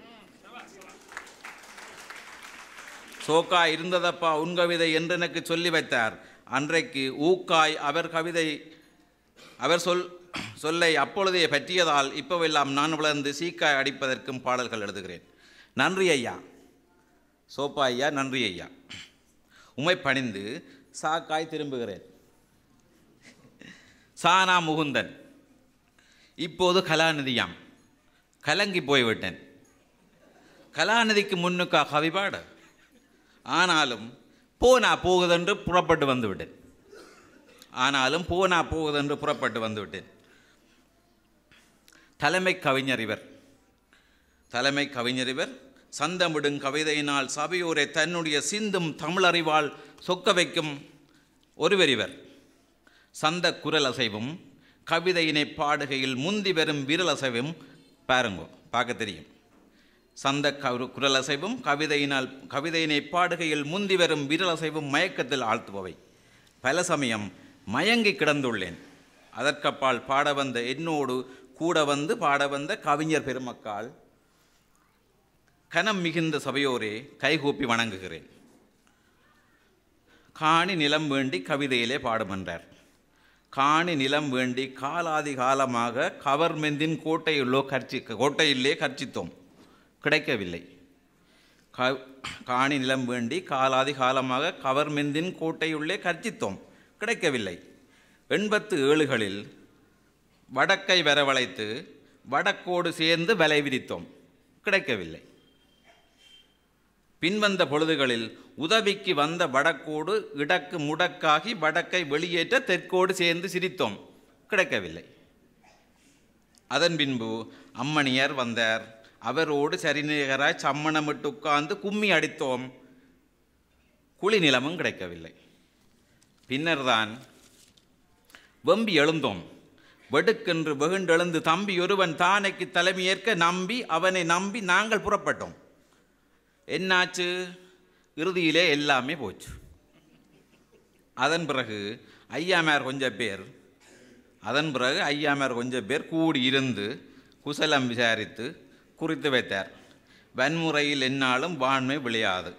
சோக்கா இருந்ததப்பா உன் கவிதை என்று எனக்கு சொல்லி வைத்தார். அன்றைக்கு ஊக்காய் அவர் கவிதை அவர் சொல் சொல்லை அப்பொழுதே பற்றியதால் இப்போவெல்லாம் நான் வளர்ந்து சீக்காய் அடிப்பதற்கும் பாடல்கள் எழுதுகிறேன். நன்றி ஐயா. சோப்பா ஐயா நன்றி ஐயா. உமை பணிந்து சாக்காய் திரும்புகிறேன். சானா முகுந்தன். இப்போது கலாநிதியாம். கலங்கி போய்விட்டேன். கலாநிதிக்கு முன்னுக்கா கவிபாடு ஆனாலும் போனா போகுதென்று புறப்பட்டு வந்துவிட்டேன். ஆனாலும் போனா போகுதென்று புறப்பட்டு வந்துவிட்டேன். தலைமை கவிஞர் இவர். தலைமை கவிஞர் இவர் சந்தமிடும் கவிதையினால் சபையோரை தன்னுடைய சிந்தும் தமிழறிவால் சொக்க வைக்கும் ஒருவர் இவர் சந்த குரல் அசைவும் கவிதையினை பாடுகையில் முந்தி வரும் விரல் அசைவும் பார்க்க தெரியும். சந்த கரு- குரல் அசைவும் கவிதையினால் கவிதையினை பாடுகையில் முந்தி வரும் விரல் அசைவும் மயக்கத்தில் ஆழ்த்துபவை. பல சமயம் மயங்கி கிடந்துள்ளேன். அதற்கப்பால் பாட வந்த என்னோடு கூட வந்து பாட வந்த கவிஞர் பெருமக்கால் கனம் மிகுந்த சபையோரே கைகூப்பி வணங்குகிறேன். காணி நிலம் வேண்டி கவிதையிலே பாடுமென்றார் காணி நிலம் வேண்டி காலாதி காலமாக கவர்மெந்தின் கோட்டையுள்ளோ கர்ச்சி கோட்டையிலே கர்ச்சித்தோம். கிடைக்கவில்லை. க காணி நிலம் வேண்டி காலாதி காலமாக கவர்மெந்தின் கோட்டையுள்ளே கர்ச்சித்தோம். கிடைக்கவில்லை. எண்பத்து ஏழுகளில் வடக்கை வரவழைத்து வடக்கோடு சேர்ந்து வலை விரித்தோம். கிடைக்கவில்லை. பின்வந்த பொழுதுகளில் உதவிக்கு வந்த வடக்கோடு இடக்கு முடக்காகி வடக்கை வெளியேற்ற தெற்கோடு சேர்ந்து சிரித்தோம். கிடைக்கவில்லை. அதன் பின்பு அம்மணியர் வந்தார். அவரோடு சரிநிகராய் சம்மணமிட்டு உட்கார்ந்து கும்மி அடித்தோம். குழி நிலமும் கிடைக்கவில்லை. பின்னர்தான் வெம்பி எழுந்தோம். வெடுக்கென்று வெகுண்டெழுந்து தம்பி ஒருவன் தானைக்கு தலைமையேற்க நம்பி அவனை நம்பி நாங்கள் புறப்பட்டோம். என்னாச்சு? இறுதியிலே எல்லாமே போச்சு. அதன் பிறகு ஐயாமார் கொஞ்சம் பேர் அதன் பிறகு ஐயாமார் கொஞ்சம் பேர் கூடி இருந்து குசலம் விசாரித்து குறித்து வைத்தார். வன்முறையில் என்னாலும் வாண்மை விளையாது.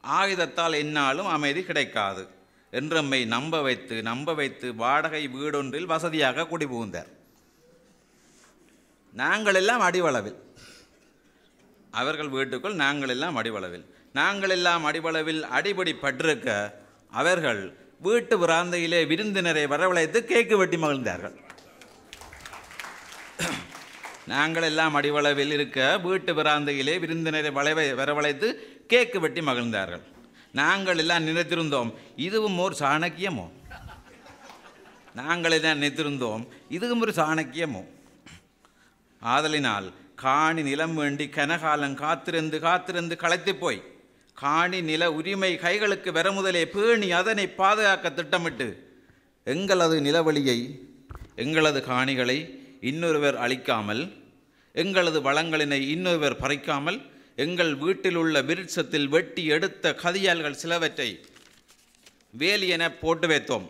ஆயுதத்தால் என்னாலும் அமைதி கிடைக்காது என்றம்மை நம்ப வைத்து நம்ப வைத்து வாடகை வீடொன்றில் வசதியாக குடிபுகுந்தார். நாங்கள் எல்லாம் அடிவளவில். அவர்கள் வீட்டுக்குள் நாங்கள் எல்லாம் அடிவளவில் நாங்கள் எல்லாம் அடிவளவில் அடிபடி பட்டிருக்க அவர்கள் வீட்டு பிராந்தையிலே விருந்தினரை வரவழைத்து கேக்கு வெட்டி மகிழ்ந்தார்கள். நாங்கள் எல்லாம் அடிவளவில் இருக்க வீட்டு பிராந்தையிலே விருந்தினரை வளைவை வரவழைத்து கேக்கு வெட்டி மகிழ்ந்தார்கள். நாங்கள் எல்லாம் நினைத்திருந்தோம் இதுவும் ஓர் சாணக்கியமோ? நாங்கள் எல்லாம் நினைத்திருந்தோம் இதுவும் ஒரு சாணக்கியமோ? ஆதலினால் காணி நிலம் வேண்டி கனகாலம் காத்திருந்து காத்திருந்து களைத்து போய் காணி நில உரிமை கைகளுக்கு வர முதலே பேணி அதனை பாதுகாக்க திட்டமிட்டு எங்களது நிலவழியை எங்களது காணிகளை இன்னொருவர் அழிக்காமல் எங்களது வளங்களினை இன்னொருவர் பறிக்காமல் எங்கள் வீட்டில் உள்ள விருட்சத்தில் வெட்டி எடுத்த கதியால்கள் சிலவற்றை வேலி என போட்டு வைத்தோம்.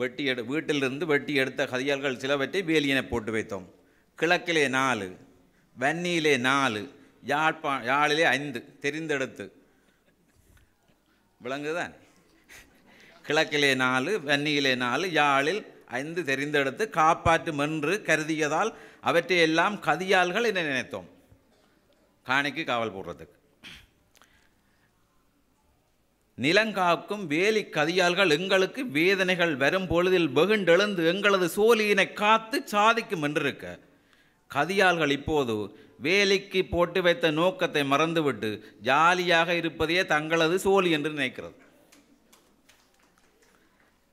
வெட்டி எடு வீட்டிலிருந்து வெட்டி எடுத்த கதியால்கள் சிலவற்றை வேலியனை போட்டு வைத்தோம். கிழக்கிலே நாலு வன்னியிலே நாலு யாழ்ப்பா யாழிலே ஐந்து தெரிந்தெடுத்து. விளங்குதான் கிழக்கிலே நாலு வன்னியிலே நாலு யாழில் ஐந்து தெரிந்தெடுத்து காப்பாற்றும் என்று கருதியதால் அவற்றையெல்லாம் கதியால்கள் என நினைத்தோம். காணிக்கு காவல் போடுறதுக்கு. நிலங்காக்கும் வேலி கதியால்கள் எங்களுக்கு வேதனைகள் வரும் பொழுதில் வெகுண்டெழுந்து எங்களது சோழியினை காத்து சாதிக்கும் என்றிருக்க. கதியால்கள் இப்போது வேலைக்கு போட்டு வைத்த நோக்கத்தை மறந்துவிட்டு ஜாலியாக இருப்பதையே தங்களது சோழி என்று நினைக்கிறது.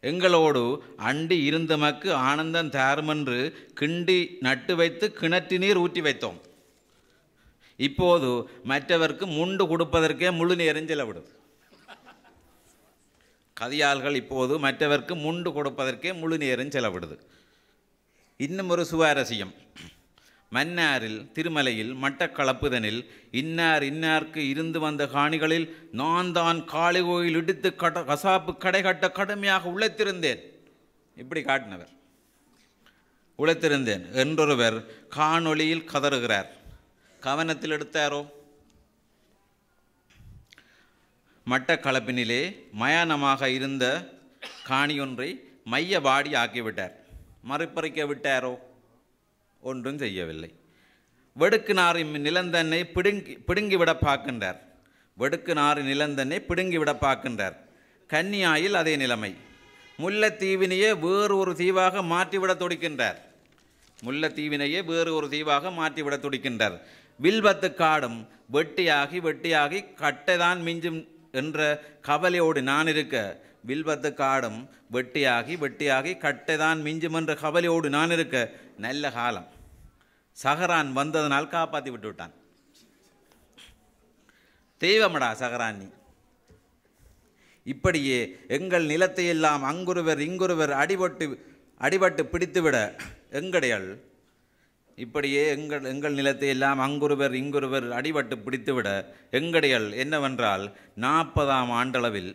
எங்களோடு அண்டி இருந்தமக்கு ஆனந்தம் தாருமென்று கிண்டி நட்டு வைத்து கிணற்று நீர் ஊற்றி வைத்தோம். இப்போது மற்றவர்க்கு முண்டு கொடுப்பதற்கே முழு நேரம் செலவிடுது. கதியாள்கள் இப்போது மற்றவர்க்கு முண்டு கொடுப்பதற்கே முழு நேரம் செலவிடுது. இன்னும் ஒரு சுவாரஸ்யம். மன்னாரில் திருமலையில் மட்டக்களப்புதனில் இன்னார் இன்னார்க்கு இருந்து வந்த காணிகளில் நான் தான் காளி கோயில் இடித்து கட கசாப்பு கடை கட்ட கடுமையாக உழைத்திருந்தேன். இப்படி காட்டினவர். உழைத்திருந்தேன். என்றொருவர் காணொளியில் கதறுகிறார். கவனத்தில் எடுத்தாரோ? மட்டக்களப்பினிலே மயானமாக இருந்த காணியொன்றை மைய வாடி ஆக்கிவிட்டார். மறுப்பறிக்க விட்டாரோ? ஒன்றும் செய்யவில்லை. வெடுக்குநாரின் நிலந்தன்னை பிடுங்கி பிடுங்கிவிட பார்க்கின்றார். வெடுக்குநாறு நிலந்தன்னை பிடுங்கிவிட பார்க்கின்றார். கன்னியாயில் அதே நிலைமை. முல்லைத்தீவினையே வேறு ஒரு தீவாக மாற்றிவிட துடிக்கின்றார். முல்லைத்தீவினையே வேறு ஒரு தீவாக மாற்றிவிட துடிக்கின்றார். வில்வத்து காடும் வெட்டியாகி வெட்டியாகி கட்டைதான் மிஞ்சும் என்ற கவலையோடு நான் இருக்க வில்வத்து காடும் வெட்டியாகி வெட்டியாகி கட்டைதான் மிஞ்சும் என்ற கவலையோடு நான் இருக்க நல்ல காலம். சஹரான் வந்ததனால் காப்பாற்றி விட்டு விட்டான் தெய்வமடா சஹரான் நீ. இப்படியே எங்கள் நிலத்தை எல்லாம் அங்குருவர் இங்குருவர் அடிபட்டு அடிபட்டு பிடித்துவிட எங்கடையள்? இப்படியே எங்கள் எங்கள் நிலத்தை எல்லாம் அங்குருவர் இங்குருவர் அடிபட்டு பிடித்துவிட எங்கடையல் என்னவென்றால் நாற்பதாம் ஆண்டளவில்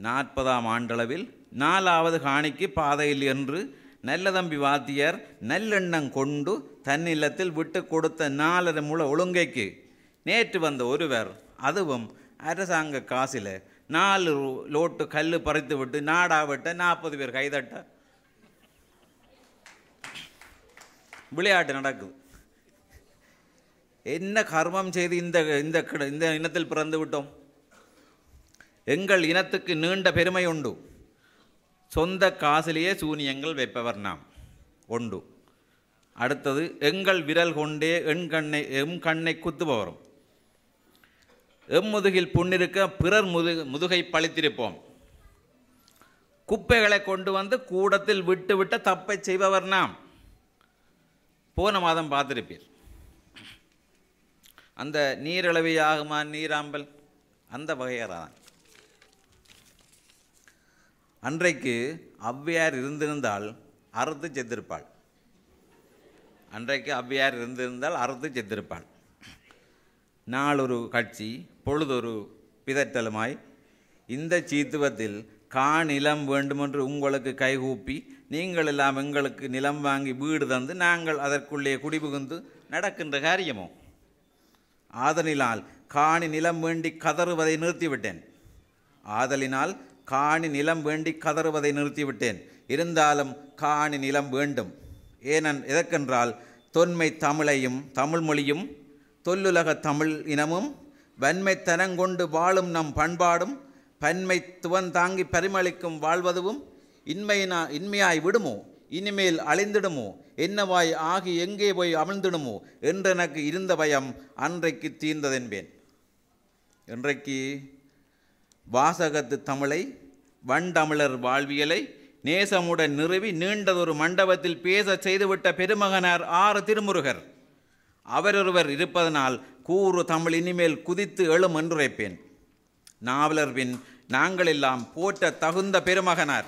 நாற்பதாம் ஆண்டளவில் நாலாவது காணிக்கு பாதையில் என்று நல்லதம்பி வாத்தியார் நல்லெண்ணம் கொண்டு தன்னிலத்தில் விட்டு கொடுத்த நாலரை முழ ஒழுங்கைக்கு நேற்று வந்த ஒருவர் அதுவும் அரசாங்க காசில் நாலு லோட்டு கல் பறித்து விட்டு நாடாவிட்ட நாற்பது பேர் கைதட்ட. விளையாட்டு நடக்குது. என்ன கர்மம் செய்து இந்த இந்த கிட- இந்த இனத்தில் பிறந்து விட்டோம்? எங்கள் இனத்துக்கு நீண்ட பெருமை உண்டு. சொந்த காசிலேயே சூனியங்கள் வைப்பவர் நாம். உண்டு. அடுத்தது எங்கள் விரல் கொண்டே எண் கண்ணை எம் கண்ணை குத்துபவரும். எம் முதுகில் புண்ணிருக்க பிறர் முது முதுகை பழித்திருப்போம். குப்பைகளை கொண்டு வந்து கூடத்தில் விட்டு விட்ட தப்பை செய்பவர் நாம். போன மாதம் பார்த்துருப்பீர். அந்த நீரிழவி ஆகுமா நீராம்பல்? அந்த வகையறான் அன்றைக்கு ஔவையார் இருந்திருந்தால் அறுத்து செத்திருப்பாள். அன்றைக்கு அவ்வியார் இருந்திருந்தால் அறுத்து செத்திருப்பான். நாளொரு கட்சி பொழுதொரு பிதற்றலுமாய் இந்த சீத்துவத்தில் காநிலம் வேண்டுமென்று உங்களுக்கு கைகூப்பி நீங்கள் எல்லாம் எங்களுக்கு நிலம் வாங்கி வீடு தந்து நாங்கள் அதற்குள்ளே குடிபுகுந்து நடக்கின்ற காரியமோ? ஆதலினால் காணி நிலம் வேண்டி கதறுவதை நிறுத்திவிட்டேன். ஆதலினால் காணி நிலம் வேண்டி கதறுவதை நிறுத்திவிட்டேன். இருந்தாலும் காணி நிலம் வேண்டும். ஏனென் எதற்கென்றால் தொன்மை தமிழையும் தமிழ் மொழியும் தொல்லுலக தமிழ் இனமும் வன்மைத்தனங்கொண்டு வாழும் நம் பண்பாடும் பன்மை துவந்தாங்கி பரிமளிக்கும் வாழ்வதுவும் இன்மையினா இன்மையாய் விடுமோ? இனிமேல் அழிந்திடுமோ? என்னவாய் ஆகி எங்கே போய் அமிழ்ந்திடுமோ? என்றெனக்கு இருந்த பயம் அன்றைக்கு தீர்ந்ததென்பேன். இன்றைக்கு வாசகத்து தமிழை வண்டமிழர் வாழ்வியலை நேசமுடன் நிறுவி நீண்டதொரு மண்டபத்தில் பேச செய்துவிட்ட பெருமகனார் ஆறு திருமுருகர். அவரொருவர் இருப்பதனால் கூறு தமிழ் இனிமேல் குதித்து எழும் என்றுரைப்பேன். நாவலர்வின் நாங்களெல்லாம் போற்ற தகுந்த பெருமகனார்.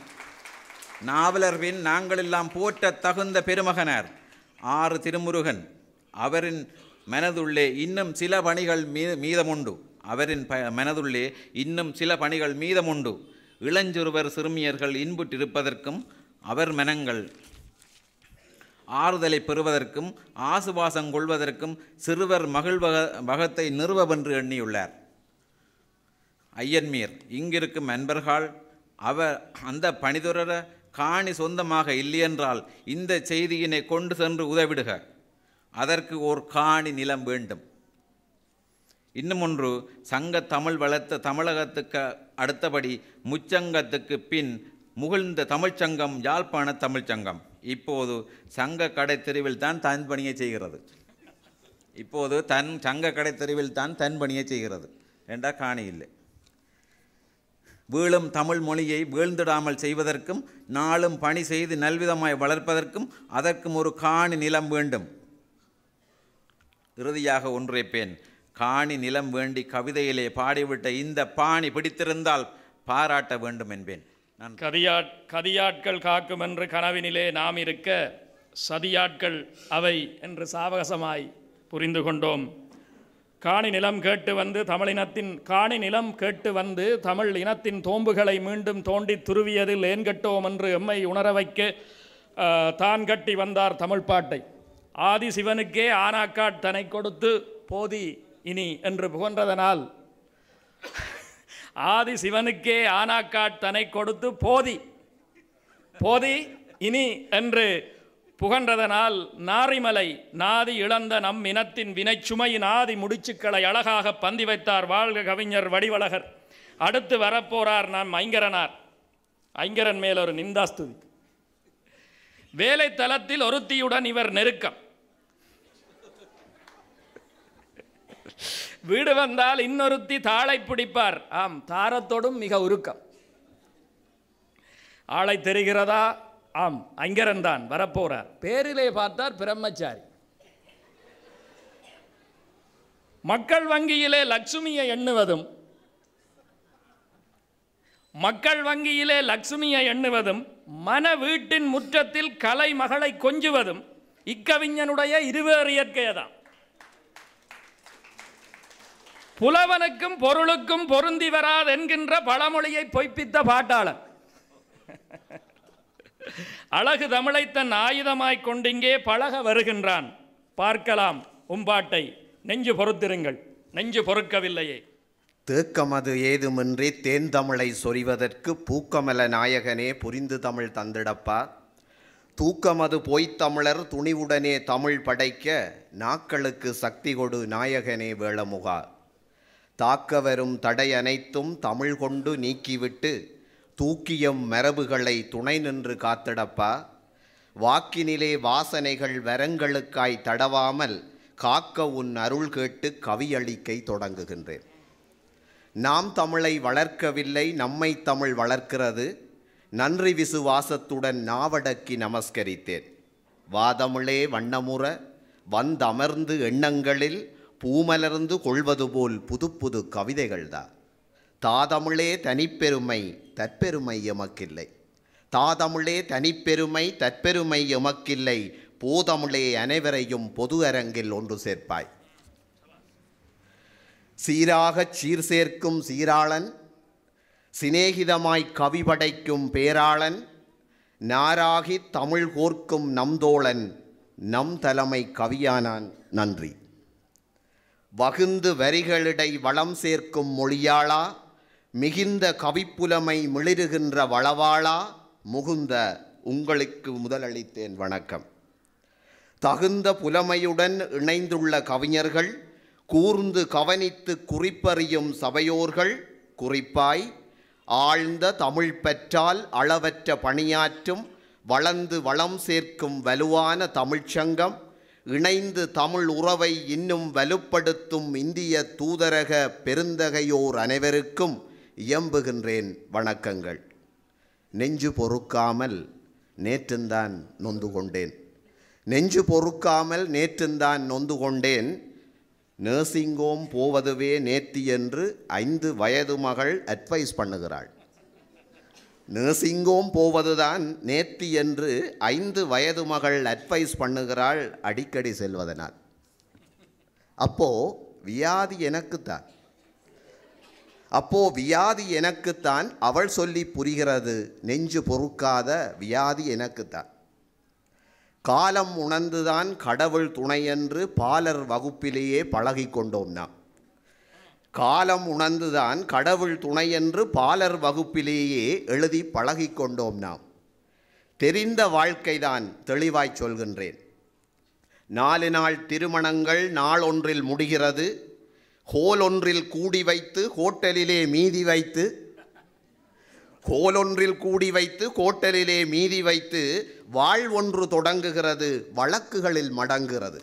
நாவலர்வின் நாங்களெல்லாம் போற்ற தகுந்த பெருமகனார். ஆறு திருமுருகன் அவரின் மனதுள்ளே இன்னும் சில பணிகள் மீ மீதமுண்டு. அவரின் ப மனதுள்ளே இன்னும் சில பணிகள் மீதமுண்டு. இளஞ்சிறுவர் சிறுமியர்கள் இன்புற்றிருப்பதற்கும் அவர் மனங்கள். ஆறுதலை பெறுவதற்கும் ஆசுவாசம் கொள்வதற்கும் சிறுவர் மகிழ்வக வகத்தை நிறுவவென்று எண்ணியுள்ளார். ஐயன்மீர் இங்கிருக்கும் அன்பர்கள் அவர் அந்த பணிதுரர காணி சொந்தமாக இல்லையென்றால் இந்த செய்தியினை கொண்டு சென்று உதவிடுக. அதற்கு ஓர் காணி நிலம் வேண்டும். இன்னும் ஒன்று சங்க தமிழ் வளர்த்த தமிழகத்துக்கு அடுத்தபடி முச்சங்கத்துக்கு பின் முகிழ்ந்த தமிழ்ச்சங்கம் யாழ்ப்பாண தமிழ்ச்சங்கம் இப்போது சங்க கடை தெருவில் தான் தன் பணியை செய்கிறது. இப்போது தன் சங்க கடை தெருவில் தான் தன் பணியை செய்கிறது என்றால் காணி இல்லை. வீழும் தமிழ் மொழியை வீழ்ந்திடாமல் செய்வதற்கும் நாளும் பணி செய்து நல்விதமாய் வளர்ப்பதற்கும் அதற்கும் ஒரு காணி நிலம் வேண்டும். இறுதியாக ஒன்றைப்பேன் காணி நிலம் வேண்டி கவிதையிலே பாடிவிட்ட இந்த பாணி பிடித்திருந்தால் பாராட்ட வேண்டும் என்பேன். நான் கதியாட் கதியாட்கள் காக்கும் என்று கனவினிலே நாம் இருக்க சதியாட்கள் அவை என்று சாவகசமாய் புரிந்து கொண்டோம். காணி நிலம் கேட்டு வந்து தமிழினத்தின் காணி நிலம் கேட்டு வந்து தமிழ் இனத்தின் தோம்புகளை மீண்டும் தோண்டி துருவியதில் ஏன் கட்டோம் என்று எம்மை உணர வைக்க தான் கட்டி வந்தார் தமிழ் பாட்டை. ஆதி சிவனுக்கே ஆனாக்காட் தனை கொடுத்து போதி இனி என்று புகன்றதனால் ஆதி சிவனுக்கே ஆனாக்காட் தனை கொடுத்து போதி. போதி இனி என்று புகன்றதனால் நாரிமலை நாதி இழந்த நம் இனத்தின் வினைச்சுமையின் ஆதி முடிச்சுக்களை அழகாக பந்தி வைத்தார் வாழ்க கவிஞர் வடிவழகர். அடுத்து வரப்போறார் நாம் ஐங்கரனார். ஐங்கரன் மேல் ஒரு நிந்தாஸ்துதி வேலை ஒருத்தியுடன் இவர் நெருக்கம். வீடு வந்தால் இன்னொருத்தி தாளை பிடிப்பார். ஆம் தாரத்தோடும் மிக உருக்கம். ஆளை தெரிகிறதா? ஆம் ஐங்கரன் தான் வரப்போறார். பேரிலே பார்த்தார் பிரம்மச்சாரி. மக்கள் வங்கியிலே லக்ஷ்மியை எண்ணுவதும் மக்கள் வங்கியிலே லக்ஷ்மியை எண்ணுவதும் மன வீட்டின் முற்றத்தில் கலை மகளை கொஞ்சுவதும் இக்கவிஞனுடைய இருவேறு இயற்கையதாம் புலவனுக்கும் பொருளுக்கும் பொருந்தி வராது என்கின்ற பழமொழியை பொய்ப்பித்த பாட்டாளன். அழகு தமிழை தன் ஆயுதமாய்க் கொண்டிங்கே பழக வருகின்றான். பார்க்கலாம் உம்பாட்டை நெஞ்சு பொறுத்திருங்கள். நெஞ்சு பொறுக்கவில்லையே. தேக்கமது ஏதுமின்றி தேன்தமிழை சொரிவதற்கு பூக்கமல நாயகனே புரிந்து தமிழ் தந்திடப்பா. தூக்கமது பொய்த்தமிழர் துணிவுடனே தமிழ் படைக்க நாக்களுக்கு சக்தி கொடு நாயகனே வேளமுகா. தாக்க வரும் தடை அனைத்தும் தமிழ் கொண்டு நீக்கிவிட்டு தூக்கியம் மரபுகளை துணை நின்று காத்திடப்பா. வாக்கினிலே வாசனைகள் வரங்களுக்காய் தடவாமல் காக்க உன் அருள் கேட்டு கவியளிக்கை தொடங்குகின்றேன். நாம் தமிழை வளர்க்கவில்லை நம்மை தமிழ் வளர்க்கிறது. நன்றி விசுவாசத்துடன் நாவடக்கி நமஸ்கரித்தேன். வாதமிழே வண்ணமுற வந்தமர்ந்து எண்ணங்களில் பூமலர்ந்து கொள்வது போல் புது புது கவிதைகள்தான். தாதமிழே தனிப்பெருமை தற்பெருமை எமக்கில்லை. தாதமிழே தனிப்பெருமை தற்பெருமை எமக்கில்லை. போதமிழே அனைவரையும் பொது அரங்கில் ஒன்று சேர்ப்பாய். சீராகச் சீர் சேர்க்கும் சீராளன் சிநேகிதமாய் கவி படைக்கும் பேராளன் நாராகி தமிழ் கோர்க்கும் நம்தோழன் நம் தலைமை கவியானான். நன்றி. வகுந்து வரிகளிடை வளம் சேர்க்கும் மொழியாளா? மிகுந்த கவிப்புலமை மிளிருகின்ற வளவாளா? முகுந்த உங்களுக்கு முதலளித்தேன் வணக்கம். தகுந்த புலமையுடன் இணைந்துள்ள கவிஞர்கள் கூர்ந்து கவனித்து குறிப்பறியும் சபையோர்கள் குறிப்பாய் ஆழ்ந்த தமிழ் பெற்றால் அளவற்ற பணியாற்றும் வளர்ந்து வளம் சேர்க்கும் வலுவான தமிழ்ச்சங்கம் இணைந்து தமிழ் உறவை இன்னும் வலுப்படுத்தும் இந்திய தூதரக பெருந்தகையோர் அனைவருக்கும் இயம்புகின்றேன் வணக்கங்கள். நெஞ்சு பொறுக்காமல் நேற்றுந்தான் நொந்து கொண்டேன். நெஞ்சு பொறுக்காமல் நேற்றுந்தான் நொந்து கொண்டேன். நர்சிங்கோம் போவதுவே நேர்த்தி என்று ஐந்து வயது மகள் அட்வைஸ் பண்ணுகிறாள். நர்சிங்கோம் போவதுதான் நேர்த்தி என்று ஐந்து வயது மகள் அட்வைஸ் பண்ணுகிறாள் அடிக்கடி செல்வதனால். அப்போது வியாதி எனக்குத்தான். அப்போது வியாதி எனக்குத்தான் அவள் சொல்லி புரிகிறது. நெஞ்சு பொறுக்காத வியாதி எனக்குத்தான். காலம் உணர்ந்துதான் கடவுள் துணையென்று பாலர் வகுப்பிலேயே பழகி கொண்டோம் நாம். காலம் உணர்ந்துதான் கடவுள் துணை என்று பாலர் வகுப்பிலேயே எழுதி பழகி கொண்டோம் நாம். தெரிந்த வாழ்க்கைதான் தெளிவாய் சொல்கின்றேன். நாலு நாள் திருமணங்கள் நாளொன்றில் முடிகிறது. ஹோல் ஒன்றில் கூடி வைத்து ஹோட்டலிலே மீதி வைத்து கோலொன்றில் கூடி வைத்து கோட்டலிலே மீதி வைத்து வாழ் ஒன்று தொடங்குகிறது வழக்குகளில் மடங்குகிறது.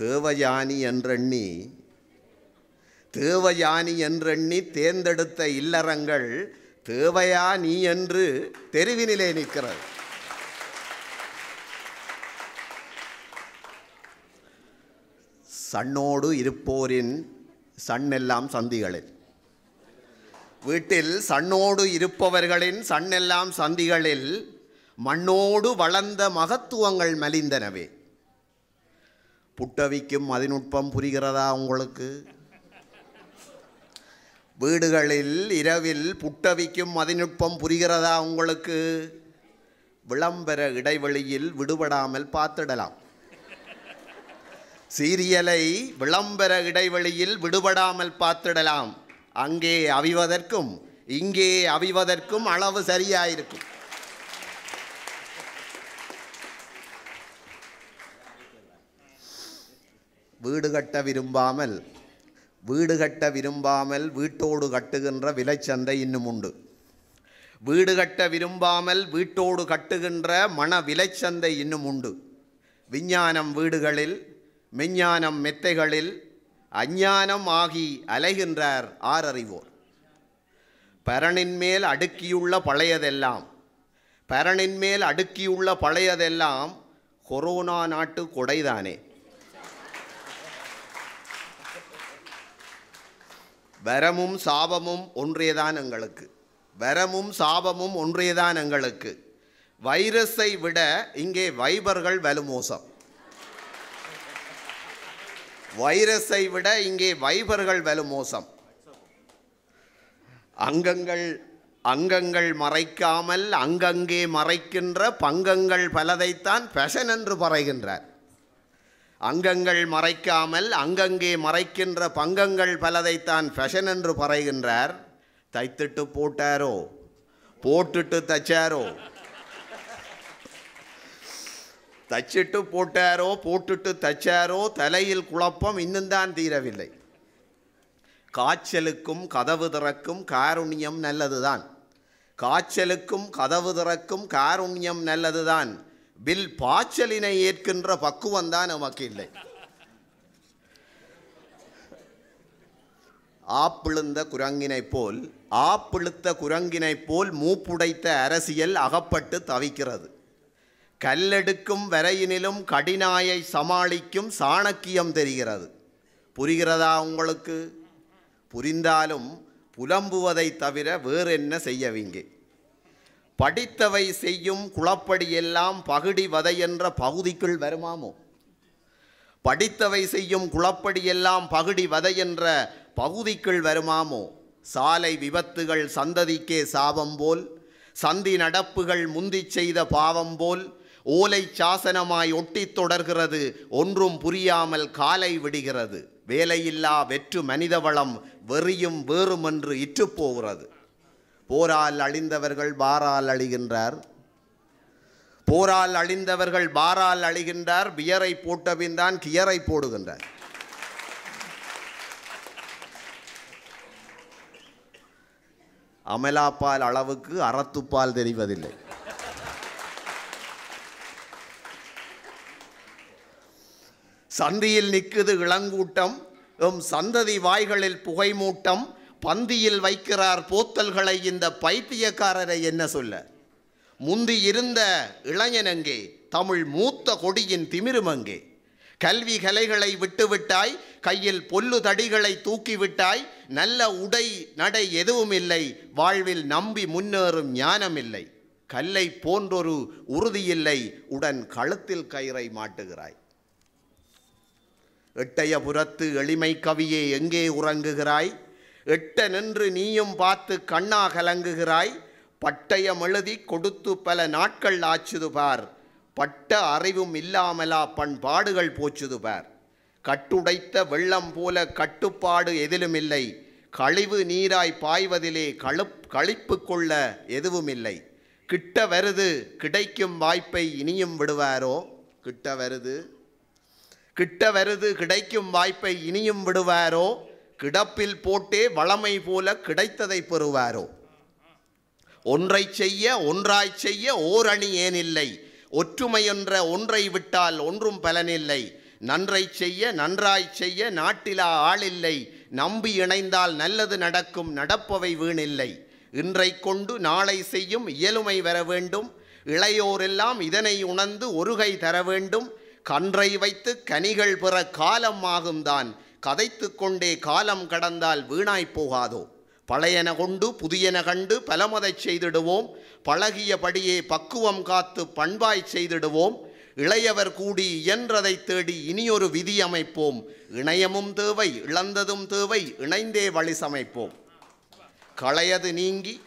தேவயானி என்றெண்ணி தேவயானி என்றெண்ணி தேர்ந்தெடுத்த இல்லறங்கள் தேவையா நீ என்று தெருவினிலே நிற்கிறது. சண்ணோடு இருப்போரின் சண்ணெல்லாம் சந்திகளில். வீட்டில் சண்ணோடு இருப்பவர்களின் சண்ணெல்லாம் சந்திகளில் மண்ணோடு வளர்ந்த மகத்துவங்கள் மலிந்தனவே. புட்டவிக்கும் மதிநுட்பம் புரிகிறதா உங்களுக்கு? வீடுகளில் இரவில் புட்டவிக்கும் மதிநுட்பம் புரிகிறதா உங்களுக்கு? விளம்பர இடைவெளியில் விடுபடாமல் பார்த்திடலாம். சீரியலை விளம்பர இடைவெளியில் விடுபடாமல் பார்த்திடலாம். அங்கே அவிவதற்கும் இங்கே அவிவதற்கும் அளவு சரியாயிருக்கும். வீடு கட்ட விரும்பாமல் வீடு கட்ட விரும்பாமல் வீட்டோடு கட்டுகின்ற விலைச்சந்தை இன்னும் உண்டு. வீடு கட்ட விரும்பாமல் வீட்டோடு கட்டுகின்ற மன விலைச்சந்தை இன்னும் உண்டு. விஞ்ஞானம் வீடுகளில் மெஞ்ஞானம் மெத்தைகளில் அஞ்ஞானம் ஆகி அலைகின்றார் ஆரறிவோர் பரணின் மேல் அடுக்கியுள்ள பழையதெல்லாம் பரணின் மேல் அடுக்கியுள்ள பழையதெல்லாம் கொரோனா நாட்டு கொடைதானே. வரமும் சாபமும் ஒன்றேதான் எங்களுக்கு. வரமும் சாபமும் ஒன்றேதான் எங்களுக்கு. வைரஸை விட இங்கே வைபர்கள் வலுமோசம். வைரஸை விட இங்கே வைபர்கள் வலுமோசம். அங்கங்கள் அங்கங்கள் மறைக்காமல் அங்கங்கே மறைக்கின்ற பங்கங்கள் பலதைத்தான் ஃபெஷன் என்று பறைகின்றார் அங்கங்கள் மறைக்காமல் அங்கங்கே மறைக்கின்ற பங்கங்கள் பலதைத்தான் ஃபெஷன் என்று பறைகின்றார். தைத்துட்டு போட்டாரோ? போட்டுட்டு தச்சாரோ? தச்சிட்டு போட்டாரோ? போட்டுட்டு தச்சாரோ? தலையில் குழப்பம் இன்னும் தான் தீரவில்லை. காய்ச்சலுக்கும் கதவு திறக்கும் காருண்யம் நல்லதுதான். காய்ச்சலுக்கும் கதவு திறக்கும் காருண்யம் நல்லதுதான். வில் பாய்ச்சலினை ஏற்கின்ற பக்குவம் தான் நமக்கு இல்லை. ஆப்பிழுந்த குரங்கினைப் போல் ஆப்பிழுத்த குரங்கினைப் போல் மூப்புடைத்த அரசியல் அகப்பட்டு தவிக்கிறது. கல்லெடுக்கும் வரையினிலும் கடினாயை சமாளிக்கும் சாணக்கியம் தெரிகிறது. புரிகிறதா உங்களுக்கு? புரிந்தாலும் புலம்புவதை தவிர வேறென்ன செய்யவீங்க? படித்தவை செய்யும் குளப்படியெல்லாம் பகுடி வதை என்ற பகுதிக்குள் வருமாமோ? படித்தவை செய்யும் குளப்படியெல்லாம் பகுடி வதை என்ற பகுதிக்குள் வருமாமோ? சாலை விபத்துகள் சந்ததிக்கே சாபம் போல் சந்தி நடப்புகள் முந்திச் செய்த பாவம் போல் ஓலை சாசனமாய் ஒட்டித் தொடர்கிறது ஒன்றும் புரியாமல் காலை விடுகிறது. வேலையில்லா வெற்று மனிதவளம் வெறியும் வேறுமென்று இற்றுப் போகிறது. போரால் அழிந்தவர்கள் பாரால் அழிகின்றார். போரால் அழிந்தவர்கள் பாரால் அழிகின்றார். பியரை போட்டபின் தான் கியரை போடுகின்றார். அமலாப்பால் அளவுக்கு அறத்துப்பால் தெரிவதில்லை. சந்தியில் நிற்குது இளங்கூட்டம். எம் சந்ததி வாய்களில் புகைமூட்டம். பந்தியில் வைக்கிறார் போத்தல்களை இந்த பைத்தியக்காரரை என்ன சொல்ல? முந்தி இருந்த இளைஞனங்கே தமிழ் மூத்த கொடியின் திமிருமங்கே. கல்வி கலைகளை விட்டுவிட்டாய் கையில் பொல்லு தடிகளை தூக்கிவிட்டாய் நல்ல உடை நடை எதுவும் இல்லை வாழ்வில் நம்பி முன்னேறும் ஞானம் இல்லை கல்லை போன்றொரு உறுதியில்லை உடன் கழுத்தில் கயிறை மாட்டுகிறாய். எட்டயபுரத்து எளிமை கவியே எங்கே உறங்குகிறாய்? எட்ட நின்று நீயும் பார்த்து கண்ணா கலங்குகிறாய். பட்டயம் எழுதி கொடுத்து பல நாட்கள் ஆச்சுது பார். பட்ட அறிவும் இல்லாமலா பண்பாடுகள் போச்சுது பார். கட்டுடைத்த வெள்ளம் போல கட்டுப்பாடு எதிலும் இல்லை கழிவு நீராய் பாய்வதிலே கழுப் கழிப்பு கொள்ள எதுவும் இல்லை கிட்ட வருது கிடைக்கும் வாய்ப்பை இனியும் விடுவாரோ? கிட்ட வருது. கிட்ட வருது கிடைக்கும் வாய்ப்பை இனியும் விடுவாரோ? கிடப்பில் போட்டே வளமை போல கிடைத்ததை பெறுவாரோ? ஒன்றை செய்ய ஒன்றாய் செய்ய ஓர் அணி ஏனில்லை. ஒற்றுமை என்ற ஒன்றை விட்டால் ஒன்றும் பலனில்லை. நன்றை செய்ய நன்றாய் செய்ய நாட்டிலா ஆளில்லை. நம்பி இணைந்தால் நல்லது நடக்கும் நடப்பவை வீணில்லை. இன்றை கொண்டு நாளை செய்யும் இயலுமை வர வேண்டும். இளையோரெல்லாம் இதனை உணர்ந்து ஒருகை தர வேண்டும். கன்றை வைத்து கனிகள் பெற காலம் ஆகும்தான். கதைத்து கொண்டே காலம் கடந்தால் வீணாய்ப் போகாதோ? பழையன கொண்டு புதியன கண்டு பலமதைச் செய்திடுவோம். பழகியபடியே பக்குவம் காத்து பண்பாய் செய்திடுவோம். இளையவர் கூடி இயன்றதை தேடி இனியொரு விதி அமைப்போம். இணையமும் தேவை இழந்ததும் தேவை இணைந்தே வழி சமைப்போம். களையது நீங்கி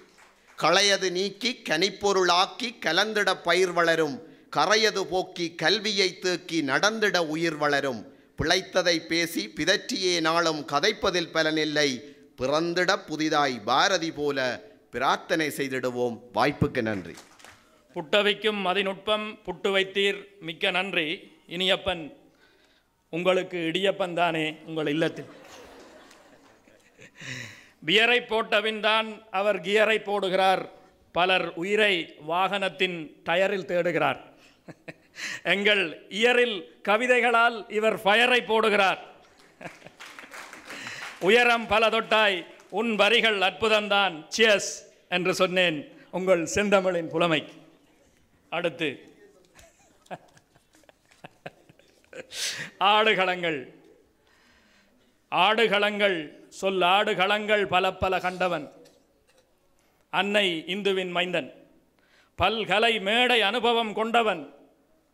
களையது நீக்கி கனிப்பொருளாக்கி கலந்திட பயிர் வளரும். கரையது போக்கி கல்வியை தேக்கி நடந்திட உயிர் வளரும். பிழைத்ததை பேசி பிதற்றியே நாளும் கதைப்பதில் பலனில்லை. பிறந்திட புதிதாய் பாரதி போல பிரார்த்தனை செய்திடுவோம். வாய்ப்புக்கு நன்றி. புட்டவைக்கும் மதிநுட்பம் புட்டு வைத்தீர் மிக்க நன்றி இனியப்பன். உங்களுக்கு இடியப்பன் தானே உங்கள் இல்லத்தில். பியரை போட்டவின் தான் அவர் கியரை போடுகிறார். பலர் உயிரை வாகனத்தின் டயரில் தேடுகிறார். எங்கள் இயரில் கவிதைகளால் இவர் ஃபயரை போடுகிறார். உயரம் பல தொட்டாய் உன் வரிகள் அற்புதம்தான். சியஸ் என்று சொன்னேன் உங்கள் செந்தமிழின் புலமை அடுத்து. ஆடுகளங்கள். ஆடுகளங்கள் சொல் ஆடுகளங்கள் பல பல கண்டவன். அன்னை இந்துவின் மைந்தன். பல்கலை மேடை அனுபவம் கொண்டவன்.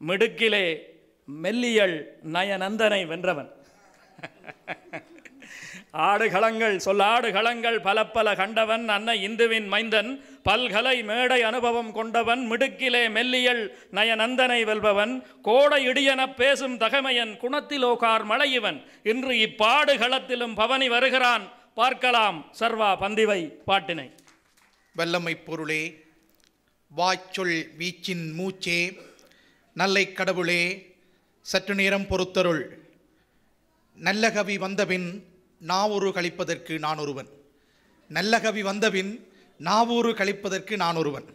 மிடுக்கிலே மெல்லியல் நயநந்தனை வென்றவன். ஆடுகளங்கள் சொல்லாடுகளங்கள் பல பல கண்டவன். அன்ன இந்துவின் மைந்தன் பல்கலை மேடை அனுபவம் கொண்டவன். மிடுக்கிலே மெல்லியல் நயநந்தனை வெல்பவன். கோடை இடியெனப் பேசும் தகமையன் குணத்திலோகார் மலையவன் இன்று இப்பாடுகளத்திலும் பவனி வருகிறான். பார்க்கலாம் சர்வா பந்திவை பாட்டினை. வல்லமை பொருளே வாச்சொல் வீச்சின் மூச்சே நல்லை கடவுளே சற்று நேரம் பொறுத்தருள். நல்ல கவி வந்தபின் நாவூறு கழிப்பதற்கு நான் ஒருவன். நல்ல கவி வந்தபின் நாவூறு கழிப்பதற்கு நான் ஒருவன்.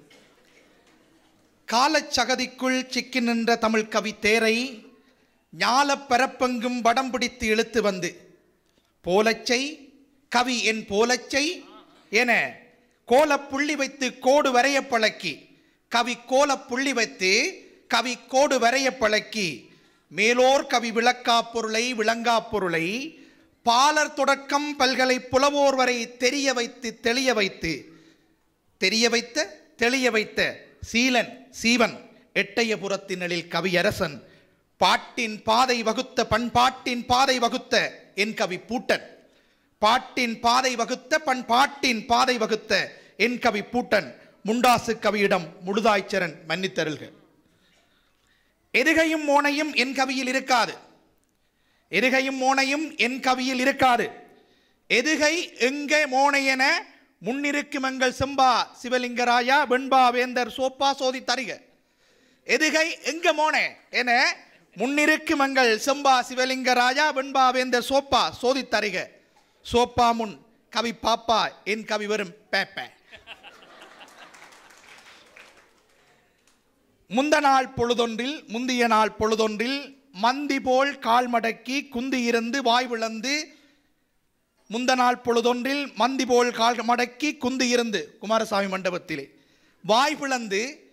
காலச்சகதிக்குள் சிக்கி நின்ற தமிழ் கவி தேரை ஞாலப் பரப்பெங்கும் வடம் பிடித்து இழுத்து வந்து போலச்சை கவி என் போலச்சை என கோலப்புள்ளி வைத்து கோடு வரைய பழக்கி கவி கோலப்புள்ளி வைத்து கவி கோடு வரைய பழக்கி மேலோர் கவி விளக்கா பொருளை விளங்கா பொருளை பாலர் தொடக்கம் பல்கலை புலவோர் வரை தெரிய வைத்து தெளிய வைத்து தெரிய வைத்த தெளிய வைத்த சீலன் சீவன் எட்டயபுரத்தினலில் கவியரசன் பாட்டின் பாதை வகுத்த பண்பாட்டின் பாதை வகுத்த என் கவி பூட்டன் பாட்டின் பாதை வகுத்த பண்பாட்டின் பாதை வகுத்த என் கவி பூட்டன் முண்டாசு கவியிடம் முழுதாய்ச்சரன் மன்னித்தருள்கள் எருகையும் மோனையும் என் கவியில் இருக்காது. எருகையும் மோனையும் என் கவியில் இருக்காது. எதுகை எங்கே மோனை என முன்னிருக்கும் எங்கள் செம்பா சிவலிங்கராயா வெண்பா வேந்தர் சோப்பா சோதி தருக. எதுகை எங்க மோனே என முன்னிருக்கும் எங்கள் செம்பா சிவலிங்கராயா வெண்பா வேந்தர் சோப்பா சோதி தருக. சோப்பா முன் கவி பாப்பா என் கவி வரும் பேப்பேன் முந்த நாள் பொழுதொன்றில் முந்திய நாள் பொழுதொன்றில் மந்தி போல் கால் மடக்கி குந்தி இருந்து வாய் விளந்து முந்த நாள் பொழுதொன்றில் மந்தி போல் கால் மடக்கி குந்தி இருந்து குமாரசாமி மண்டபத்திலே. வாய் பிளந்து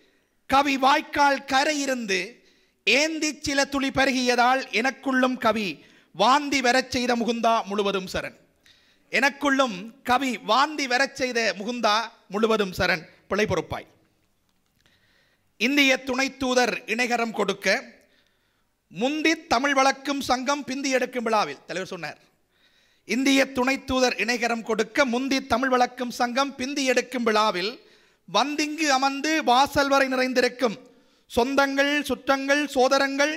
கவி வாய்க்கால் கரை இருந்து ஏந்தி சில துளி பருகியதால் எனக்குள்ளும் கவி வாந்தி வரச் செய்த முகுந்தா முழுவதும் சரண். எனக்குள்ளும் கவி வாந்தி வரச் செய்த முகுந்தா முழுவதும் சரண். பிழை பொறுப்பாய். இந்திய துணை தூதர் இணைகரம் கொடுக்க முந்தி தமிழ் வழக்கும் சங்கம் பிந்தி எடுக்கும் விழாவில் தலைவர் சொன்னார். இந்திய துணை தூதர் இணைகரம் கொடுக்க முந்தி தமிழ் வழக்கும் சங்கம் பிந்தி எடுக்கும் விழாவில் வந்திங்கு அமர்ந்து வாசல் வரை நிறைந்திருக்கும் சொந்தங்கள் சுற்றங்கள் சோதரங்கள்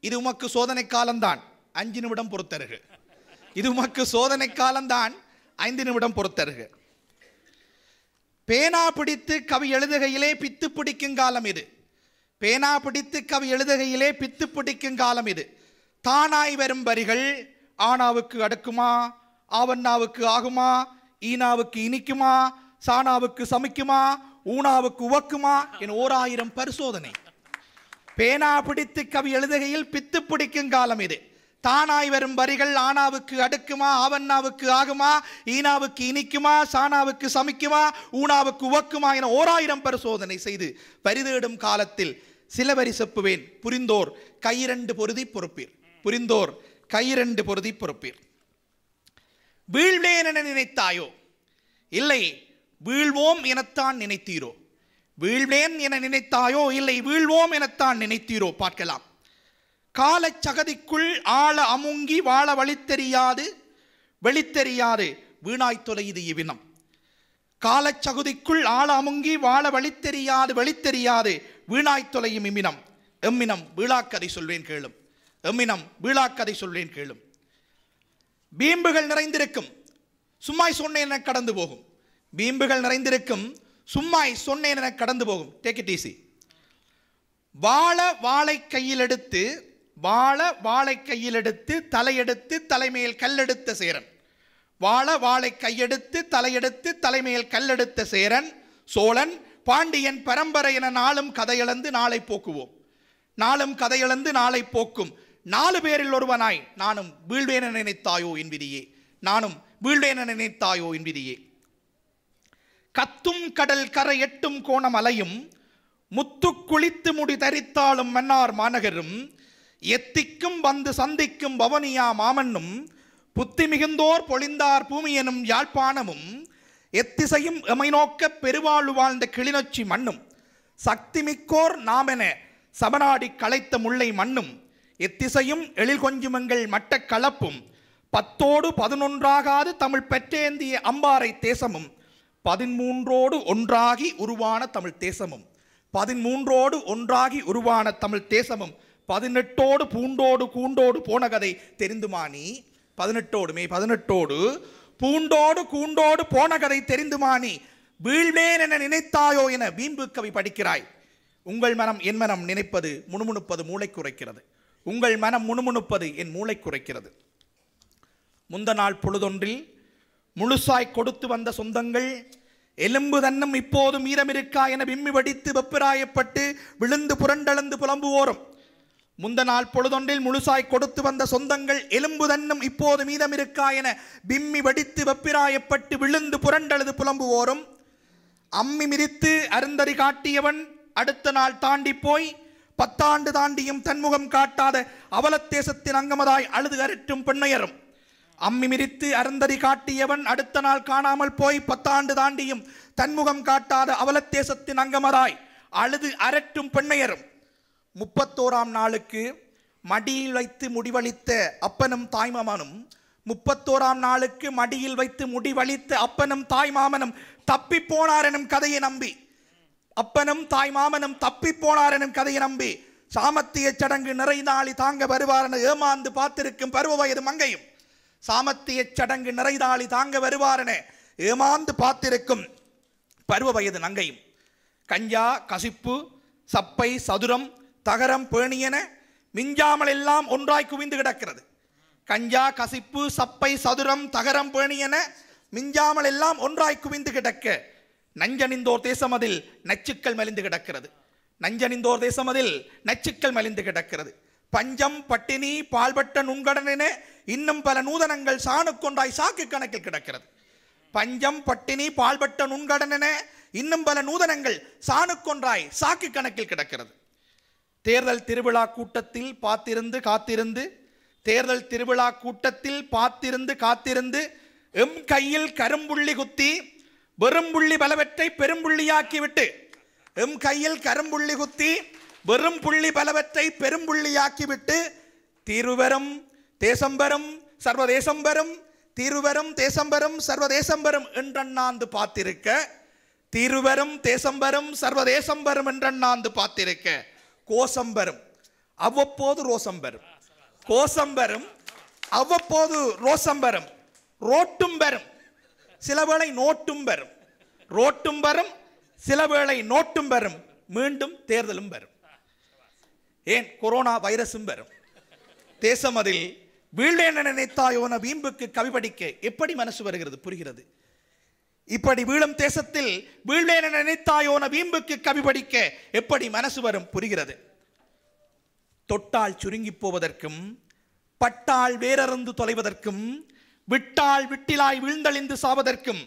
இது உமக்கு சோதனை காலம்தான். அஞ்சு நிமிடம் பொறுத்தருகு. இது உமக்கு சோதனை காலம்தான் ஐந்து நிமிடம் பொறுத்தருகு. பேனா பிடித்து கவி எழுதுகையிலே பித்து பிடிக்கும் காலம் இது. பேனா பிடித்து கவி எழுதுகையிலே பித்து பிடிக்கும் காலம் இது. தானாய் வரும் வரிகள் ஆனாவுக்கு அடுக்குமா ஆவண்ணாவுக்கு ஆகுமா ஈனாவுக்கு இனிக்குமா சானாவுக்கு சமைக்குமா ஊனாவுக்கு உவக்குமா என ஓர் ஆயிரம் பரிசோதனை. பேனா பிடித்து கவி எழுதுகையில் பித்து பிடிக்கும் காலம் இது. தானாய் வரும் வரிகள் ஆனாவுக்கு அடுக்குமா ஆவண்ணாவுக்கு ஆகுமா ஈனாவுக்கு இனிக்குமா சானாவுக்கு சமைக்குமா ஊனாவுக்கு உவக்குமா என ஓராயிரம் பரிசோதனை செய்து பரிதேடும் காலத்தில் சில வரி செப்புவேன். புரிந்தோர் கையிரண்டு பொருதி பொறுப்பீர். புரிந்தோர் கையிரண்டு பொருதி பொறுப்பீர். வீழ்வேன் என நினைத்தாயோ? இல்லை வீழ்வோம் எனத்தான் நினைத்தீரோ? வீழ்வேன் என நினைத்தாயோ? இல்லை வீழ்வோம் எனத்தான் நினைத்தீரோ? பார்க்கலாம். காலச்சகதிக்குள் ஆழ அமுங்கி வாழ வழித்தெரியாது வெளித்தெரியாது. வீணாய் தொலையுது இவ்வினம் காலச் சகுதிக்குள் ஆழ அமுங்கி வாழ வழித்தெரியாது வெளித்தெரியாது. வீணாய் தொலையும் இம்மினம் எம்மினம் வீழாக்கதை சொல்வேன் கேளும். எம்மினம் வீழாக்கதை சொல்வேன் கேளும். பீம்புகள் நிறைந்திருக்கும். சும்மாய் சொன்னேன் என கடந்து போகும். பீம்புகள் நிறைந்திருக்கும். சும்மாய் சொன்னேன் என கடந்து போகும். டேக் இட் ஈஸி வாழ வாழை கையில் எடுத்து வாழ வாழை கையில் எடுத்து தலையெடுத்து தலைமையில் கல்லெடுத்த சேரன். வாழ வாழை கையெடுத்து தலையெடுத்து தலைமையில் கல்லெடுத்த சேரன் சோழன் பாண்டியன் பரம்பரை என நாளும் கதையிழந்து நாளை போக்குவோம். நாளும் கதையிழந்து நாளை போக்கும். நாலு பேரில் ஒருவனாய் நானும் வீழ்வேன நினைத்தாயோ என் நானும் வீழ்வேன நினைத்தாயோ என் கத்தும் கடல் கரை எட்டும் கோணம் அலையும் முத்து குளித்து முடி தரித்தாலும் மன்னார் மாநகரும் எத்திக்கும் வந்து சந்திக்கும் பவனியா மாமன்னும் புத்தி மிகுந்தோர் பொழிந்தார் பூமியெனும் யாழ்ப்பாணமும் எத்திசையும் எமை நோக்க பெருவாழ்வு வாழ்ந்த கிளிநொச்சி மண்ணும் சக்தி மிக்கோர் நாமென சபநாடி களைத்த முல்லை மண்ணும் எத்திசையும் எழில் கொஞ்சுமங்கள் மட்ட கலப்பும் பத்தோடு பதினொன்றாகாது தமிழ் பெற்றேந்திய அம்பாறை தேசமும் பதிமூன்றோடு ஒன்றாகி உருவான தமிழ் தேசமும் பதிமூன்றோடு ஒன்றாகி உருவான தமிழ் தேசமும் பதினெட்டோடு பூண்டோடு கூண்டோடு போன கதை தெரிந்துமானி பதினெட்டோடு மே பதினெட்டோடு. பூண்டோடு கூண்டோடு போன கதை தெரிந்துமானி வீழ்வேன் என நினைத்தாயோ என வீம்பு கவி படிக்கிறாய். உங்கள் மனம் என் மனம் நினைப்பது முணுமுணுப்பது மூளை குறைக்கிறது. உங்கள் மனம் முணுமுணுப்பது என் மூளை குறைக்கிறது. முந்த நாள் பொழுதொன்றில் முழுசாய் கொடுத்து வந்த சொந்தங்கள் எலும்பு தன்னும் இப்போது மீரமிருக்கா என விம்மி வடித்து வெப்பிராயப்பட்டு விழுந்து புரண்டளந்து புலம்புவோரும். முந்த நாள் பொழுதொன்றில் முழுசாய் கொடுத்து வந்த சொந்தங்கள் எலும்பு தன்னும் இப்போது மீதமிருக்கா என விம்மி வடித்து வெப்பிராயப்பட்டு விழுந்து புரண்டழுது புலம்புவோரும் அம்மி மிதித்து அருந்தறி காட்டியவன் அடுத்த நாள் தாண்டி போய் பத்தாண்டு தாண்டியும் தன்முகம் காட்டாத அவலத்தேசத்தின் அங்கமதாய் அழுது அரற்றும் பெண்ணையரும். அம்மி மிரித்து அருந்தறி காட்டியவன் அடுத்த நாள் காணாமல் போய் பத்தாண்டு தாண்டியும் தன்முகம் காட்டாத அவலத்தேசத்தின் அங்கமதாய் அழுது அரற்றும் பெண்ணையரும். முப்பத்தோராம் நாளுக்கு மடியில் வைத்து முடிவளித்த அப்பனும் தாய்மாமனும் முப்பத்தோராம் நாளுக்கு மடியில் வைத்து முடிவளித்த அப்பனும் தாய்மாமனும் தப்பி போனார் எனும் கதையை நம்பி. அப்பனும் தாய்மாமனும் தப்பி போனார் எனும் கதையை நம்பி. சாமத்திய சடங்கு நிறைந்தாளி தாங்க வருவார் என ஏமாந்து பார்த்திருக்கும் பருவ வயது மங்கையும் சாமத்திய சடங்கு நிறைந்தாளி தாங்க வருவார் என ஏமாந்து பார்த்திருக்கும் பருவ வயது நங்கையும். கஞ்சா கசிப்பு சப்பை சதுரம் தகரம் பேணியன மிஞ்சாமல் எல்லாம் ஒன்றாய் குவிந்து கிடக்கிறது. கஞ்சா கசிப்பு சப்பை சதுரம் தகரம் பேணியன மிஞ்சாமல் எல்லாம் ஒன்றாய் குவிந்து கிடக்க. நஞ்சணிந்தோர் தேசமதில் நச்சுக்கள் மலிந்து கிடக்கிறது. நஞ்சணிந்தோர் தேசமதில் நச்சுக்கள் மலிந்து கிடக்கிறது. பஞ்சம் பட்டினி பால்பட்ட நுண்கடனென இன்னும் பல நூதனங்கள் சாணுக்கொன்றாய் சாக்கு கணக்கில் கிடக்கிறது. பஞ்சம் பட்டினி பால்பட்ட நுண்கடனென இன்னும் பல நூதனங்கள் சாணுக்கொன்றாய் சாக்கு கணக்கில் கிடக்கிறது. தேர்தல் திருவிழா கூட்டத்தில் பார்த்திருந்து காத்திருந்து தேர்தல் திருவிழா கூட்டத்தில் பார்த்திருந்து காத்திருந்து எம் கையில் கரும்புள்ளி குத்தி வெறும்புள்ளி பலவற்றை பெரும்புள்ளியாக்கிவிட்டு எம் கையில் கரும்புள்ளி குத்தி வெறும் புள்ளி பலவற்றை பெரும்புள்ளியாக்கிவிட்டு தீர்வுவரும் தேசம்பரும் சர்வதேசம்பரும் தீர்வுவரும் தேசம்பரும் சர்வதேசம்பரும் என்றண்ணாந்து பார்த்திருக்க தீர்வுவரும் தேசம்பரும் சர்வதேசம்பரும் என்றண்ணாந்து பார்த்திருக்க கோசம் வரும். அவ்வப்போது ரோசம் வரும். கோசம் வரும். அவ்வப்போது ரோசம் வரும். ரோட்டும் வரும். சில வேளை நோட்டும் வரும். ரோட்டும் வரும். சில வேளை நோட்டும் வரும். மீண்டும் தேர்தலும் வரும். ஏன்? கொரோனா வைரஸும் வரும். தேசம் அதில் வீழ்வேன நினைத்தாயோன வீம்புக்கு கவிபடிக்க. எப்படி மனசு வருகிறது? புரிகிறது. இப்படி வீழும் தேசத்தில் வீழ்வேன நினைத்தாயோன வீம்புக்கு கவி படிக்க எப்படி மனசு வரும் புரிகிறது. தொட்டால் சுருங்கி போவதற்கும் பட்டால் வேரறந்து தொலைவதற்கும் விட்டால் விட்டிலாய் வீழ்ந்தழிந்து சாவதற்கும்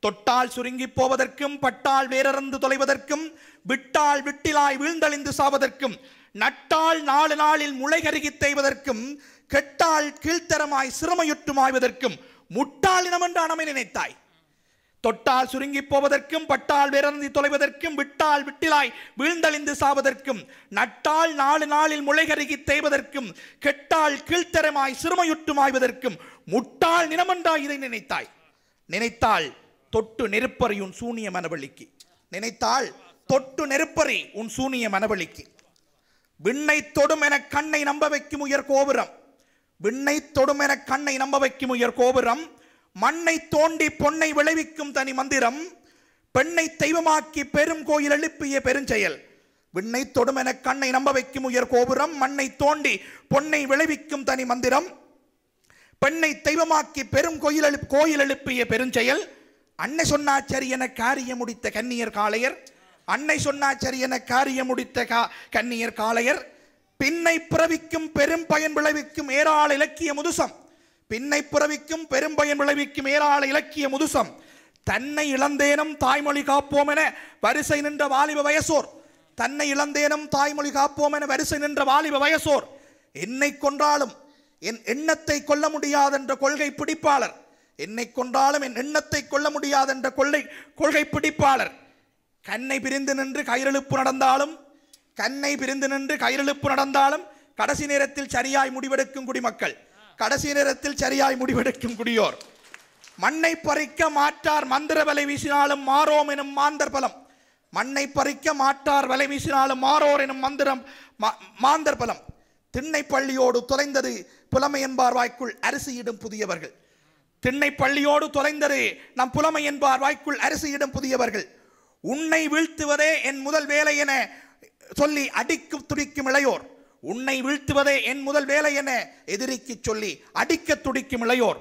தொட்டால் சுருங்கி போவதற்கும் பட்டால் வேறறந்து தொலைவதற்கும் விட்டால் விட்டிலாய் வீழ்ந்தழிந்து சாவதற்கும் நட்டால் நாலு நாளில் முளை கருகி தேய்வதற்கும் கெட்டால் கீழ்த்தரமாய் சிரமயுற்றுமாய்வதற்கும் முட்டாள் இனமென்றானமை நினைத்தாய். தொட்டால் சுருங்கி போவதற்கும் பட்டால் விரந்தி தொலைவதற்கும் விட்டால் விட்டிலாய் வீழ்ந்தழிந்து சாவதற்கும் நட்டால் நாலு நாளில் முளைகருகி தேய்வதற்கும் கெட்டால் கீழ்த்தரமாய் சிறுமையுற்றுமாய்வதற்கும் முட்டாள் நினமன்றாய் இதை நினைத்தாய். நினைத்தால் தொட்டு நெருப்பறி உன் சூனிய மனவழிக்கு நினைத்தால் தொட்டு நெருப்பறி உன் சூனிய மனவழிக்கு விண்ணை தொடும் என கண்ணை நம்ப வைக்கும் உயர் கோபுரம். விண்ணை தொடும் என கண்ணை நம்ப வைக்கும் உயர் கோபுரம். மண்ணை தோண்டி பொன்னை விளைவிக்கும் தனி மந்திரம் பெண்ணை தெய்வமாக்கி பெரும் கோயில் எழுப்பிய பெருஞ்செயல். விண்ணை தொடும் என கண்ணை நம்ப வைக்கும் உயர் கோபுரம் மண்ணை தோண்டி பொன்னை விளைவிக்கும் தனி மந்திரம் பெண்ணை தெய்வமாக்கி பெரும் கோயில் எழு கோயில் எழுப்பிய பெருஞ்செயல். அன்னை சொன்னாச்சரி என காரிய முடித்த கன்னியர் காளையர். அன்னை சொன்னாச்சரி என காரிய முடித்த கா கன்னியர் காளையர். பின்னை பிறவிக்கும் பெரும் பயன் விளைவிக்கும் ஏராள இலக்கிய முதுசம். பின்னை பிறவிக்கும் பெரும்பயன் விளைவிக்கும் ஏராள இலக்கிய முதுசம். தன்னை இழந்தேனும் தாய்மொழி காப்போம் என வரிசை நின்ற வாலிப வயசோர். தன்னை இழந்தேனும் தாய்மொழி காப்போம் என வரிசை நின்ற வாலிப வயசோர். என்னை கொன்றாலும் என் எண்ணத்தை கொல்ல முடியாதென்ற கொள்கை பிடிப்பாளர். என்னை கொன்றாலும் என் எண்ணத்தை கொல்ல முடியாதென்ற கொள்ளை கொள்கை பிடிப்பாளர். கண்ணை பிரிந்து நின்று கயிறெழுப்பு நடந்தாலும் கண்ணை பிரிந்து நின்று கயிறெழுப்பு நடந்தாலும் கடைசி நேரத்தில் சரியாய் முடிவெடுக்கும் குடிமக்கள். கடைசி நேரத்தில் சரியாய் முடிவெடுக்கும் குடியோர். மண்ணை பறிக்க மாட்டார் மந்திர வலை வீசினாலும் மாறோம் எனும் மாந்தர் பலம். மண்ணை பறிக்க மாட்டார் வலை வீசினாலும் மாறோர் எனும் மந்திரம் மா- மாந்தர் பலம். திண்ணை பள்ளியோடு தொலைந்தது புலமை என்பார் வாய்க்குள் அரிசியிடும் புதியவர்கள். திண்ணை பள்ளியோடு தொலைந்தது நம் புலமை என்பார் வாய்க்குள் அரிசியிடும் புதியவர்கள். உன்னை வீழ்த்துவதே என் முதல் வேலை என சொல்லி அடிக்கும் துடிக்கும் இளையோர். உன்னை வீழ்த்துவதே என் முதல் வேலை என எதிரிக்கு சொல்லி அடிக்க துடிக்கும் இளையோர்.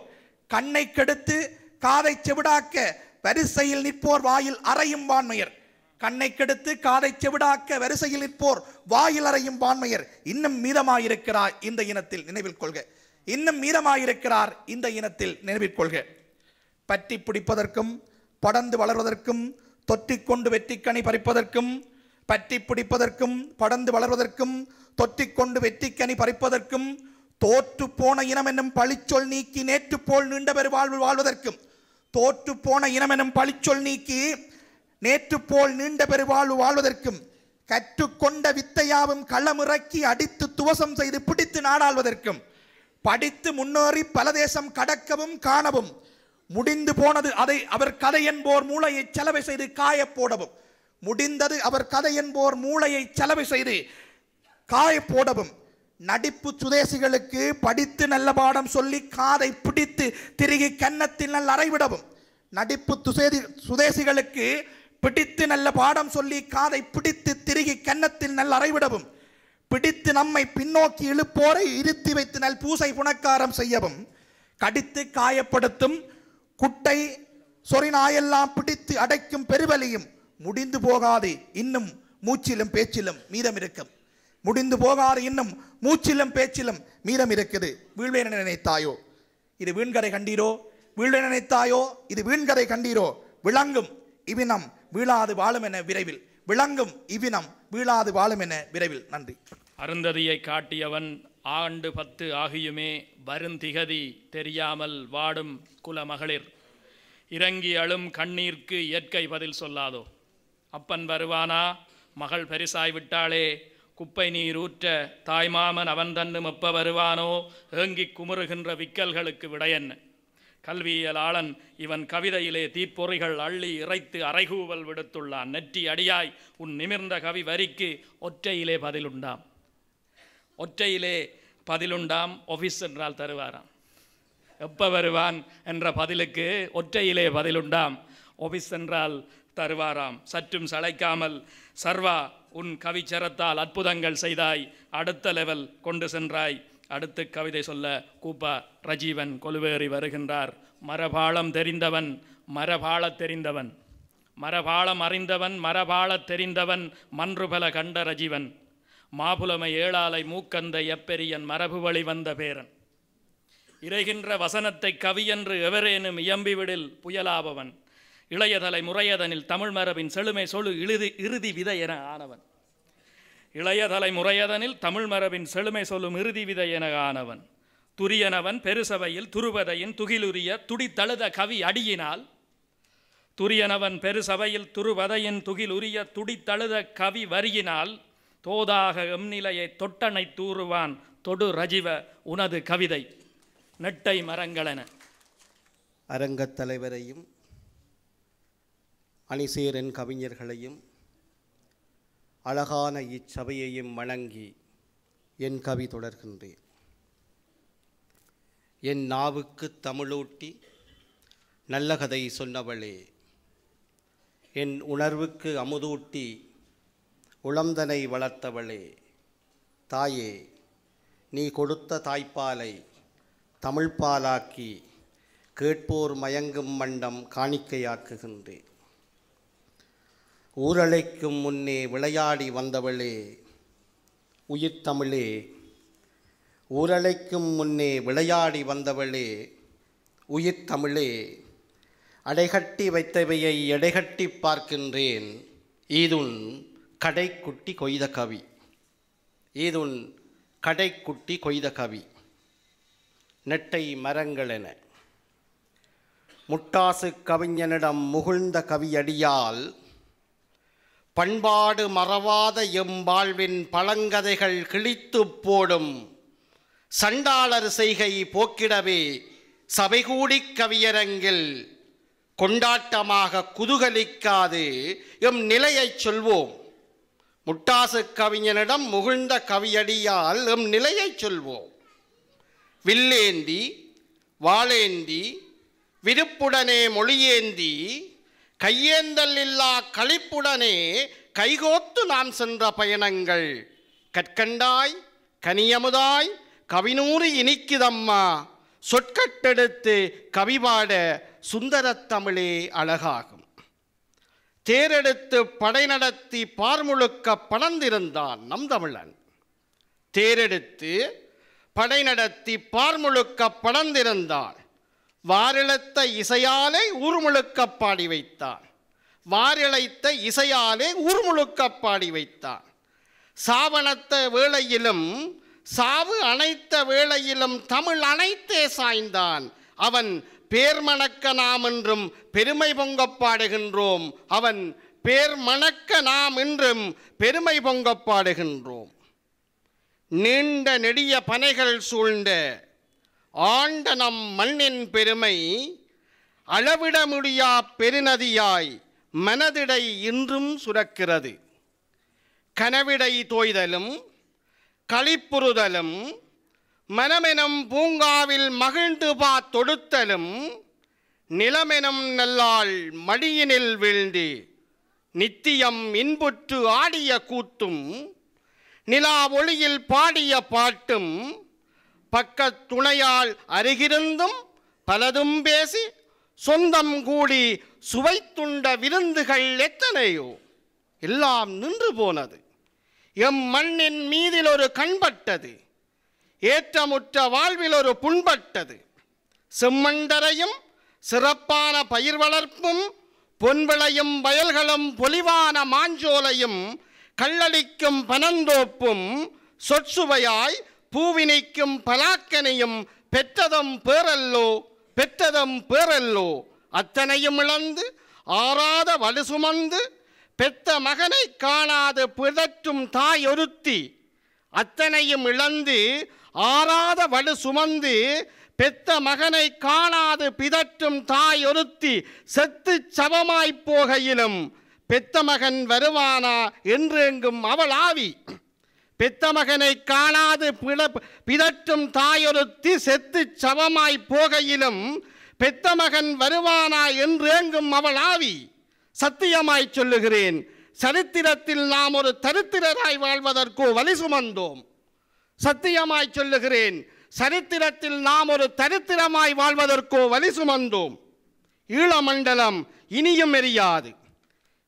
கண்ணை கெடுத்து காதை செவிடாக்க வரிசையில் நிற்போர் வாயில் அறையும் வான்மையர். கண்ணை கெடுத்து காதை செவிடாக்க வரிசையில் நிற்போர் வாயில் அறையும் வான்மையர். இன்னும் மீதமாயிருக்கிறார் இந்த இனத்தில் நினைவில் கொள்க. இன்னும் மீதமாயிருக்கிறார் இந்த இனத்தில் நினைவில் கொள்க. பற்றி பிடிப்பதற்கும் படர்ந்து வளர்வதற்கும் தொற்றிக்கொண்டு வெற்றிக்கனி பறிப்பதற்கும் பற்றி பிடிப்பதற்கும் படர்ந்து வளர்வதற்கும் தொற்றிக்கொண்டு வெற்றிக்கனி பறிப்பதற்கும் தோற்று போன இனம் என்னும் பழிச்சொல் நீக்கி நேற்று போல் நீண்ட பெரு வாழ்வு வாழ்வதற்கும் தோற்று போன இனம் என்னும் பழிச்சொல் நீக்கி நேற்று போல் நீண்ட பெரு வாழ்வு வாழ்வதற்கும் கற்றுக்கொண்ட வித்தையாவும் களமிறக்கி அடித்து துவசம் செய்து பிடித்து நாடாள்வதற்கும் படித்து முன்னேறி பல தேசம் கடக்கவும் காணவும் முடிந்து போனது அதை அவர் கதை என்போர் மூளையை செலவை செய்து காயப்போடவும் முடிந்தது அவர் கதை என்போர் மூளையை செலவு செய்து காய போடவும். நடிப்பு சுதேசிகளுக்கு படித்து நல்ல பாடம் சொல்லி காதை பிடித்து திருகி கன்னத்தில் நல்ல அறைவிடவும் நடிப்பு துசேதி சுதேசிகளுக்கு பிடித்து நல்ல பாடம் சொல்லி காதை பிடித்து திருகி கன்னத்தில் நல்ல அறைவிடவும் பிடித்து நம்மை பின்னோக்கி இழுப்போரை இருத்தி வைத்து நல் பூசை புனக்காரம் செய்யவும். கடித்து காயப்படுத்தும் குட்டை சொறி நாயெல்லாம் பிடித்து அடைக்கும் பெருவலியும் முடிந்து போகாது இன்னும் மூச்சிலும் பேச்சிலும் மீதம் இருக்கும் முடிந்து போகாது இன்னும் மூச்சிலும் பேச்சிலும் மீதம் இருக்குது வீழ்வேன நினைத்தாயோ? இது வீண்கரை கண்டீரோ? வீழ்வேன நினைத்தாயோ? இது வீண்கரை கண்டீரோ? விளங்கும் இவ்வினம் வீழாது வாழும் என விரைவில். விளங்கும் இவ்வினம் வீழாது வாழும் என விரைவில். நன்றி. அருந்ததியை காட்டியவன் ஆண்டு பத்து ஆகியுமே வருந்திகதி தெரியாமல் வாடும் குலமகளிர். இறங்கி அழும் கண்ணீர்க்கு இயற்கை பதில் சொல்லாதோ? அப்பன் வருவானா? மகள் பெரிசாய் விட்டாளே. குப்பை நீர் ஊற்ற தாய்மாமன் அவன் தன்னும் எப்ப வருவானோ? ஏங்கிக் குமுறுகின்ற விக்கல்களுக்கு விடையென்ன கல்வியலாளன் இவன் கவிதையிலே தீப்பொறிகள் அள்ளி இறைத்து அறைகூவல் விடுத்துள்ளான். நெற்றி அடியாய் உன் நிமிர்ந்த கவி வரிக்கு ஒற்றையிலே பதிலுண்டாம். ஒற்றையிலே பதிலுண்டாம் ஒஃபீஸ் என்றால் தருவாராம். எப்போ வருவான் என்ற பதிலுக்கு ஒற்றையிலே பதிலுண்டாம். ஒஃபீஸ் என்றால் தருவாராம். சற்றும் சளைக்காமல் சர்வா உன் கவிச்சரத்தால் அற்புதங்கள் செய்தாய். அடுத்த லெவல் கொண்டு சென்றாய். அடுத்து கவிதை சொல்ல கூப்பா ரஜீவன் கொலுவேறி வருகின்றார். மரபாளம் தெரிந்தவன் மரபாளத் தெரிந்தவன் மரபாளம் அறிந்தவன் மரபாளத் தெரிந்தவன் மன்றுபல கண்ட ரஜீவன். மாபுலமை ஏழாலை மூக்கந்த எப்பெரியன் மரபு வழி வந்த பேரன். இறைகின்ற வசனத்தை கவியென்று எவரேனும் இயம்பிவிடில் புயலாபவன். இளையதலை முறையதனில் தமிழ் மரபின் செழுமை சொலு இழுதி இறுதி விதை என ஆனவன். இளையதலை முறையதனில் தமிழ் மரபின் செழுமை சொல்லும் இறுதி விதை என ஆனவன். துரியனவன் பெருசபையில் துருவதையின் துகிலுரிய துடித்தழுத கவி அடியினால். துரியனவன் பெருசபையில் துருவதையின் துகிலுரிய துடித்தழுத கவி வரியினால். தோதாக எம்நிலையை தொட்டனை தூறுவான் தொடு ரஜிவ உனது கவிதை. நெட்டை மரங்களென. அரங்கத் தலைவரையும் அணிசேரன் கவிஞர்களையும் அழகான இச்சபையையும் வணங்கி என் கவி தொடர்கின்றேன். என் நாவுக்கு தமிழூட்டி நல்ல கதை சொன்னவளே என் உணர்வுக்கு அமுதூட்டி உளந்தனை வளர்த்தவளே தாயே நீ கொடுத்த தாய்ப்பாலை தமிழ்ப்பாலாக்கி கேட்போர் மயங்கும் மண்டம் காணிக்கையாக்குகின்றேன். ஊரழைக்கும் முன்னே விளையாடி வந்தவளே உயிர் தமிழே ஊரழைக்கும் முன்னே விளையாடி வந்தவளே உயிர் தமிழே அடைகட்டி வைத்தவையை எடைகட்டி பார்க்கின்றேன். ஈதுன் கடைக்குட்டி கொய்த கவி. ஈதுன் கடைக்குட்டி கொய்த கவி. நெட்டை மரங்களென. முட்டாசு கவிஞனிடம் முகுழ்ந்த கவியடியால் பண்பாடு மறவாத எம் வாழ்வின் பழங்கதைகள் கிழித்துப் போடும். சண்டாளர் செய்கை போக்கிடவே சபைகூடிக் கவியரங்கில் கொண்டாட்டமாக குதூகலிக்காது எம் நிலையைச் சொல்வோம். முட்டாசு கவிஞனிடம் முகிழ்ந்த கவியடியால் எம் நிலையைச் சொல்வோம். வில்லேந்தி வாளேந்தி விருப்புடனே மொழியேந்தி கையேந்தல் இல்லா களிப்புடனே கைகோத்து நாம் சென்ற பயணங்கள். கற்கண்டாய் கனியமுதாய் கவினூறு இனிக்குதம்மா. சொற்கட்டெடுத்து கவிபாட சுந்தரத் தமிழே அழகாகும். தேரெடுத்து படை நடத்தி பார்முழுக்க பணந்திருந்தான் நம் தமிழன். தேரெடுத்து படை நடத்தி பார்முழுக்க பணந்திருந்தான் வாரிழத்த இசையாலே உருமுழுக்க பாடி வைத்தான். வாரிழைத்த இசையாலே உருமுழுக்க பாடி வைத்தான். சாவணத்த வேளையிலும் சாவு அனைத்த வேளையிலும் தமிழ் அனைத்தே சாய்ந்தான். அவன் பேர்மணக்க நாம் என்றும் பெருமை பொங்கப் பாடுகின்றோம். அவன் பேர் மணக்க நாம் என்றும் பெருமை பொங்கப் பாடுகின்றோம். நீண்ட நெடிய பனைகள் சூழ்ந்த ஆண்ட நம் மண்ணின் பெருமை அளவிட முடியா பெருநதியாய் மனதிடை இன்றும் சுரக்கிறது. கனவிடை தோய்தலும் களிப்புறுதலும் மனமெனும் பூங்காவில் மகிழ்ந்து பா தொடுத்தலும் நிலமெனும் நல்லாள் மடியினில் வீழ்ந்து நித்தியம் இன்புற்று ஆடிய கூத்தும் நிலா ஒளியில் பாடிய பாட்டும் பக்கத் துணையால் அருகிருந்தும் பலதும் பேசி சொந்தம் கூடி சுவைத்துண்ட விருந்துகள் எத்தனையோ? எல்லாம் நின்று போனது. எம் மண்ணின் மீதில் ஒரு கண்பட்டது. ஏற்றமுற்ற வாழ்வில் ஒரு புண்பட்டது. செம்மண்டரையும் சிறப்பான பயிர் வளர்ப்பும் பொன்விளையும் வயல்களும் பொலிவான மாஞ்சோலையும் கள்ளளிக்கும் பனந்தோப்பும் சொற்சுவையாய் பூவினைக்கும் பலாக்கனையும் பெற்றதம் பேரல்லோ பெற்றதம் பேரல்லோ. அத்தனையும் இழந்து ஆறாத வலு சுமந்து பெத்த மகனை காணாது பிதற்றும் தாய் ஒருத்தி அத்தனையும் இழந்து ஆறாத வலு சுமந்து பெத்த மகனை காணாது பிதற்றும் தாய் ஒருத்தி செத்து சவமாய்ப் போகையிலும் பெத்த மகன் வருவானா என்று எங்கும் அவள் ஆவி. பெத்த மகனை காணாது பிள- பிதற்றும் தாயொருத்தி செத்து சவமாய் போகையிலும் பெத்த மகன் வருவானா என்று எங்கும் அவள் ஆவி. சத்தியமாய் சொல்லுகிறேன் சரித்திரத்தில் நாம் ஒரு தரித்திரராய் வாழ்வதற்கோ வலி சுமந்தோம். சத்தியமாய் சொல்லுகிறேன் சரித்திரத்தில் நாம் ஒரு தரித்திரமாய் வாழ்வதற்கோ வலி சுமந்தோம். ஈழமண்டலம் இனியும் எரியாது.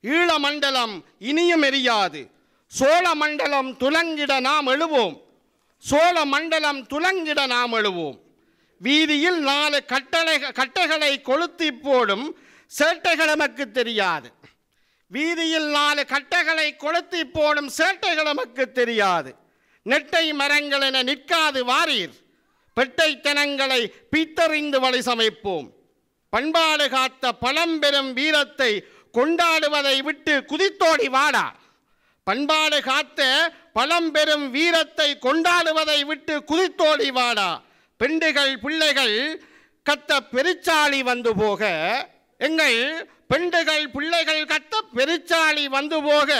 ஈழமண்டலம் இனியும் எரியாது. சோழ மண்டலம் துலங்கிட நாம் எழுவோம். சோழ மண்டலம் துலங்கிட நாம் எழுவோம். வீதியில் நாலு கட்டளை கட்டைகளை கொளுத்தி போடும் சேட்டைகள் நமக்கு தெரியாது. வீதியில் நாலு கட்டைகளை கொளுத்தி போடும் சேட்டைகள் நமக்கு தெரியாது. நெட்டை மரங்கள் என நிற்காது வாரீர். பெட்டைத்தனங்களை பீத்தறிந்து வழி சமைப்போம். பண்பாடு காத்த பழம்பெரும் வீரத்தை கொண்டாடுவதை விட்டு குதித்தோடி வாடா. பண்பாடு காத்த பழம்பெரும் வீரத்தை கொண்டாடுவதை விட்டு குதித்தோடி வாடா. பெண்டுகள் பிள்ளைகள் கத்த பெருச்சாளி வந்து போக. எங்கள் பெண்டுகள் பிள்ளைகள் கத்த பெருச்சாளி வந்து போக.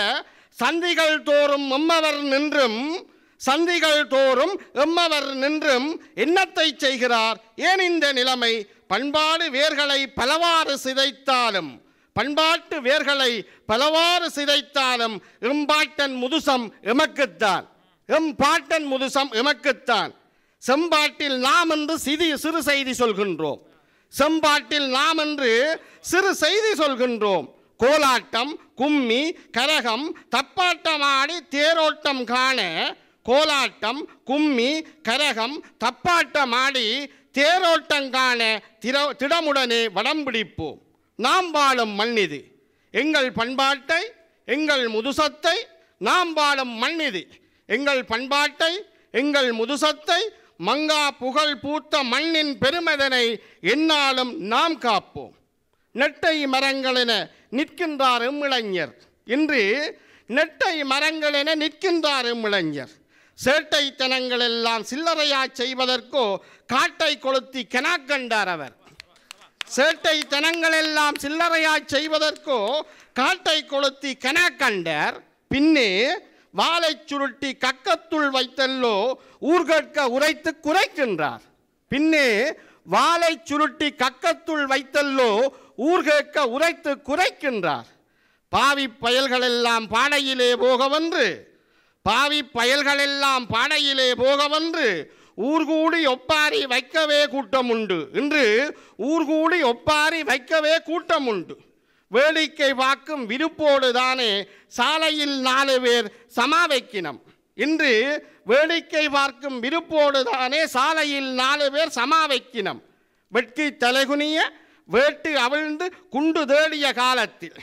சந்திகள் தோறும் எம்மவர் நின்றும் சந்திகள் தோறும் எம்மவர் நின்றும் என்னத்தை செய்கிறார்? ஏன் இந்த நிலைமை? பண்பாடு வேர்களை பலவாறு சிதைத்தாலும். பண்பாட்டு வேர்களை பலவாறு சிதைத்தாலும் எம்பாட்டன் முதுசம் எமக்குத்தான். எம் பாட்டன் முதுசம் எமக்குத்தான். செம்பாட்டில் நாம் என்று சிதி சிறு செய்தி சொல்கின்றோம். செம்பாட்டில் நாம் என்று சிறு செய்தி சொல்கின்றோம். கோலாட்டம் கும்மி கரகம் தப்பாட்டம் ஆடி தேரோட்டம் காண கோலாட்டம் கும்மி கரகம் தப்பாட்டம் ஆடி தேரோட்டம் காண திடமுடனே வடம் பிடிப்போம். நாம் வாழும் மண்ணிது. எங்கள் பண்பாட்டை எங்கள் முதுசத்தை நாம் வாழும் மண்ணிது. எங்கள் பண்பாட்டை எங்கள் முதுசத்தை மங்கா புகழ் பூத்த மண்ணின் பெருமதனை என்னாலும் நாம் காப்போம். நெட்டை மரங்களென நிற்கின்றார் இளைஞர் இன்று நெட்டை மரங்களென நிற்கின்றார் இளைஞர் சேட்டைத்தனங்களெல்லாம் சில்லறையா செய்வதற்கோ காட்டை கொளுத்தி கனாக்கண்டார் அவர். சேட்டை எல்லாம் சில்லறையாய் செய்வதற்கோ காட்டை கொளுத்தி கனாக்கண்டார் பின்னே வாளைச் சுருட்டி கக்கத்துள் வைத்தல்லோ ஊர்கற்க உரைத்து குறைக்கின்றார் பின்னே வாளைச் சுருட்டி கக்கத்துள் வைத்தல்லோ ஊர்கேட்க உரைத்து குறைக்கின்றார் பாவி பயல்களெல்லாம் பாடையிலே போகவென்று. பாவி பயல்களெல்லாம் பாடையிலே போகவென்று. ஊர்கூடி ஒப்பாரி வைக்கவே கூட்டம் உண்டு இன்று ஊர்கூடி ஒப்பாரி வைக்கவே கூட்டம் உண்டு வேடிக்கை வாக்கும் விருப்போடு தானே சாலையில் நாலு பேர் சமாவைக்கினம். இன்று வேடிக்கை பார்க்கும் விருப்போடு தானே சாலையில் நாலு பேர் சமாவைக்கினம். வெட்கி தலைகுனிய வேட்டு அவிழ்ந்து குண்டு தேடிய காலத்தில்.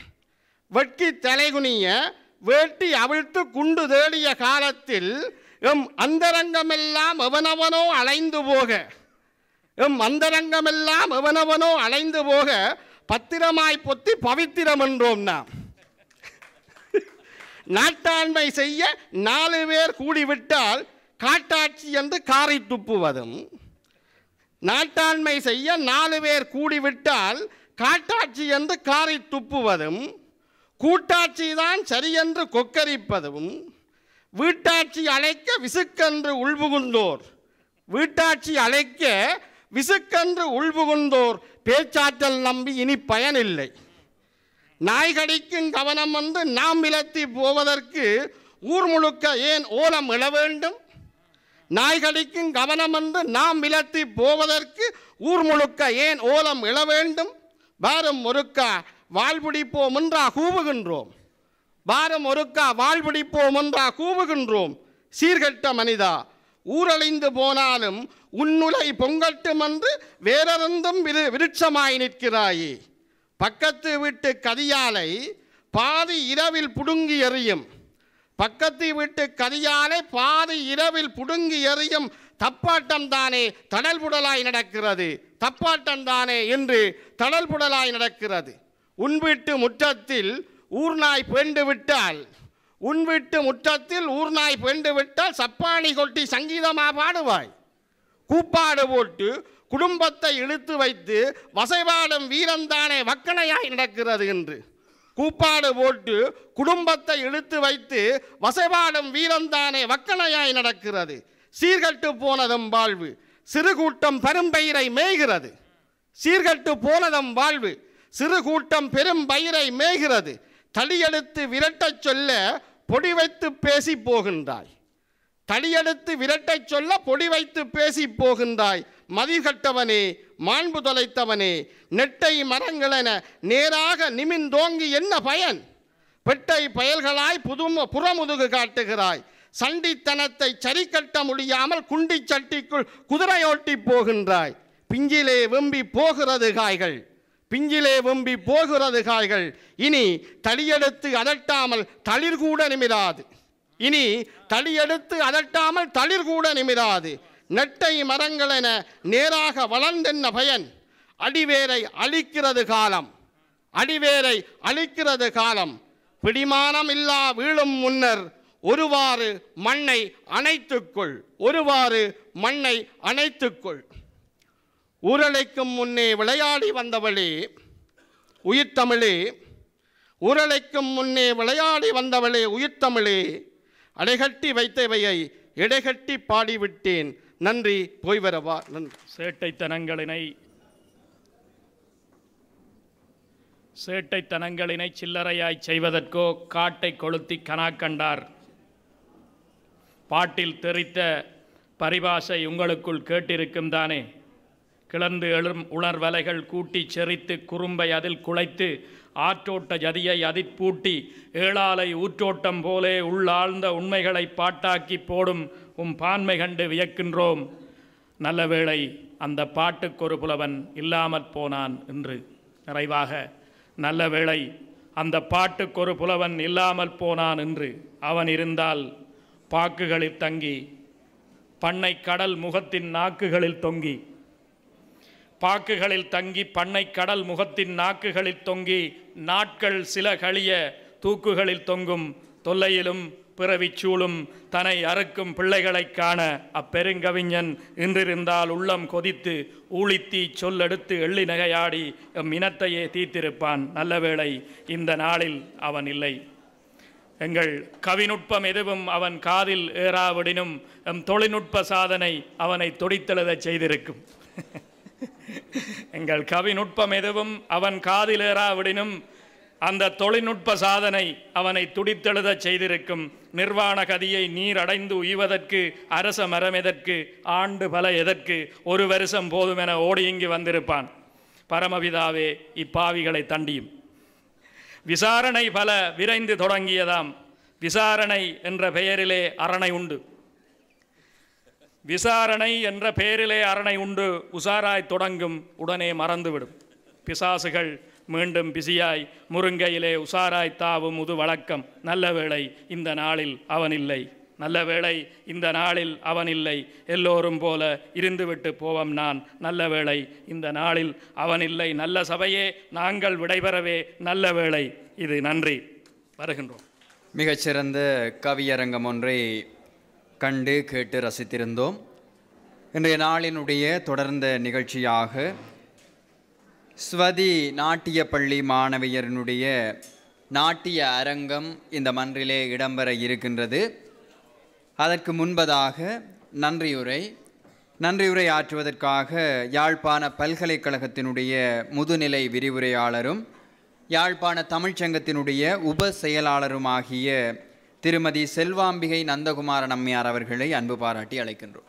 வெட்கி தலைகுனிய வேட்டி அவிழ்த்து குண்டு தேடிய காலத்தில் எம் அந்தரங்கமெல்லாம் எவனவனோ அலைந்து போக. எம் அந்தரங்கமெல்லாம் எவனவனோ அலைந்து போக பத்திரமாய் பொத்தி பவித்திரம் என்றோம் நாம். நாட்டாண்மை செய்ய நாலு பேர் கூடிவிட்டால் காட்டாட்சி என்று காரை துப்புவதும். நாட்டாண்மை செய்ய நாலு பேர் கூடிவிட்டால் காட்டாட்சி என்று காரை துப்புவதும். கூட்டாட்சி தான் சரியென்று கொக்கரிப்பதும். வீட்டாட்சி அழைக்க விசுக்கென்று உள்புகுந்தோர். வீட்டாட்சி அழைக்க விசுக்கென்று உள்புகுந்தோர். பேச்சாற்றல் நம்பி இனி பயனில்லை. நாய்கடிக்கும் கவனம் வந்து நாம் விலத்தி போவதற்கு ஊர் முழுக்க ஏன் ஓலம் எழ வேண்டும்? நாய்கடிக்கும் கவனம் வந்து நாம் விலத்தி போவதற்கு ஊர் முழுக்க ஏன் ஓலம் எழ வேண்டும்? வாரம் ஒருக்கா வாழ்பிடிப்போம் என்றா கூவுகின்றோம். வாரம் ஒருக்கா வாழ்பிடிப்போம் என்றா கூவுகின்றோம். சீர்கெட்ட மனிதா ஊரழிந்து போனாலும் உன்னுலை பொங்கட்டும் என்று வேறெருந்தும் விரு விருட்சமாய் நிற்கிறாயே. பக்கத்து வீட்டு கதியாலை பாதி இரவில் புடுங்கி எறியும். பக்கத்து வீட்டு கதியாலை பாதி இரவில் புடுங்கி எறியும். தப்பாட்டம் தானே தடல் புடலாய் நடக்கிறது. தப்பாட்டம் தானே என்று தடல் புடலாய் நடக்கிறது. உன் வீட்டு முற்றத்தில் ஊர்நாய் பெண்டு விட்டால் உன் வீட்டு முற்றத்தில் ஊர்நாய் பெண்டு விட்டால் சப்பாணி கொட்டி சங்கீதமாக பாடுவாய். கூப்பாடு போட்டு குடும்பத்தை இழுத்து வைத்து வசைபாடும் வீரந்தானே வக்கனையாய் நடக்கிறது என்று. கூப்பாடு போட்டு குடும்பத்தை இழுத்து வைத்து வசைபாடும் வீரந்தானே வக்கனையாய் நடக்கிறது. சீர்கட்டு போனதும் வாழ்வு சிறு கூட்டம் பெரும்பயிரை மேய்கிறது. சீர்கட்டு போனதும் வாழ்வு சிறு கூட்டம் பெரும் பயிரை மேய்கிறது. தடியெடுத்து விரட்டச் சொல்ல பொடி வைத்து பேசி போகின்றாய். தடியெடுத்து விரட்டச் சொல்ல பொடி வைத்து பேசி போகின்றாய். மதிகட்டவனே மாண்பு தொலைத்தவனே நெட்டை மரங்களென நேராக நிமிந்தோங்கி என்ன பயன்? பெட்டை பயல்களாய் புதும புறமுதுகு காட்டுகிறாய். சண்டித்தனத்தை சரிக்கட்ட முடியாமல் குண்டி சட்டிக்குள் குதிரையோட்டி போகின்றாய். பிஞ்சிலே வெம்பி போகிறது காய்கள். பிஞ்சிலே வெம்பி போகிறது காய்கள். இனி தடியெடுத்து அதட்டாமல் தளிர் கூட நிமிராது. இனி தடியெடுத்து அதட்டாமல் தளிர் கூட நிமிராது. நெட்டை மரங்களென நேராக வளர்ந்தென்ன பயன்? அடிவேரை அழிக்கிறது காலம். அடிவேரை அழிக்கிறது காலம். பிடிமானம் இல்லா வீழும் முன்னர் ஒருவாறு மண்ணை அணைத்துக்கொள். ஒருவாறு மண்ணை அணைத்துக்கொள். ஊரலைக்கும் முன்னே விளையாடி வந்தவளே உயிர்த்தமிழே ஊரலைக்கும் முன்னே விளையாடி வந்தவளே உயிர்த்தமிழே அடைகட்டி வைத்தவையை இடைகட்டி பாடிவிட்டேன். நன்றி போய் வரவா. நன்றி. சேட்டைத்தனங்களினை சேட்டைத்தனங்களினை சில்லறையாய் செய்வதற்கோ காட்டை கொளுத்தி கனாக்கண்டார் பாட்டில் தெரித்த பரிபாஷை உங்களுக்குள் கேட்டிருக்கும் தானே. கிளர்ந்து எழும் உணர்வலைகள் கூட்டி செறித்து குறும்பை அதில் குலைத்து ஆற்றோட்ட ஜதியை அதிற்பூட்டி ஏழாலை ஊற்றோட்டம் போலே உள்ளாழ்ந்த உண்மைகளை பாட்டாக்கி போடும் உம் பான்மை கண்டு வியக்கின்றோம். நல்ல வேளை அந்த பாட்டுக்கொரு புலவன் இல்லாமற் போனான் என்று. நிறைவாக நல்ல வேளை அந்த பாட்டுக்கொரு புலவன் இல்லாமல் போனான் என்று. அவன் இருந்தால் பாக்குகளில் தங்கி பண்ணை கடல் முகத்தின் நாக்குகளில் தொங்கி பாக்குகளில் தங்கி பண்ணை கடல் முகத்தின் நாக்குகளில் தொங்கி நாட்கள் சில கழிய தூக்குகளில் தொங்கும் தொல்லையிலும் பிறவிச்சூளும் தன்னை அறுக்கும் பிள்ளைகளைக் காண அப்பெருங்கவிஞன் இன்றிருந்தால் உள்ளம் கொதித்து ஊழித்தி சொல்லெடுத்து எள்ளி நகையாடி எம் இனத்தையே தீத்திருப்பான் நல்லவேளை இந்த நாளில் அவன் இல்லை. எங்கள் கவிநுட்பம் எதுவும் அவன் காதில் ஏறாவிடினும் எம் தொழில்நுட்ப சாதனை அவனை துடித்தெழுதச் செய்திருக்கும். [laughs] [laughs] எங்கள் கவி நுட்பம் எதுவும் அவன் காதில் ஏறாவிடினும் அந்த தொழில்நுட்ப சாதனை அவனை துடித்தெழுதச் செய்திருக்கும். நிர்வாண கதியை நீர் அடைந்து உய்வதற்கு அரச மரம் எதற்கு ஆண்டு பல எதற்கு ஒரு வருஷம் போதுமென ஓடி இங்கு வந்திருப்பான். பரமபிதாவே இப்பாவிகளை தண்டியும். விசாரணை பல விரைந்து தொடங்கியதாம். விசாரணை என்ற பெயரிலே அரணை உண்டு. விசாரணை என்ற பெயரிலே அரணை உண்டு. உசாராய் தொடங்கும் உடனே மறந்துவிடும். பிசாசுகள் மீண்டும் பிசியாய் முருங்கையிலே உசாராய் தாவும் முது வழக்கம். நல்ல வேளை இந்த நாளில் அவன் இல்லை நல்ல வேளை இந்த நாளில் அவன் இல்லை எல்லோரும் போல இருந்துவிட்டு போவோம் நான். நல்ல வேளை இந்த நாளில் அவன் இல்லை நல்ல சபையே நாங்கள் விடைபெறவே நல்ல வேளை. இது நன்றி. வருகின்றோம். மிகச்சிறந்த கவியரங்கம் ஒன்றை கண்டு கேட்டு ரசித்திருந்தோம். இன்றைய நாளினுடைய தொடர்ந்த நிகழ்ச்சியாக ஸ்வதி நாட்டிய பள்ளி மாணவியரினுடைய நாட்டிய அரங்கம் இந்த மன்றிலே இடம்பெற இருக்கின்றது. அதற்கு முன்பதாக நன்றியுரை நன்றியுரை ஆற்றுவதற்காக யாழ்ப்பாண பல்கலைக்கழகத்தினுடைய முதுநிலை விரிவுரையாளரும் யாழ்ப்பாண தமிழ்ச்சங்கத்தினுடைய உப செயலாளருமாகிய திருமதி செல்வாம்பிகை நந்தகுமாரன் அம்மையார் அவர்களை அன்பு பாராட்டி அழைக்கின்றோம்.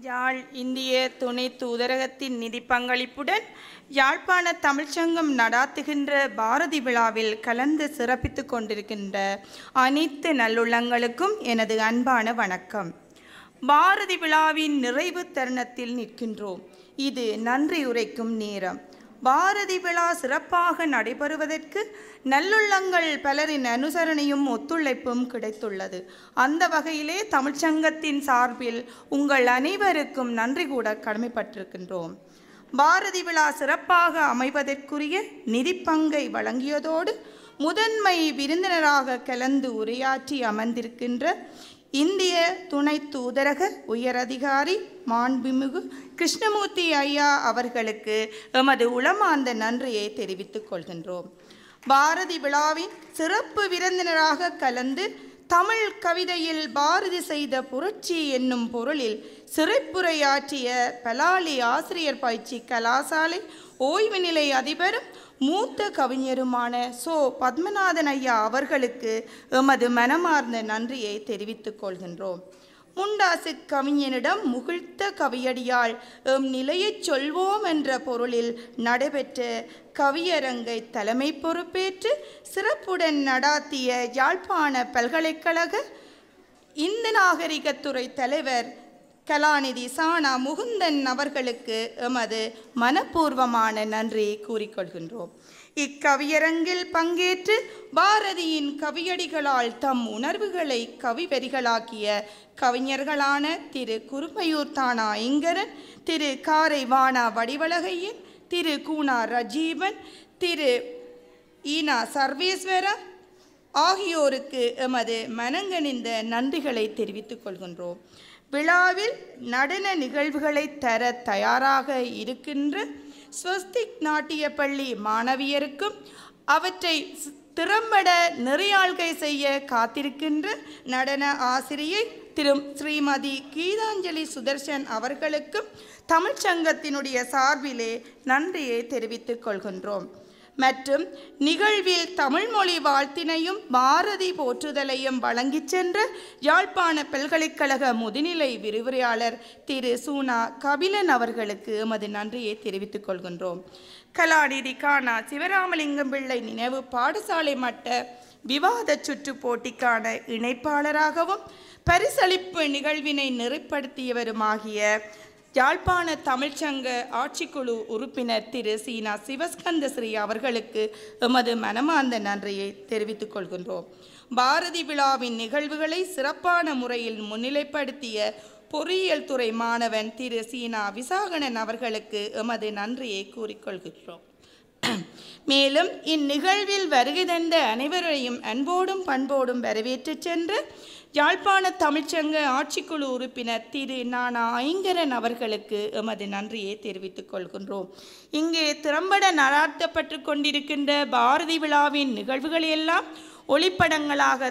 யாழ் இந்திய துணை தூதரகத்தின் நிதி பங்களிப்புடன் யாழ்ப்பாண தமிழ்ச்சங்கம் நடாத்துகின்ற பாரதி விழாவில் கலந்து சிறப்பித்துக் கொண்டிருக்கின்ற அனைத்து நல்லுள்ளங்களுக்கும் எனது அன்பான வணக்கம். பாரதி விழாவின் நிறைவு தருணத்தில் நிற்கின்றோம். இது நன்றி உரைக்கும் நேரம். பாரதி விழா சிறப்பாக நடைபெறுவதற்கு நல்லுள்ளங்கள் பலரின் அனுசரணையும் ஒத்துழைப்பும் கிடைத்துள்ளது. அந்த வகையிலே தமிழ்ச்சங்கத்தின் சார்பில் உங்கள் அனைவருக்கும் நன்றி கூட கடமைப்பட்டிருக்கின்றோம். பாரதி விழா சிறப்பாக அமைவதற்குரிய நிதிப்பங்கை வழங்கியதோடு முதன்மை விருந்தினராக கலந்து உரையாற்றி அமர்ந்திருக்கின்ற இந்திய துணை தூதரக உயரதிகாரி மாண்புமிகு கிருஷ்ணமூர்த்தி ஐயா அவர்களுக்கு எமது உளமார்ந்த நன்றியை தெரிவித்துக் கொள்கின்றோம். பாரதி விழாவின் சிறப்பு விருந்தினராக கலந்து தமிழ் கவிதையில் பாரதி செய்த புரட்சி என்னும் பொருளில் சிறைப்புரையாற்றிய பலாலி ஆசிரியர் பயிற்சி கலாசாலை ஓய்வு நிலை அதிபரும் மூத்த கவிஞருமான சோ பத்மநாதன் ஐயா அவர்களுக்கு எமது மனமார்ந்த நன்றியை தெரிவித்துக் கொள்கின்றோம். முண்டாசு கவிஞனிடம் முகிழ்த்த கவியடியால் எம் நிலையைச் சொல்வோம் என்ற பொருளில் நடைபெற்ற கவியரங்கை தலைமை பொறுப்பேற்று சிறப்புடன் நடாத்திய யாழ்ப்பாண பல்கலைக்கழக இந்த நாகரிகத்துறை தலைவர் கலாநிதி சானா முகுந்தன் அவர்களுக்கு எமது மனப்பூர்வமான நன்றியை கூறிக்கொள்கின்றோம். இக்கவியரங்கில் பங்கேற்று பாரதியின் கவியடிகளால் தம் உணர்வுகளை கவிவரிகளாக்கிய கவிஞர்களான திரு குருமையூர் தானா இங்கரன் திரு காரை வானா வடிவழகையன் திரு கூனா ரஜீவன் திரு ஈனா சர்வேஸ்வரா ஆகியோருக்கு எமது மனங்கணிந்த நன்றிகளை தெரிவித்துக் கொள்கின்றோம். விழாவில் நடன நிகழ்வுகளை தர தயாராக இருக்கின்ற ஸ்வஸ்திக் நாட்டிய பள்ளி மாணவியருக்கும் அவற்றை திறம்பட நெறியாள்கை செய்ய காத்திருக்கின்ற நடன ஆசிரியை திரு ஸ்ரீமதி கீதாஞ்சலி சுதர்சன் அவர்களுக்கும் தமிழ்ச்சங்கத்தினுடைய சார்பிலே நன்றியை தெரிவித்துக் கொள்கின்றோம். மற்றும் நிகழ்வில் தமிழ்மொழி வாழ்த்தினையும் பாரதி போற்றுதலையும் வழங்கிச் சென்ற யாழ்ப்பாண பல்கலைக்கழக முதுநிலை விரிவுரையாளர் திரு சூனா கபிலன் அவர்களுக்கு எமது நன்றியை தெரிவித்துக் கொள்கின்றோம். கலாநிதி கானா சிவராமலிங்கம் பிள்ளை நினைவு பாடசாலை மட்ட விவாத சுற்று போட்டிக்கான இணைப்பாளராகவும் பரிசளிப்பு நிகழ்வினை நெறிப்படுத்தியவருமாகிய யாழ்ப்பாண தமிழ்ச்சங்க ஆட்சிக்குழு உறுப்பினர் திரு சீனா சிவஸ்கந்த ஸ்ரீ அவர்களுக்கு எமது மனமார்ந்த நன்றியை தெரிவித்துக் கொள்கின்றோம். பாரதி விழாவின் நிகழ்வுகளை சிறப்பான முறையில் முன்னிலைப்படுத்திய பொறியியல் துறை மாணவன் திரு சீனா விசாகணன் அவர்களுக்கு எமது நன்றியை கூறிக்கொள்கின்றோம் மேலும் இந்நிகழ்வில் வருகை தந்த அனைவரையும் அன்போடும் பண்போடும் வரவேற்றுச் சென்று யாழ்ப்பாண தமிழ்ச்சங்க ஆட்சிக்குழு உறுப்பினர் திரு நானா ஐங்கரன் அவர்களுக்கு எமது நன்றியை தெரிவித்துக் கொள்கின்றோம். இங்கே திறம்பட நடாத்தப்பட்டு கொண்டிருக்கின்ற பாரதி விழாவின் நிகழ்வுகளெல்லாம் ஒளிப்படங்களாக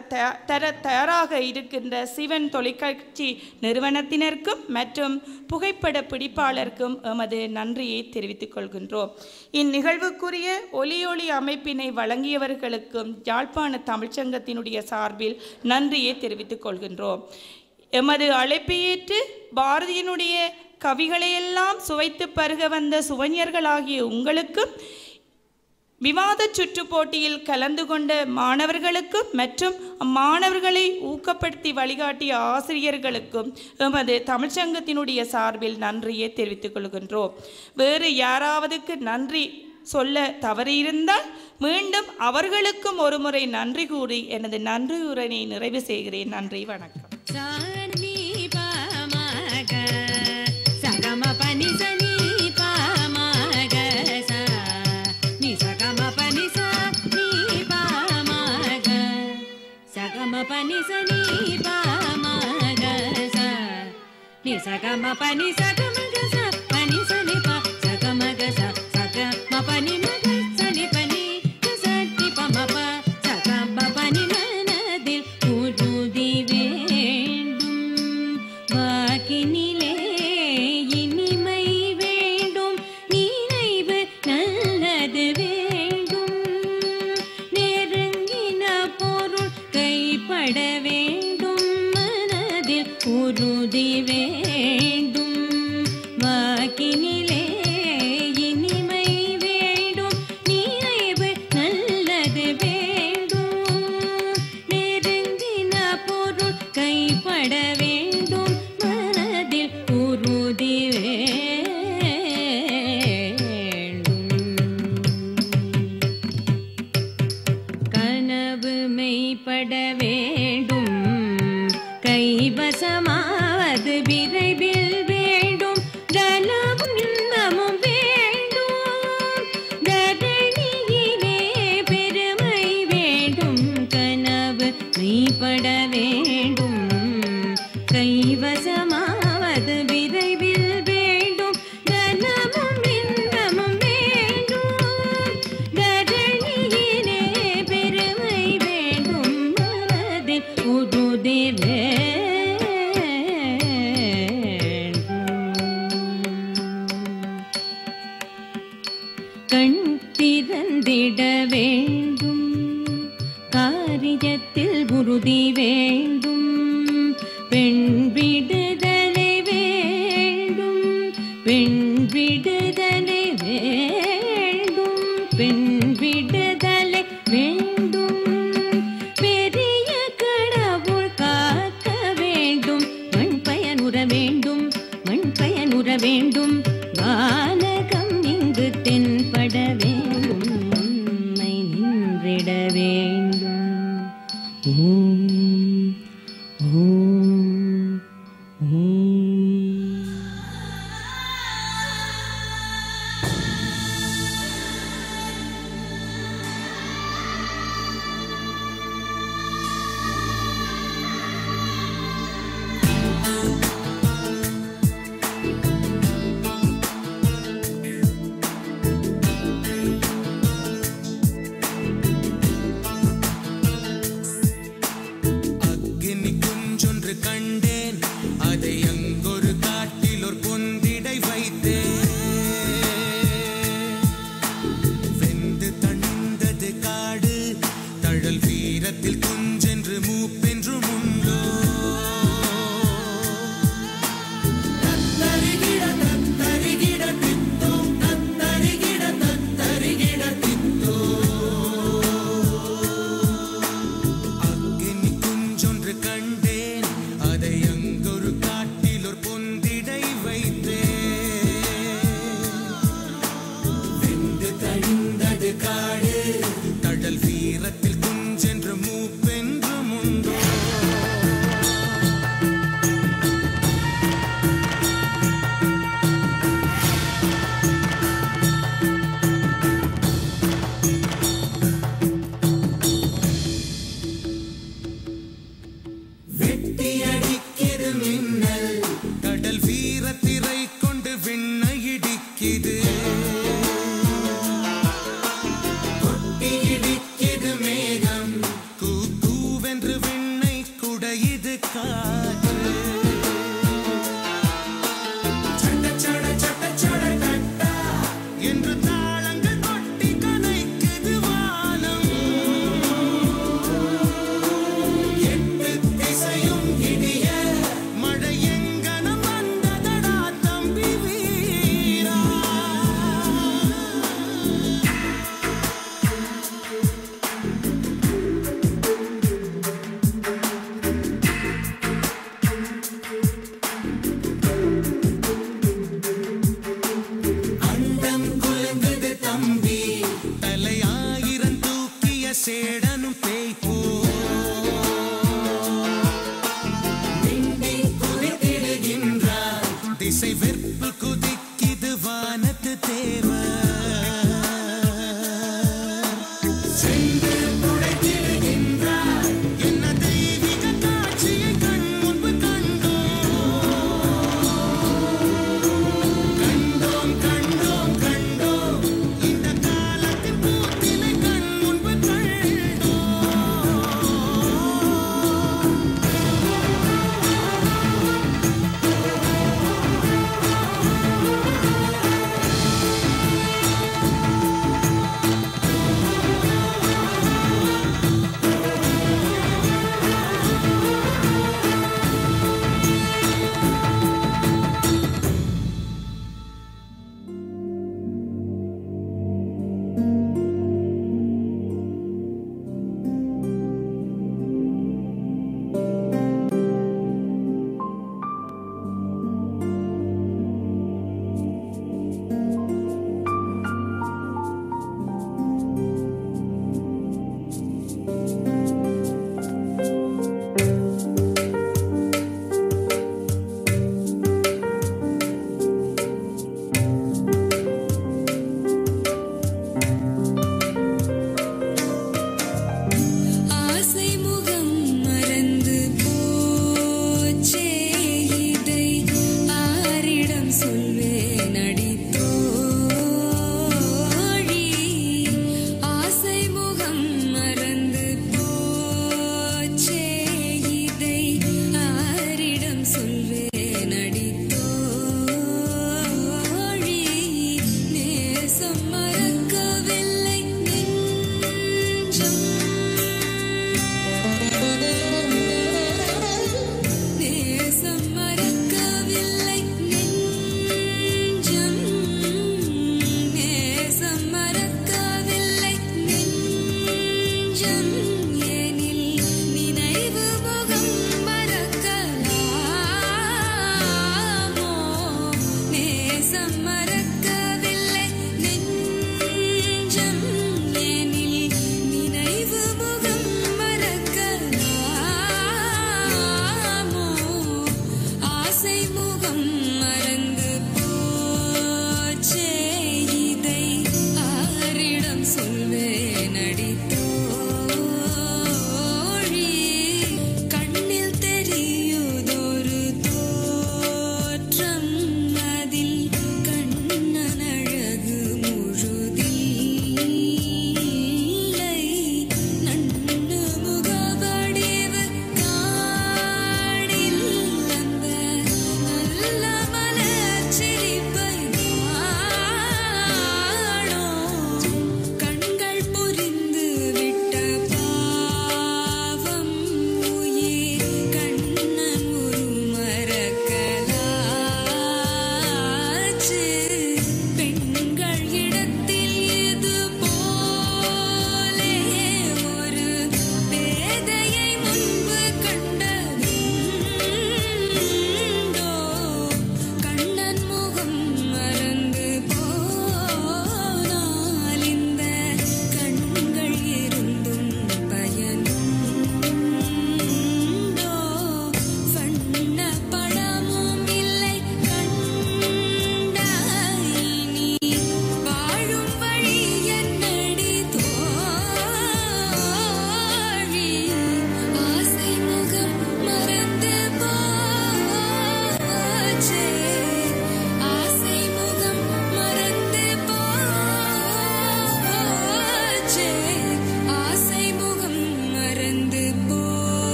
தர தயாராக இருக்கின்ற சிவன் தொலைக்காட்சி நிறுவனத்தினருக்கும் மற்றும் புகைப்பட பிடிப்பாளருக்கும் எமது நன்றியை தெரிவித்துக் கொள்கின்றோம். இந்நிகழ்வுக்குரிய ஒலியொளி அமைப்பினை வழங்கியவர்களுக்கும் யாழ்ப்பாண தமிழ்ச்சங்கத்தினுடைய சார்பில் நன்றியை தெரிவித்துக் கொள்கின்றோம். எமது அழைப்பீற்று பாரதியினுடைய கவிகளையெல்லாம் சுவைத்து பருக வந்த சுவஞர்களாகிய உங்களுக்கும் விவாத சுற்று போட்டியில் கலந்து கொண்ட மாணவர்களுக்கும் மற்றும் அம்மாணவர்களை ஊக்கப்படுத்தி வழிகாட்டிய ஆசிரியர்களுக்கும் எமது தமிழ்ச்சங்கத்தினுடைய சார்பில் நன்றியை தெரிவித்துக் கொள்கின்றோம். வேறு யாராவதுக்கு நன்றி சொல்ல தவறியிருந்தால் மீண்டும் அவர்களுக்கும் ஒருமுறை நன்றி கூறி எனது நன்றியுரனை நிறைவு செய்கிறேன். நன்றி வணக்கம். சகம பனி சனி பாமக ச நீ சகம பனி சகமக ச गुरु